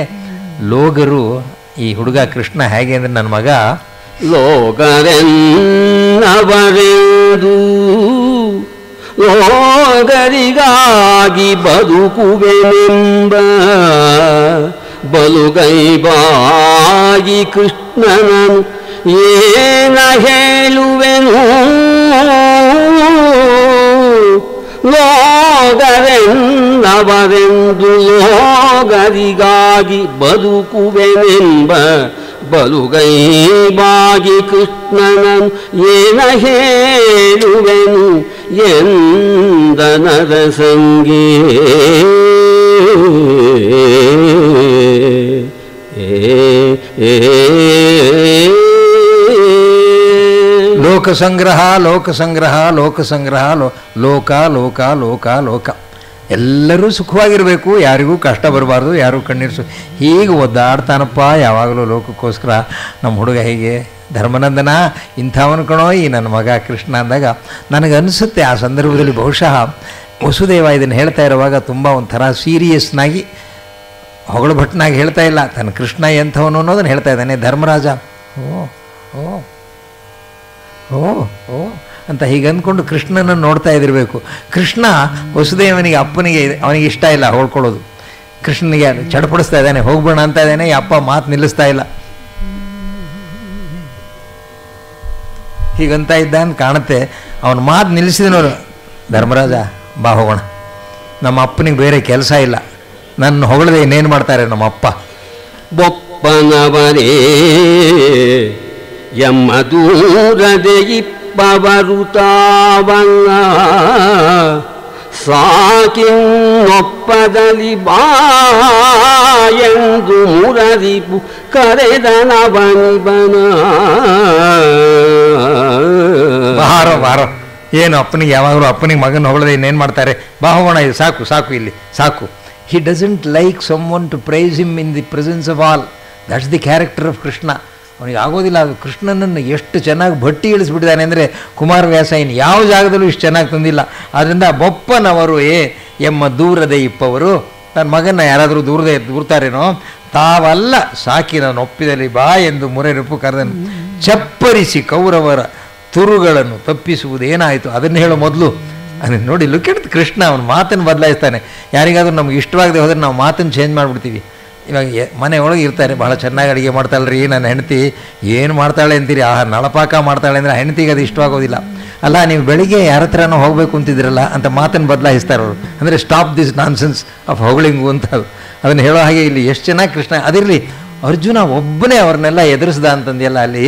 ಲೋಗರು, ಈ ಹುಡುಗ ಕೃಷ್ಣ ಹೇಗೆ ಅಂದರೆ ನನ್ನ ಮಗ ಲೋಗರೆಂದು ಲೋಗರಿಗಾಗಿ ಬದುಕುವೆನೆಂಬ ಬಲುಗೈಬಾಗಿ ಕೃಷ್ಣನನು ಏನ ಹೇಳುವೆನು? ಲೋಗರೆನ್ನವರೆಂದು ಲೋಗರಿಗಾಗಿ ಬದುಕುವೆನೆಂಬ ಬಲುಗೈಬಾಗಿ ಕೃಷ್ಣನನು ಏನ ಹೇಳುವೆನು ಎಂದ ನರಸಂಗೇ ಏ ಲೋಕ ಸಂಗ್ರಹ ಲೋಕ ಸಂಗ್ರಹ ಲೋಕ ಸಂಗ್ರಹ ಲೋ, ಲೋಕ ಲೋಕ ಲೋಕ ಲೋಕ. ಎಲ್ಲರೂ ಸುಖವಾಗಿರಬೇಕು, ಯಾರಿಗೂ ಕಷ್ಟ ಬರಬಾರ್ದು ಯಾರೂ ಕಣ್ಣೀರ್ಸು ಹೀಗೆ ಒದ್ದಾಡ್ತಾನಪ್ಪ ಯಾವಾಗಲೂ ಲೋಕಕ್ಕೋಸ್ಕರ. ನಮ್ಮ ಹುಡುಗ ಹೀಗೆ, ಧರ್ಮನಂದನ, ಇಂಥವನು ಕಣೋ, ಈ ನನ್ನ ಮಗ ಕೃಷ್ಣ ಅಂದಾಗ ನನಗನ್ನಿಸುತ್ತೆ ಆ ಸಂದರ್ಭದಲ್ಲಿ ಬಹುಶಃ ವಸುದೇವ ಇದನ್ನು ಹೇಳ್ತಾ ಇರುವಾಗ ತುಂಬ ಒಂಥರ ಸೀರಿಯಸ್ನಾಗಿ ಹೊಗಳು ಭಟ್ನಾಗಿ ಹೇಳ್ತಾ ಇಲ್ಲ. ತನ್ನ ಕೃಷ್ಣ ಎಂಥವನು ಅನ್ನೋದನ್ನು ಹೇಳ್ತಾ ಇದ್ದಾನೆ. ಧರ್ಮರಾಜ. ಓ ಓ ಓ ಓ ಅಂತ ಹೀಗೆ ಅಂದ್ಕೊಂಡು ಕೃಷ್ಣನ ನೋಡ್ತಾ ಇದ್ದಿರಬೇಕು. ಕೃಷ್ಣ ವಸುದೇವನಿಗೆ ಅಪ್ಪನಿಗೆ ಅವನಿಗೆ ಇಷ್ಟ ಇಲ್ಲ ಹೊಳ್ಕೊಳ್ಳೋದು. ಕೃಷ್ಣನಿಗೆ ಚಡಪಡಿಸ್ತಾ ಇದ್ದಾನೆ. ಹೋಗ್ಬೇಡ ಅಂತ ಇದ್ದಾನೆ. ಅಪ್ಪ ಮಾತು ನಿಲ್ಲಿಸ್ತಾ ಇಲ್ಲ. ಹೀಗಂತ ಇದ್ದ ಅಂತ ಕಾಣುತ್ತೆ. ಅವನ ಮಾತು ನಿಲ್ಲಿಸಿದನವರು. ಧರ್ಮರಾಜ, ಬಾ ಹೋಗೋಣ. ನಮ್ಮ ಅಪ್ಪನಿಗೆ ಬೇರೆ ಕೆಲಸ ಇಲ್ಲ. ನನ್ನ ಹೊಗಳದೆ ಇನ್ನೇನು ಮಾಡ್ತಾರೆ ನಮ್ಮಪ್ಪ? ಬೊಪ್ಪನವರೇ ಎಮ್ಮ ದೂರದೆ ಇಪ್ಪವರು ತಾವಲ್ಲ ಸಾಕಿನ್ನೊಪ್ಪದಲ್ಲಿ ಬಾ ಎಂದು ಮುರರಿಪು ಕರೆದನವನಿಬನ. ಬಾರೋ ಬಾರೋ. ಏನು ಅಪ್ಪನಿಗೆ ಯಾವಾಗಲೂ ಅಪ್ಪನಿಗೆ ಮಗನ ಹೊಗಳದೆ ಇನ್ನೇನು ಮಾಡ್ತಾರೆ? ಬಾ ಹೋಗೋಣ ಇದು ಸಾಕು ಸಾಕು ಇಲ್ಲಿ ಸಾಕು. ಹಿ doesn't like someone to praise him in the presence of all. That's the character of Krishna. Krishna ಅವನಿಗೆ ಆಗೋದಿಲ್ಲ. ಅದು ಕೃಷ್ಣನನ್ನು ಎಷ್ಟು ಚೆನ್ನಾಗಿ ಭಟ್ಟಿ ಇಳಿಸ್ಬಿಟ್ಟಿದ್ದಾನೆ ಅಂದರೆ ಕುಮಾರವ್ಯಾಸ ಇನ್ನು ಯಾವ ಜಾಗದಲ್ಲೂ ಇಷ್ಟು ಚೆನ್ನಾಗಿ ತಂದಿಲ್ಲ. ಆದ್ದರಿಂದ ಬೊಪ್ಪನವರು ಏ ಎಮ್ಮ ದೂರದ ಇಪ್ಪವರು. ನನ್ನ ಮಗನ ಯಾರಾದರೂ ದೂರದ ದೂರ್ತಾರೇನೋ? ತಾವಲ್ಲ ಸಾಕಿ ನಾನು ಒಪ್ಪಿದಲ್ಲಿ ಬಾ ಎಂದು ಮುರೆರುಪು ಕರೆದನು. ಚಪ್ಪರಿಸಿ ಕೌರವರ ತುರುಗಳನ್ನು ತಪ್ಪಿಸುವುದೇನಾಯಿತು ಅದನ್ನು ಹೇಳೋ ಮೊದಲು. ಅದನ್ನು ನೋಡಿ ಲುಕೆಟ್ ಕೃಷ್ಣ ಅವನು ಮಾತನ್ನು ಬದಲಾಯಿಸ್ತಾನೆ. ಯಾರಿಗಾದ್ರೂ ನಮ್ಗೆ ಇಷ್ಟವಾಗದೆ ಹೋದರೆ ನಾವು ಮಾತನ್ನು ಚೇಂಜ್ ಮಾಡಿಬಿಡ್ತೀವಿ. ಇವಾಗ ಮನೆ ಒಳಗೆ ಇರ್ತಾರೆ ಭಾಳ ಚೆನ್ನಾಗಿ ಅಡುಗೆ ಮಾಡ್ತಾಳ್ರಿ, ನನ್ನ ಹೆಂಡತಿ ಏನು ಮಾಡ್ತಾಳೆ ಅಂತೀರಿ? ಆ ನಳಪಾಕ ಮಾಡ್ತಾಳೆ ಅಂದರೆ ಹೆಂಡತಿಗೆ ಅದು ಇಷ್ಟವಾಗೋದಿಲ್ಲ. ಅಲ್ಲ, ನೀವು ಬೆಳಿಗ್ಗೆ ಯಾರ ಹತ್ರನೋ ಹೋಗಬೇಕು ಅಂತಿದ್ರಲ್ಲ ಅಂತ ಮಾತನ್ನು ಬದಲಾಯಿಸ್ತಾರೆ ಅವರು. ಅಂದರೆ ಸ್ಟಾಪ್ ದಿಸ್ ನಾನ್ಸೆನ್ಸ್ ಆಫ್ ಹೊಗಳಿಂಗು ಅಂತ ಅದನ್ನು ಹೇಳೋ ಹಾಗೆ ಇಲ್ಲಿ, ಎಷ್ಟು ಚೆನ್ನಾಗಿ ಕೃಷ್ಣ, ಅದಿರಲಿ, ಅರ್ಜುನ ಒಬ್ಬನೇ ಅವ್ರನ್ನೆಲ್ಲ ಎದುರಿಸ್ದ ಅಂತಂದೆಲ್ಲ ಅಲ್ಲಿ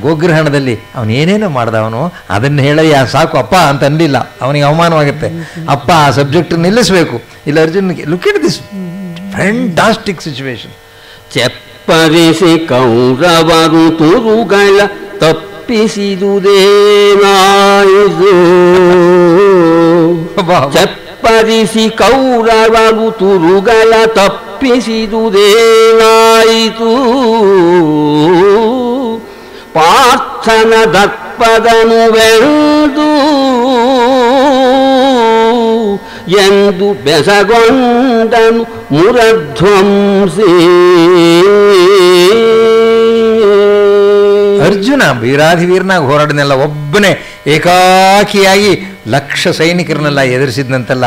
ಗೋಗ್ರಹಣದಲ್ಲಿ ಅವನು ಏನೇನೋ ಮಾಡ್ದವನು ಅದನ್ನ ಹೇಳಯ್ಯ ಸಾಕು ಅಪ್ಪ ಅಂತ ಅನ್ನಲಿಲ್ಲ ಅವನಿಗೆ ಅವಮಾನವಾಗುತ್ತೆ. ಅಪ್ಪ ಆ ಸಬ್ಜೆಕ್ಟ್ ನಿಲ್ಲಿಸಬೇಕು. ಇಲ್ಲ ಅರ್ಜುನ್ಗೆ look at this fantastic situation ಚಪ್ಪರಿಸಿ ಕೌರವರು ತುರುಗಳ ತಪ್ಪಿಸಿದುದೇನಾಯಿತು ಚಪ್ಪರಿಸಿ ಕೌರವರು ತುರುಗಳ ತಪ್ಪಿಸಿದುದೇನಾಯಿತು ಪಾರ್ಥನ ದರ್ಪದನು ವೆಂದು ಎಂದು ಬೆಸಗೊಂಡನು ಮುರಧ್ವಂಸಿ. ಅರ್ಜುನ ವೀರಾಧಿವೀರನಾಗ ಹೋರಾಡನೆಲ್ಲ ಒಬ್ಬನೇ ಏಕಾಕಿಯಾಗಿ ಲಕ್ಷ ಸೈನಿಕರನ್ನೆಲ್ಲ ಎದುರಿಸಿದ್ನಂತಲ್ಲ,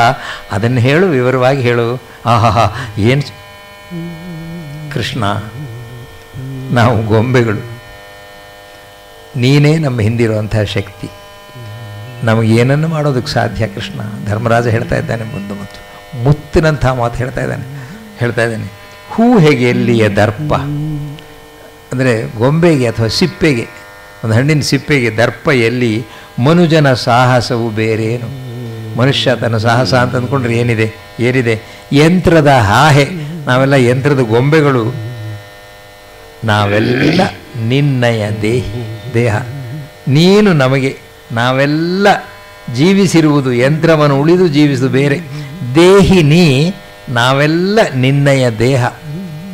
ಅದನ್ನು ಹೇಳು, ವಿವರವಾಗಿ ಹೇಳು. ಆಹಾಹಾ, ಏನು ಕೃಷ್ಣ, ನಾವು ಗೊಂಬೆಗಳು. ನೀನೇ ನಮ್ಮ ಹಿಂದಿರುವಂತಹ ಶಕ್ತಿ. ನಮಗೇನನ್ನು ಮಾಡೋದಕ್ಕೆ ಸಾಧ್ಯ ಕೃಷ್ಣ? ಧರ್ಮರಾಜ ಹೇಳ್ತಾ ಇದ್ದಾನೆ ಮುಂದೆ ಮತ್ತು ಮುತ್ತಿನಂಥ ಮಾತು ಹೇಳ್ತಾ ಇದ್ದಾನೆ. ಹೇಳ್ತಾ ಇದ್ದಾನೆ, ಹೂ ಹೇಗೆ ಎಲ್ಲಿಯ ದರ್ಪ? ಅಂದರೆ ಗೊಂಬೆಗೆ ಅಥವಾ ಸಿಪ್ಪೆಗೆ, ಒಂದು ಹಣ್ಣಿನ ಸಿಪ್ಪೆಗೆ ದರ್ಪ ಎಲ್ಲಿ? ಮನುಜನ ಸಾಹಸವು ಬೇರೇನು? ಮನುಷ್ಯ ತನ್ನ ಸಾಹಸ ಅಂತ ಅಂದ್ಕೊಂಡ್ರೆ ಏನಿದೆ? ಏನಿದೆ? ಯಂತ್ರದ ಹಾಹೆ. ನಾವೆಲ್ಲ ಯಂತ್ರದ ಗೊಂಬೆಗಳು. ನಾವೆಲ್ಲ ನಿನ್ನಯ ದೇಹಿ. ದೇಹ. ನೀನು ನಮಗೆ, ನಾವೆಲ್ಲ ಜೀವಿಸಿರುವುದು, ಯಂತ್ರವನ್ನು ಉಳಿದು ಜೀವಿಸುವುದು ಬೇರೆ. ದೇಹಿನಿ ನಾವೆಲ್ಲ ನಿನ್ನಯ ದೇಹ.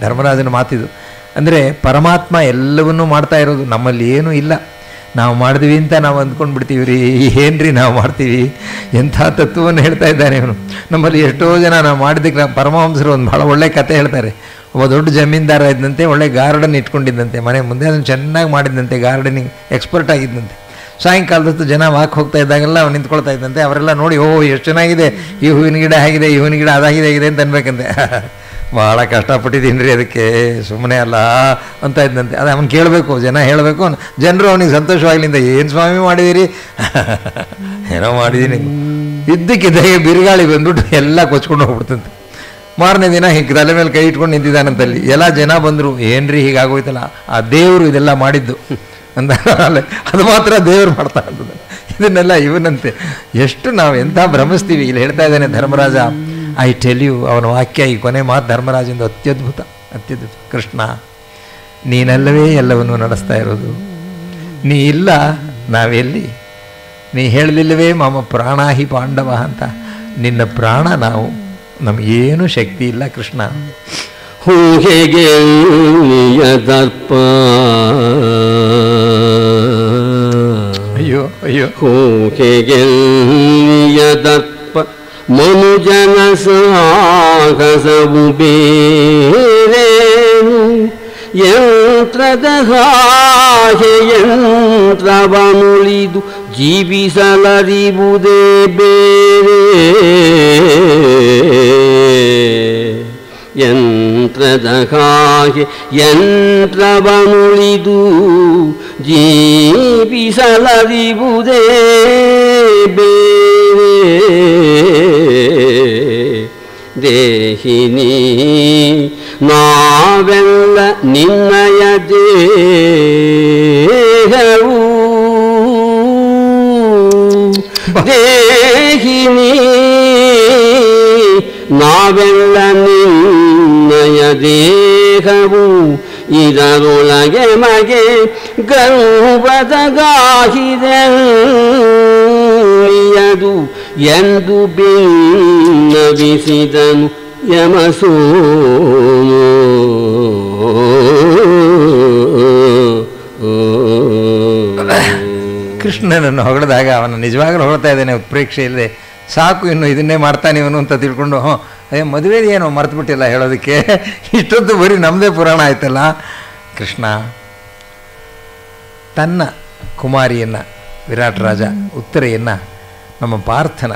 ಧರ್ಮರಾಜನ ಮಾತಿದು. ಅಂದರೆ ಪರಮಾತ್ಮ ಎಲ್ಲವನ್ನೂ ಮಾಡ್ತಾ ಇರೋದು, ನಮ್ಮಲ್ಲಿ ಏನೂ ಇಲ್ಲ. ನಾವು ಮಾಡಿದ್ವಿ ಅಂತ ನಾವು ಅಂದ್ಕೊಂಡು ಬಿಡ್ತೀವಿ ರೀ, ಏನ್ರಿ ನಾವು ಮಾಡ್ತೀವಿ? ಎಂಥ ತತ್ವವನ್ನು ಹೇಳ್ತಾ ಇದ್ದಾನೆ ಇವನು. ನಮ್ಮಲ್ಲಿ ಎಷ್ಟೋ ಜನ ನಾವು ಮಾಡಿದ್ದಕ್ಕೆ ಪರಮಹಂಸರು ಒಂದು ಭಾಳ ಒಳ್ಳೆಯ ಕತೆ ಹೇಳ್ತಾರೆ. ಒಬ್ಬ ದೊಡ್ಡ ಜಮೀನ್ದಾರ ಇದ್ದಂತೆ, ಒಳ್ಳೆ ಗಾರ್ಡನ್ ಇಟ್ಕೊಂಡಿದ್ದಂತೆ, ಮನೆ ಮುಂದೆ ಅದನ್ನು ಚೆನ್ನಾಗಿ ಮಾಡಿದ್ದಂತೆ ಗಾರ್ಡನಿಂಗ್ ಎಕ್ಸ್ಪರ್ಟ್ ಆಗಿದ್ದಂತೆ. ಸಾಯಂಕಾಲದಷ್ಟು ಜನ ವಾಕ್ ಹೋಗ್ತಾ ಇದ್ದಾಗೆಲ್ಲ ಅವ್ನು ನಿಂತ್ಕೊಳ್ತಾ ಇದ್ದಂತೆ, ಅವರೆಲ್ಲ ನೋಡಿ ಓ ಎಷ್ಟು ಚೆನ್ನಾಗಿದೆ, ಈ ಹೂವಿನ ಗಿಡ ಆಗಿದೆ ಈ ಹೂವಿನ ಗಿಡ ಅದಾಗಿದೆ ಆಗಿದೆ ಅಂತ ಅನ್ಬೇಕಂತೆ. ಭಾಳ ಕಷ್ಟಪಟ್ಟಿದ್ದೀನಿ ರೀ ಅದಕ್ಕೆ ಸುಮ್ಮನೆ ಅಲ್ಲ ಅಂತ ಇದ್ದಂತೆ. ಅದು ಅವ್ನು ಕೇಳಬೇಕು, ಜನ ಹೇಳಬೇಕು, ಜನರು ಅವನಿಗೆ ಸಂತೋಷವಾಗ್ಲಿಂದ, ಏನು ಸ್ವಾಮಿ ಮಾಡಿದಿರಿ? ಏನೋ ಮಾಡಿದ್ದೀನಿ ಇದ್ದಕ್ಕಿದ್ದಾಗೆ ಬಿರುಗಾಳಿ ಬಂದ್ಬಿಟ್ಟು ಎಲ್ಲ ಕೊಚ್ಕೊಂಡು ಹೋಗ್ಬಿಡ್ತಂತೆ. ಮಾರನೇ ದಿನ ಹೀಗೆ ತಲೆ ಮೇಲೆ ಕೈ ಇಟ್ಕೊಂಡು ನಿಂತಿದ್ದಾನಂತಲ್ಲಿ ಎಲ್ಲ ಜನ ಬಂದರು, ಏನ್ರಿ ಹೀಗಾಗೋಯ್ತಲ್ಲ? ಆ ದೇವರು ಇದೆಲ್ಲ ಮಾಡಿದ್ದು. ಅಂತ ಅದು ಮಾತ್ರ ದೇವರು ಮಾಡ್ತಾ ಇರ್ತದೆ ಇದನ್ನೆಲ್ಲ ಇವನಂತೆ. ಎಷ್ಟು ನಾವು ಎಂಥ ಭ್ರಮಿಸ್ತೀವಿ. ಇಲ್ಲಿ ಹೇಳ್ತಾ ಇದ್ದಾನೆ ಧರ್ಮರಾಜ. ಐ ಟೆಲ್ ಯು ಅವನ ವಾಕ್ಯ ಈ ಕೊನೆ ಮಾತು ಧರ್ಮರಾಜಿಂದ ಅತ್ಯದ್ಭುತ. ಅತ್ಯದ್ಭುತ. ಕೃಷ್ಣ, ನೀನಲ್ಲವೇ ಎಲ್ಲವನ್ನು ನಡೆಸ್ತಾ ಇರೋದು. ನೀ ಇಲ್ಲ, ನಾವೆಲ್ಲಿ? ನೀ ಹೇಳಲಿಲ್ಲವೇ ಮಾಮ ಪ್ರಾಣಾಹಿ ಪಾಂಡವ ಅಂತ. ನಿನ್ನ ಪ್ರಾಣ ನಾವು ನಮಗೇನು ಶಕ್ತಿ ಇಲ್ಲ ಕೃಷ್ಣ. ಹೂಹೆಗೆ ದರ್ಪ? ಅಯ್ಯೋ ಅಯ್ಯೋ. ಹೂಹೆಗೆ ದರ್ಪ? ಮನುಜನ ಸಾಹಸವು ಬೇರೆ. ಯಂತ್ರದ ಹಾಗೆ ಯಂತ್ರವನುಳಿದು ಜೀವಿಸಲರಿವುದೇ ಬೇರೆ. ಯಂತ್ರದ ಹಾಗೆ ಯಂತ್ರವನುಳಿದು ಜೀವಿಸಲರಿವುದೇ ಬೇರೆ. ದೇಹಿನಿ ನಾವೆಲ್ಲ ನಿನ್ನಯ ದೇಹವು. ದೇಹಿನಿ ನಾವೆಲ್ಲ ನಿನ್ನಯ ದೇಹವು. ಇದರೊಳಗೆ ಮಗೆ ಗರ್ಭದಗಾಹಿದೆಯದು ಎಂದು ಬಿನ್ನವಿಸಿದನು ಯಮಸೋನು. ಕೃಷ್ಣನನ್ನು ಹೊಗಳಿದಾಗ ಅವನು ನಿಜವಾಗಲೂ ಹೊಗಳ್ತಾ ಇದ್ದಾನೆ ಉತ್ಪ್ರೇಕ್ಷೆ ಸಾಕು ಇನ್ನು, ಇದನ್ನೇ ಮಾಡ್ತಾನೆ ಇವನು ಅಂತ ತಿಳ್ಕೊಂಡು ಹ್ಞೂ ಅಯ್ಯೋ ಮದುವೆ ಏನೋ ಮರ್ತುಬಿಟ್ಟಿಲ್ಲ ಹೇಳೋದಕ್ಕೆ. ಇಷ್ಟೊಂದು ಬರೀ ನಮ್ಮದೇ ಪುರಾಣ ಆಯ್ತಲ್ಲ. ಕೃಷ್ಣ, ತನ್ನ ಕುಮಾರಿಯನ್ನು, ವಿರಾಟ್ ರಾಜ, ಉತ್ತರೆಯನ್ನು, ನಮ್ಮ ಪಾರ್ಥನ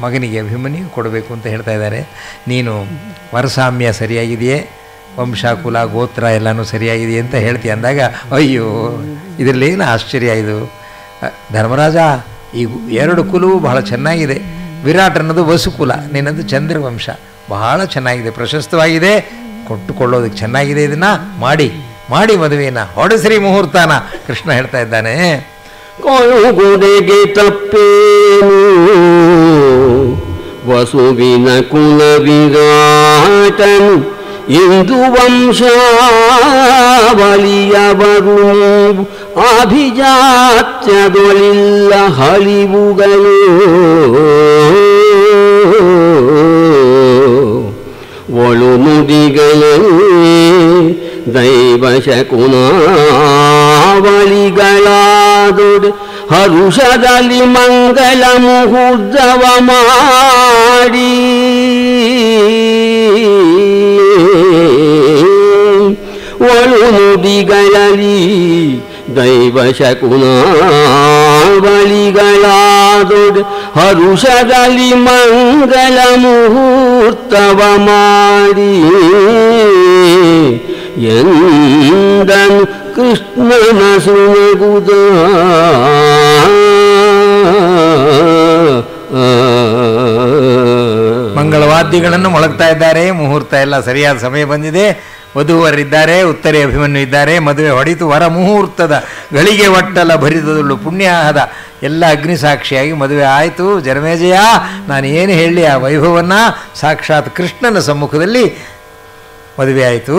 ಮಗನಿಗೆ ಅಭಿಮನ್ಯು ಕೊಡಬೇಕು ಅಂತ ಹೇಳ್ತಾ ಇದ್ದಾರೆ. ನೀನು ವರಸಾಮ್ಯ ಸರಿಯಾಗಿದೆಯೇ? ವಂಶ, ಕುಲ, ಗೋತ್ರ ಎಲ್ಲನೂ ಸರಿಯಾಗಿದೆಯೇ ಅಂತ ಹೇಳ್ತೀಯ ಅಂದಾಗ, ಅಯ್ಯೋ, ಇದರಲ್ಲೇನು ಆಶ್ಚರ್ಯ ಇದು? ಧರ್ಮರಾಜ, ಈ ಎರಡು ಕುಲವು ಬಹಳ ಚೆನ್ನಾಗಿದೆ. ವಿರಾಟ್ ಅನ್ನೋದು ವಸುಕುಲ ನಿನ್ನದು ಚಂದ್ರವಂಶ. ಬಹಳ ಚೆನ್ನಾಗಿದೆ, ಪ್ರಶಸ್ತವಾಗಿದೆ. ಕೊಟ್ಟುಕೊಳ್ಳೋದಕ್ಕೆ ಚೆನ್ನಾಗಿದೆ ಇದನ್ನ. ಮಾಡಿ ಮಾಡಿ ಮದುವೆನ ಹೊಡೆಸ್ರಿ ಮುಹೂರ್ತನ, ಕೃಷ್ಣ ಹೇಳ್ತಾ ಇದ್ದಾನೆ. ಕೊಳುಗುಡೆಗೆ ತಪ್ಪೇನು? ವಸುವಿನ ಕುಲ ವಿರಾಟನು ಇಂದು ವಂಶಾವಳಿಯವರು ನೀವು ಅಭಿಜಾತ್ಯದೊಳಿಲ್ಲ ಹಳಿವುಗಳು ಒಳು ನುಡಿಗಳೇ ದೈವ ಶಕುನಾವಳಿಗಳಾದೊಡೆ ಹರುಷದಲ್ಲಿ ಮಂಗಳ ಮುಹೂರ್ತವ ಮಾಡಿ. ಒಳು ನುಡಿಗಳಲ್ಲಿ ದೈವ ಶಕುನಾವಳಿಗಳಾದೊಡೆ ಹರುಷದಲ್ಲಿ ಮಂಗಳ ಮುಹೂರ್ತವ ಮಾಡಿ ಎಂದನು ಕೃಷ್ಣನ ಸುಗುದ ಮಂಗಳವಾದ್ಯಗಳನ್ನು ಮೊಳಗ್ತಾ ಇದ್ದಾರೆ. ಮುಹೂರ್ತ ಎಲ್ಲ ಸರಿಯಾದ ಸಮಯ ಬಂದಿದೆ. ವಧುವರಿದ್ದಾರೆ ಉತ್ತರೆ ಅಭಿಮನ್ಯು ಇದ್ದಾರೆ ಮದುವೆ ಹೊಡಿತು ವರ ಮುಹೂರ್ತದ ಗಳಿಗೆ ಒಟ್ಟಲ ಭರಿತದಳು ಪುಣ್ಯಾಹದ ಎಲ್ಲ ಅಗ್ನಿ ಸಾಕ್ಷಿಯಾಗಿ ಮದುವೆ ಆಯಿತು. ಜನಮೇಜಯ ನಾನು ಏನು ಹೇಳಿ ಆ ವೈಭವವನ್ನು ಸಾಕ್ಷಾತ್ ಕೃಷ್ಣನ ಸಮ್ಮುಖದಲ್ಲಿ ಮದುವೆ ಆಯಿತು.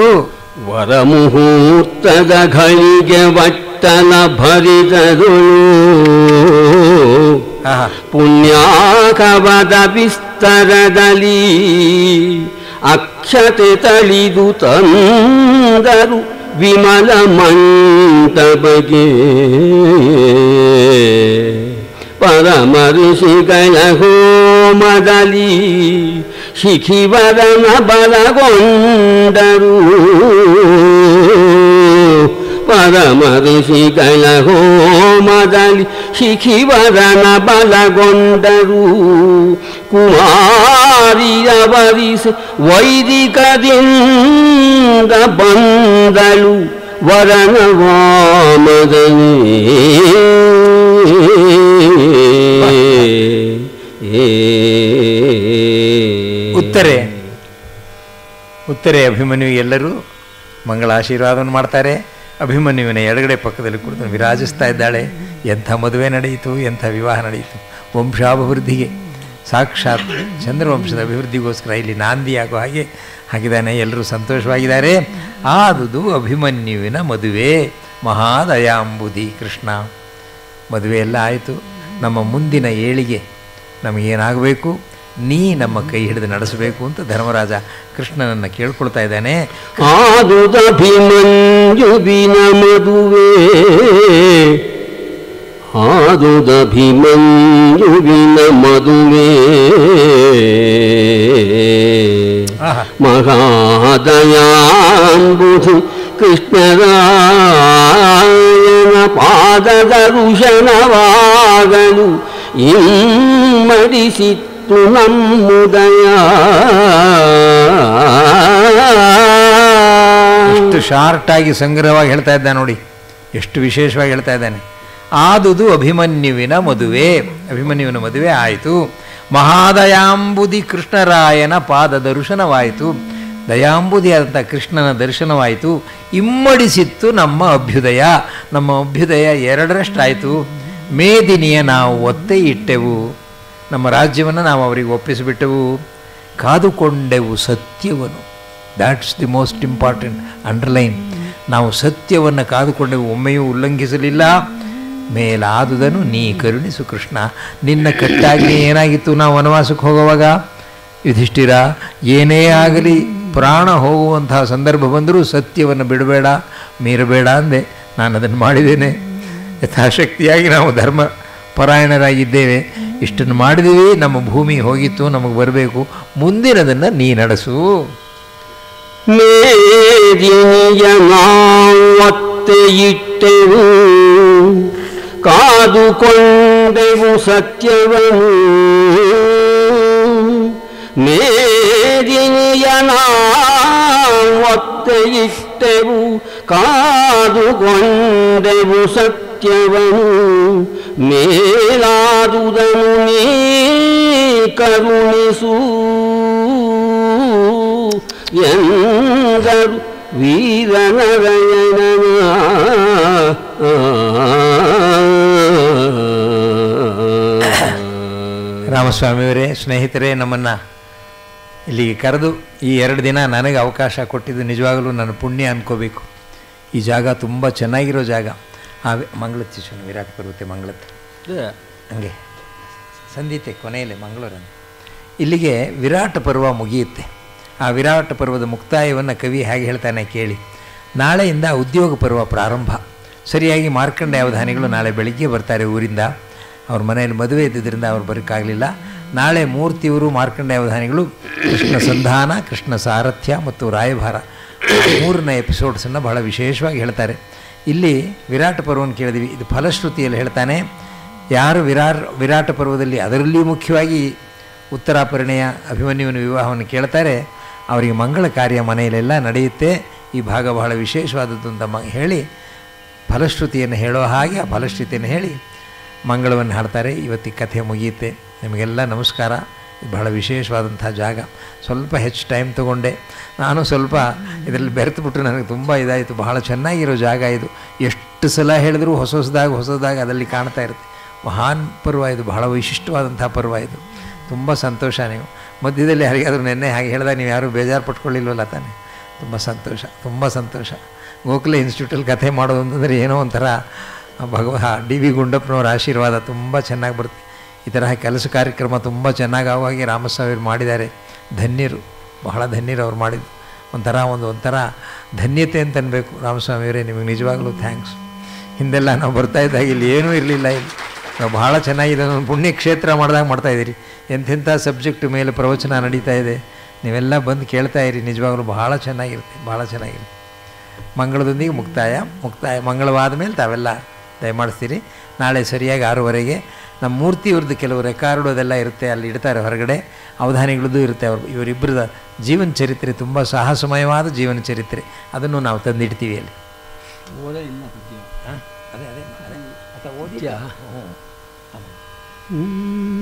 ವರ ಮುಹೂರ್ತದ ಘಳಿಗೆ ವಟ್ಟನ ಭರಿತದಳು ಪುಣ್ಯಾಕವದ ವಿಸ್ತರದಲ್ಲಿ ಅಕ್ಷತೆ ತಳಿದು ತಂದರು ವಿಮಲ ಮಂಟಪಗೆ. ಪರಮ ಋಷಿಗಳ ಹೋಮದಲ್ಲಿ ಶಿಖಿವರನ ಬಲಗೊಂಡರು. ಪರಮ ಋಷಿಗಳ ಹೋಮದಲ್ಲಿ ಶಿಖಿವರನ ಬಲಗೊಂಡರು ಕುಮಾರಿಯ ವರಿಸಿ ವೈದಿಕದಿಂದ ಬಂದಳು ವರನ ವಾಮದನೇ ಉತ್ತರೆ. ಉತ್ತರೆ ಅಭಿಮನ್ಯು ಎಲ್ಲರೂ ಮಂಗಳ ಆಶೀರ್ವಾದವನ್ನು ಮಾಡ್ತಾರೆ. ಅಭಿಮನ್ಯುವಿನ ಎಡಗಡೆ ಪಕ್ಕದಲ್ಲಿ ಕುಳಿತು ವಿರಾಜಿಸ್ತಾ ಇದ್ದಾಳೆ. ಎಂಥ ಮದುವೆ ನಡೆಯಿತು, ಎಂಥ ವಿವಾಹ ನಡೆಯಿತು. ವಂಶಾಭಿವೃದ್ಧಿಗೆ. ಸಾಕ್ಷಾತ್ ಚಂದ್ರವಂಶದ ಅಭಿವೃದ್ಧಿಗೋಸ್ಕರ ಇಲ್ಲಿ ನಾಂದಿಯಾಗೋ ಹಾಗೆ ಹಾಕಿದ್ದಾನೆ ಎಲ್ಲರೂ ಸಂತೋಷವಾಗಿದ್ದಾರೆ. ಆದುದು ಅಭಿಮನ್ಯುವಿನ ಮದುವೆ. ಮಹಾದಯಾಂಬುದಿ ಕೃಷ್ಣ. ಮದುವೆ ಎಲ್ಲ ಆಯಿತು. ನಮ್ಮ ಮುಂದಿನ ಏಳಿಗೆ ನಮಗೇನಾಗಬೇಕು? ನೀ ನಮ್ಮ ಕೈ ಹಿಡಿದು ನಡೆಸಬೇಕು ಅಂತ ಧರ್ಮರಾಜ ಕೃಷ್ಣನನ್ನು ಕೇಳ್ಕೊಳ್ತಾ ಇದ್ದಾನೆ. ಆದುದಭಿಮಂಜುವಿನ ಮದುವೆ ಆದುದಭಿಮಂಜುವಿನ ಮದುವೆ ಮಹಾದಯಾಂಬುಧು ಕೃಷ್ಣರಾಯನ ಪಾದದ ಋಷಣವಾಗಲು ಇಮ್ಮಡಿಸಿತ್ತು ನಮ್ಮುದಯ. ಎಷ್ಟು ಶಾರ್ಟಾಗಿ ಸಂಗ್ರಹವಾಗಿ ಹೇಳ್ತಾ ಇದ್ದಾನೆ ನೋಡಿ. ಎಷ್ಟು ವಿಶೇಷವಾಗಿ ಹೇಳ್ತಾ ಇದ್ದಾನೆ. ಆದುದು ಅಭಿಮನ್ಯುವಿನ ಮದುವೆ. ಅಭಿಮನ್ಯುವಿನ ಮದುವೆ ಆಯಿತು. ಮಹಾದಯಾಂಬುದಿ ಕೃಷ್ಣರಾಯನ ಪಾದ ದರ್ಶನವಾಯಿತು. ದಯಾಂಬುದಿಯಾದಂಥ ಕೃಷ್ಣನ ದರ್ಶನವಾಯಿತು. ಇಮ್ಮಡಿಸಿತ್ತು ನಮ್ಮ ಅಭ್ಯುದಯ. ನಮ್ಮ ಅಭ್ಯುದಯ ಎರಡರಷ್ಟಾಯಿತು. ಮೇದಿನಿಯ ನಾವು ಒತ್ತೆ ಇಟ್ಟೆವು ನಮ್ಮ ರಾಜ್ಯವನ್ನು ನಾವು ಅವರಿಗೆ ಒಪ್ಪಿಸಿಬಿಟ್ಟೆವು. ಕಾದುಕೊಂಡೆವು ಸತ್ಯವನ್ನು that's the most important underline ನಾವು ಸತ್ಯವನ್ನು ಕಾದುಕೊಂಡೆವು, ಒಮ್ಮೆಯೂ ಉಲ್ಲಂಘಿಸಲಿಲ್ಲ. ಮೇಲಾದುದನ್ನು ನೀ ಕರುಣಿಸು ಕೃಷ್ಣ. ನಿನ್ನ ಕಟ್ಟಾಗಿ ಏನಾಗಿತ್ತು? ನಾವು ವನವಾಸಕ್ಕೆ ಹೋಗುವಾಗ? ಯುಧಿಷ್ಠಿರ, ಏನೇ ಆಗಲಿ, ಪ್ರಾಣ ಹೋಗುವಂತಹ ಸಂದರ್ಭ ಬಂದರೂ ಸತ್ಯವನ್ನು ಬಿಡಬೇಡ, ಮೀರಬೇಡ ಅಂದೆ. ನಾನು ಅದನ್ನು ಮಾಡಿದ್ದೇನೆ. ಯಥಾಶಕ್ತಿಯಾಗಿ ನಾವು ಧರ್ಮ ಪರಾಯಣರಾಗಿದ್ದೇವೆ. ಇಷ್ಟನ್ನು ಮಾಡಿದೀವಿ, ನಮ್ಮ ಭೂಮಿ ಹೋಗಿತ್ತು, ನಮಗೆ ಬರಬೇಕು. ಮುಂದಿನದನ್ನು ನೀ ನಡೆಸು. ಇಟ್ಟೆವು, ಕಾದುಕೊಂಡೆವು ಸತ್ಯವನ್ನು. ಮೇದಿನಿಯ ಒತ್ತೆ ಇಟ್ಟೆವು, ಕಾದುಕೊಂಡೆವು ಸತ್ಯವನ್ನು ಮೇಲಾದುದನು ಕರುಣಿಸು ಎಂದರು ವೀರನರಯನ ರಾಮಸ್ವಾಮಿಯವರೇ, ಸ್ನೇಹಿತರೇ, ನಮ್ಮನ್ನು ಇಲ್ಲಿಗೆ ಕರೆದು ಈ ಎರಡು ದಿನ ನನಗೆ ಅವಕಾಶ ಕೊಟ್ಟಿದ್ದು ನಿಜವಾಗಲೂ ನನ್ನ ಪುಣ್ಯ ಅನ್ಕೋಬೇಕು. ಈ ಜಾಗ ತುಂಬ ಚೆನ್ನಾಗಿರೋ ಜಾಗ. ಆ ಮಂಗಳತ್ ಶಿಶುನು ವಿರಾಟ್ ಪರ್ವತೆ ಮಂಗಳತ್. ಹಂಗೆ. ಸಂದೀತೆ ಕೊನೆಯಲ್ಲಿ ಮಂಗಳೂರನ್ನು. ಇಲ್ಲಿಗೆ ವಿರಾಟ ಪರ್ವ ಮುಗಿಯುತ್ತೆ. ಆ ವಿರಾಟ ಪರ್ವದ ಮುಕ್ತಾಯವನ್ನು ಕವಿ ಹೇಗೆ ಹೇಳ್ತಾನೆ ಕೇಳಿ. ನಾಳೆಯಿಂದ ಉದ್ಯೋಗ ಪರ್ವ ಪ್ರಾರಂಭ. ಸರಿಯಾಗಿ ಮಾರ್ಕಂಡ ಅವಧಾನಿಗಳು ನಾಳೆ ಬೆಳಿಗ್ಗೆ ಬರ್ತಾರೆ ಊರಿಂದ. ಅವ್ರ ಮನೆಯಲ್ಲಿ ಮದುವೆ ಇದ್ದಿದ್ದರಿಂದ ಅವ್ರು ಬರೋಕ್ಕಾಗಲಿಲ್ಲ. ನಾಳೆ ಮೂರ್ತಿಯವರು ಮಾರ್ಕಂಡ ಅವಧಾನಿಗಳು ಕೃಷ್ಣ ಸಂಧಾನ ಕೃಷ್ಣ ಸಾರಥ್ಯ ಮತ್ತು ರಾಯಭಾರ. ಮೂರನೇ ಎಪಿಸೋಡ್ಸನ್ನು ಬಹಳ ವಿಶೇಷವಾಗಿ ಹೇಳ್ತಾರೆ. ಇಲ್ಲಿ ವಿರಾಟ ಪರ್ವನ ಕೇಳಿದ್ವಿ. ಇದು ಫಲಶ್ರುತಿಯಲ್ಲಿ ಹೇಳ್ತಾನೆ. ಯಾರು ವಿರಾರ್, ವಿರಾಟ ಪರ್ವದಲ್ಲಿ ಅದರಲ್ಲಿ ಮುಖ್ಯವಾಗಿ ಉತ್ತರಾಪರಿಣಯ ಅಭಿಮನ್ಯುವಿನ ವಿವಾಹವನ್ನು ಕೇಳ್ತಾರೆ. ಅವರಿಗೆ ಮಂಗಳ ಕಾರ್ಯ ಮನೆಯಲ್ಲೆಲ್ಲ ನಡೆಯುತ್ತೆ. ಈ ಭಾಗ ಬಹಳ ವಿಶೇಷವಾದದ್ದು ಅಂತ ಮ, ಹೇಳಿ ಫಲಶ್ರುತಿಯನ್ನು ಹೇಳೋ ಹಾಗೆ ಆ ಫಲಶ್ರುತಿಯನ್ನು ಹೇಳಿ ಮಂಗಳವನ್ನು ಹಾಡ್ತಾರೆ. ಇವತ್ತಿಗೆ ಕಥೆ ಮುಗಿಯುತ್ತೆ. ನಿಮಗೆಲ್ಲ ನಮಸ್ಕಾರ. ಬಹಳ ವಿಶೇಷವಾದಂಥ ಜಾಗ. ಸ್ವಲ್ಪ ಹೆಚ್ಚು ಟೈಮ್ ತಗೊಂಡೆ. ನಾನು ಸ್ವಲ್ಪ ಇದರಲ್ಲಿ ಬೆರೆತುಬಿಟ್ಟು ನನಗೆ ತುಂಬ ಇದಾಯಿತು. ಬಹಳ ಚೆನ್ನಾಗಿರೋ ಜಾಗ ಇದು. ಎಷ್ಟು ಸಲ ಹೇಳಿದ್ರೂ ಹೊಸ ಹೊಸದಾಗಿ ಹೊಸದಾಗಿ ಅದರಲ್ಲಿ ಕಾಣ್ತಾ ಇರುತ್ತೆ. ಮಹಾನ್ ಪರ್ವ ಇದು. ಬಹಳ ವಿಶಿಷ್ಟವಾದಂಥ ಪರ್ವ ಇದು. ತುಂಬ ಸಂತೋಷ ನೀವು. ಮಧ್ಯದಲ್ಲಿ ಯಾರಿಗಾದರೂ ನೆನ್ನೆ ಹಾಗೆ ಹೇಳಿದಾಗ ನೀವು ಯಾರೂ ಬೇಜಾರು ಪಟ್ಕೊಳ್ಳಿಲ್ವಲ್ಲ ತಾನೆ? ತುಂಬ ಸಂತೋಷ. ತುಂಬ ಸಂತೋಷ. ಗೋಖಲೆ ಇನ್ಸ್ಟಿಟ್ಯೂಟಲ್ಲಿ ಕಥೆ ಮಾಡೋದು ಅಂತಂದರೆ ಏನೋ ಒಂಥರ ಭಗವ, ಡಿ ವಿ ಗುಂಡಪ್ಪನವರ ಆಶೀರ್ವಾದ ತುಂಬ ಚೆನ್ನಾಗಿ ಬರುತ್ತೆ. ಈ ತರಹ ಕೆಲಸ ಕಾರ್ಯಕ್ರಮ ತುಂಬ ಚೆನ್ನಾಗಿ ಆವಾಗಿ ರಾಮಸ್ವಾಮಿ ಮಾಡಿದ್ದಾರೆ. ಧನ್ಯರು, ಬಹಳ ಧನ್ಯರು ಅವ್ರು ಮಾಡಿದ್ದು. ಒಂಥರ ಒಂದು, ಒಂಥರ ಧನ್ಯತೆ ಅಂತ ಅನ್ಬೇಕು ರಾಮಸ್ವಾಮಿಯವರೇ ನಿಮಗೆ ನಿಜವಾಗ್ಲೂ ಥ್ಯಾಂಕ್ಸ್ ಹಿಂದೆಲ್ಲ ನಾವು ಬರ್ತಾ ಇದ್ದಾಗ ಇಲ್ಲಿ ಏನೂ ಇರಲಿಲ್ಲ ಇಲ್ಲಿ. ನಾವು ಭಾಳ ಚೆನ್ನಾಗಿದೆ ಪುಣ್ಯಕ್ಷೇತ್ರ ಮಾಡಿದಾಗ ಮಾಡ್ತಾಯಿದ್ದೀರಿ ಎಂಥೆಂಥ ಸಬ್ಜೆಕ್ಟ್ ಮೇಲೆ ಪ್ರವಚನ ನಡೀತಾ ಇದೆ. ನೀವೆಲ್ಲ ಬಂದು ಕೇಳ್ತಾ ಇರಿ, ನಿಜವಾಗ್ಲೂ ಭಾಳ ಚೆನ್ನಾಗಿರುತ್ತೆ ಭಾಳ ಚೆನ್ನಾಗಿರುತ್ತೆ ಮಂಗಳದೊಂದಿಗೆ ಮುಕ್ತಾಯ ಮುಕ್ತಾಯ, ಮಂಗಳವಾದ ಮೇಲೆ ತಾವೆಲ್ಲ ದಯಮಾಡಿಸ್ತೀರಿ. ನಾಳೆ ಸರಿಯಾಗಿ ಆರೂವರೆಗೆ ನಮ್ಮ ಮೂರ್ತಿಯವ್ರದ್ದು ಕೆಲವು ರೆಕಾರ್ಡು ಅದೆಲ್ಲ ಇರುತ್ತೆ ಅಲ್ಲಿ ಇಡ್ತಾರೆ ಹೊರಗಡೆ. ಅವಧಾನಿಗಳದ್ದು ಇರುತ್ತೆ ಅವ್ರು ಇವರಿಬ್ಬರದ ಜೀವನ ಚರಿತ್ರೆ ತುಂಬ ಸಾಹಸಮಯವಾದ ಜೀವನ ಚರಿತ್ರೆ. ಅದನ್ನು ನಾವು ತಂದಿಡ್ತೀವಿ ಅಲ್ಲಿ.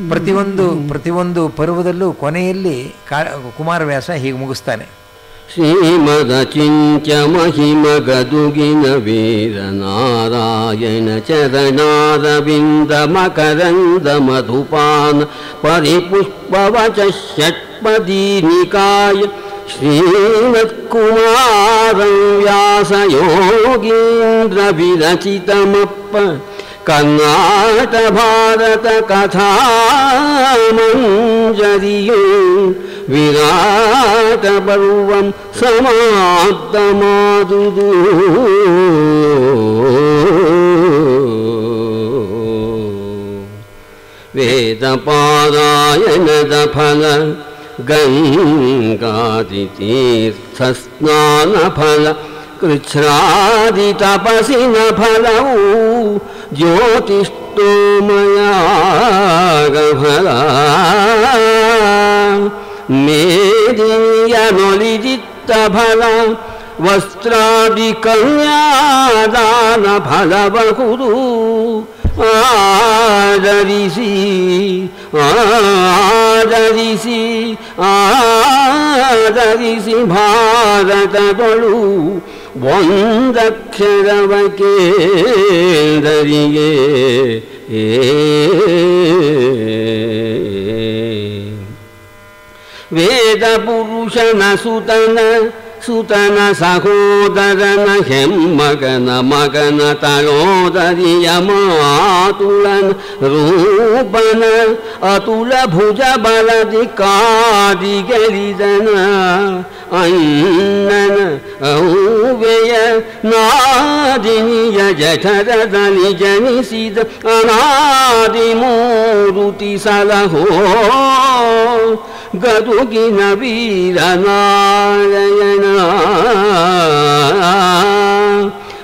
ಪ್ರತಿಯೊಂದು ಪ್ರತಿಯೊಂದು ಪರ್ವದಲ್ಲೂ ಕೊನೆಯಲ್ಲಿ ಕಾ ಕುಮಾರವ್ಯಾಸ ಹೀಗೆ ಮುಗಿಸ್ತಾನೆ. श्रीमदचिञ्चमहिमगदुगिन वीरनारायण चरनारविन्दमकरन्दमधुपान परिपुष्पवचट्पदीनिकाय श्रीमत्कुमारं व्यासयोगीन्द्रविरचितमप कन्नाटभारतकथामञ्जरि विराटपर्वं समाप्तमादुदू। वेदपादायनदफल गङ्गादितीर्थस्नानफल कृच्छ्रादितपसि न फलौ ज्योतिष्टोमया गफल ವಿರಚಿತಮಪ್ಪ ಕರ್ನಾಟ ಭಾರತ ಕಥಾ ಮಂಜರಿಯು ವಿರಾಟ ಪರ್ವಂ ಸಮಾಪ್ತಮಾದುದು ವೇದಪಾರಾಯಣದ ಫಲ ಗಂಗಾದಿತೀರ್ಥಸ್ನಾನ ಫಲ ಕೃಚ್ಛ್ರಾದಿ ತಪಸಿನ ಫಲವು ಜ್ಯೋತಿಷ್ಠೋಮಯಾಗಫಲ ಮೇದಿಯ ನೊಲಿದಿತ್ತ ಫಲ ವಸ್ತ್ರಾದಿ ಕನ್ಯಾದಾನ ಫಲಬಹುದು ಆದರಿಸಿ ಆದರಿಸಿ ಆದರಿಸಿ ಭಾರತಗಳು ಒಂದಕ್ಷರವ ಕೇಂದರಿಗೆ ಏ ವೇದ ಪುರುಷನ ಸುತನ ಸುತನ ಸಹೋದರನ ಹೆಮ್ಮಗನ ಮಗನ ತಳೋದರಿಯ ಮಾತುಳನ ರೂಪನ ಅತುಲ ಭುಜ ಬಲದಿ ಕಾದಿಗೆಲಿದನ य नादिनि यजर दलि जनिषीत अनादिमूरुतिसलहो गरुगिन वीरनाारयण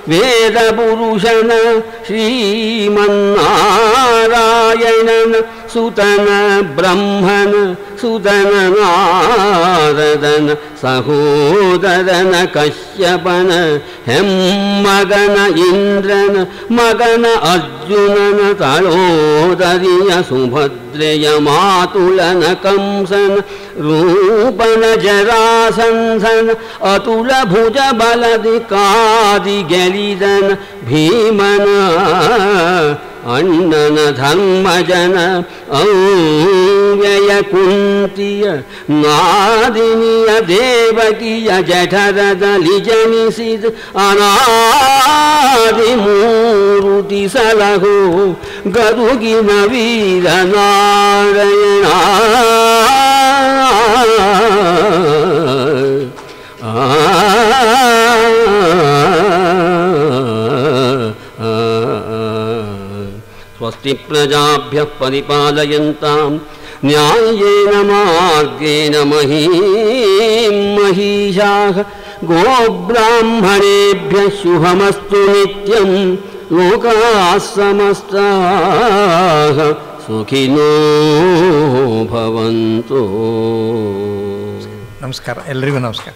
वेदपुरुषन् श्रीमन्नारायणन् सुतन ब्रह्मन् सुदननारदन सहोदरन कश्यपन हेम्मगन इन्द्रन मगन अर्जुनन तलोदरिय सुभद्रय मातुलन कंसन रूपन जरासन्धन अतुलभुज बलदिकादि गरीदन् भीमन अण्डन धर्मजन औव्ययकुन्तीय नादिनीय देवतीय जठरलिजनिषित् अनादि मूरुति सलघो गरुगि न प्रजाभ्यः परिपालयन्तां न्याय्येन मार्गेण महीं महीषाः गोब्राह्मणेभ्यः शुभमस्तु नित्यं लोकाः समस्ताः सुखिनो भवन्तु ನಮಸ್ಕಾರ ಎಲ್ರಿಗೂ ನಮಸ್ಕಾರ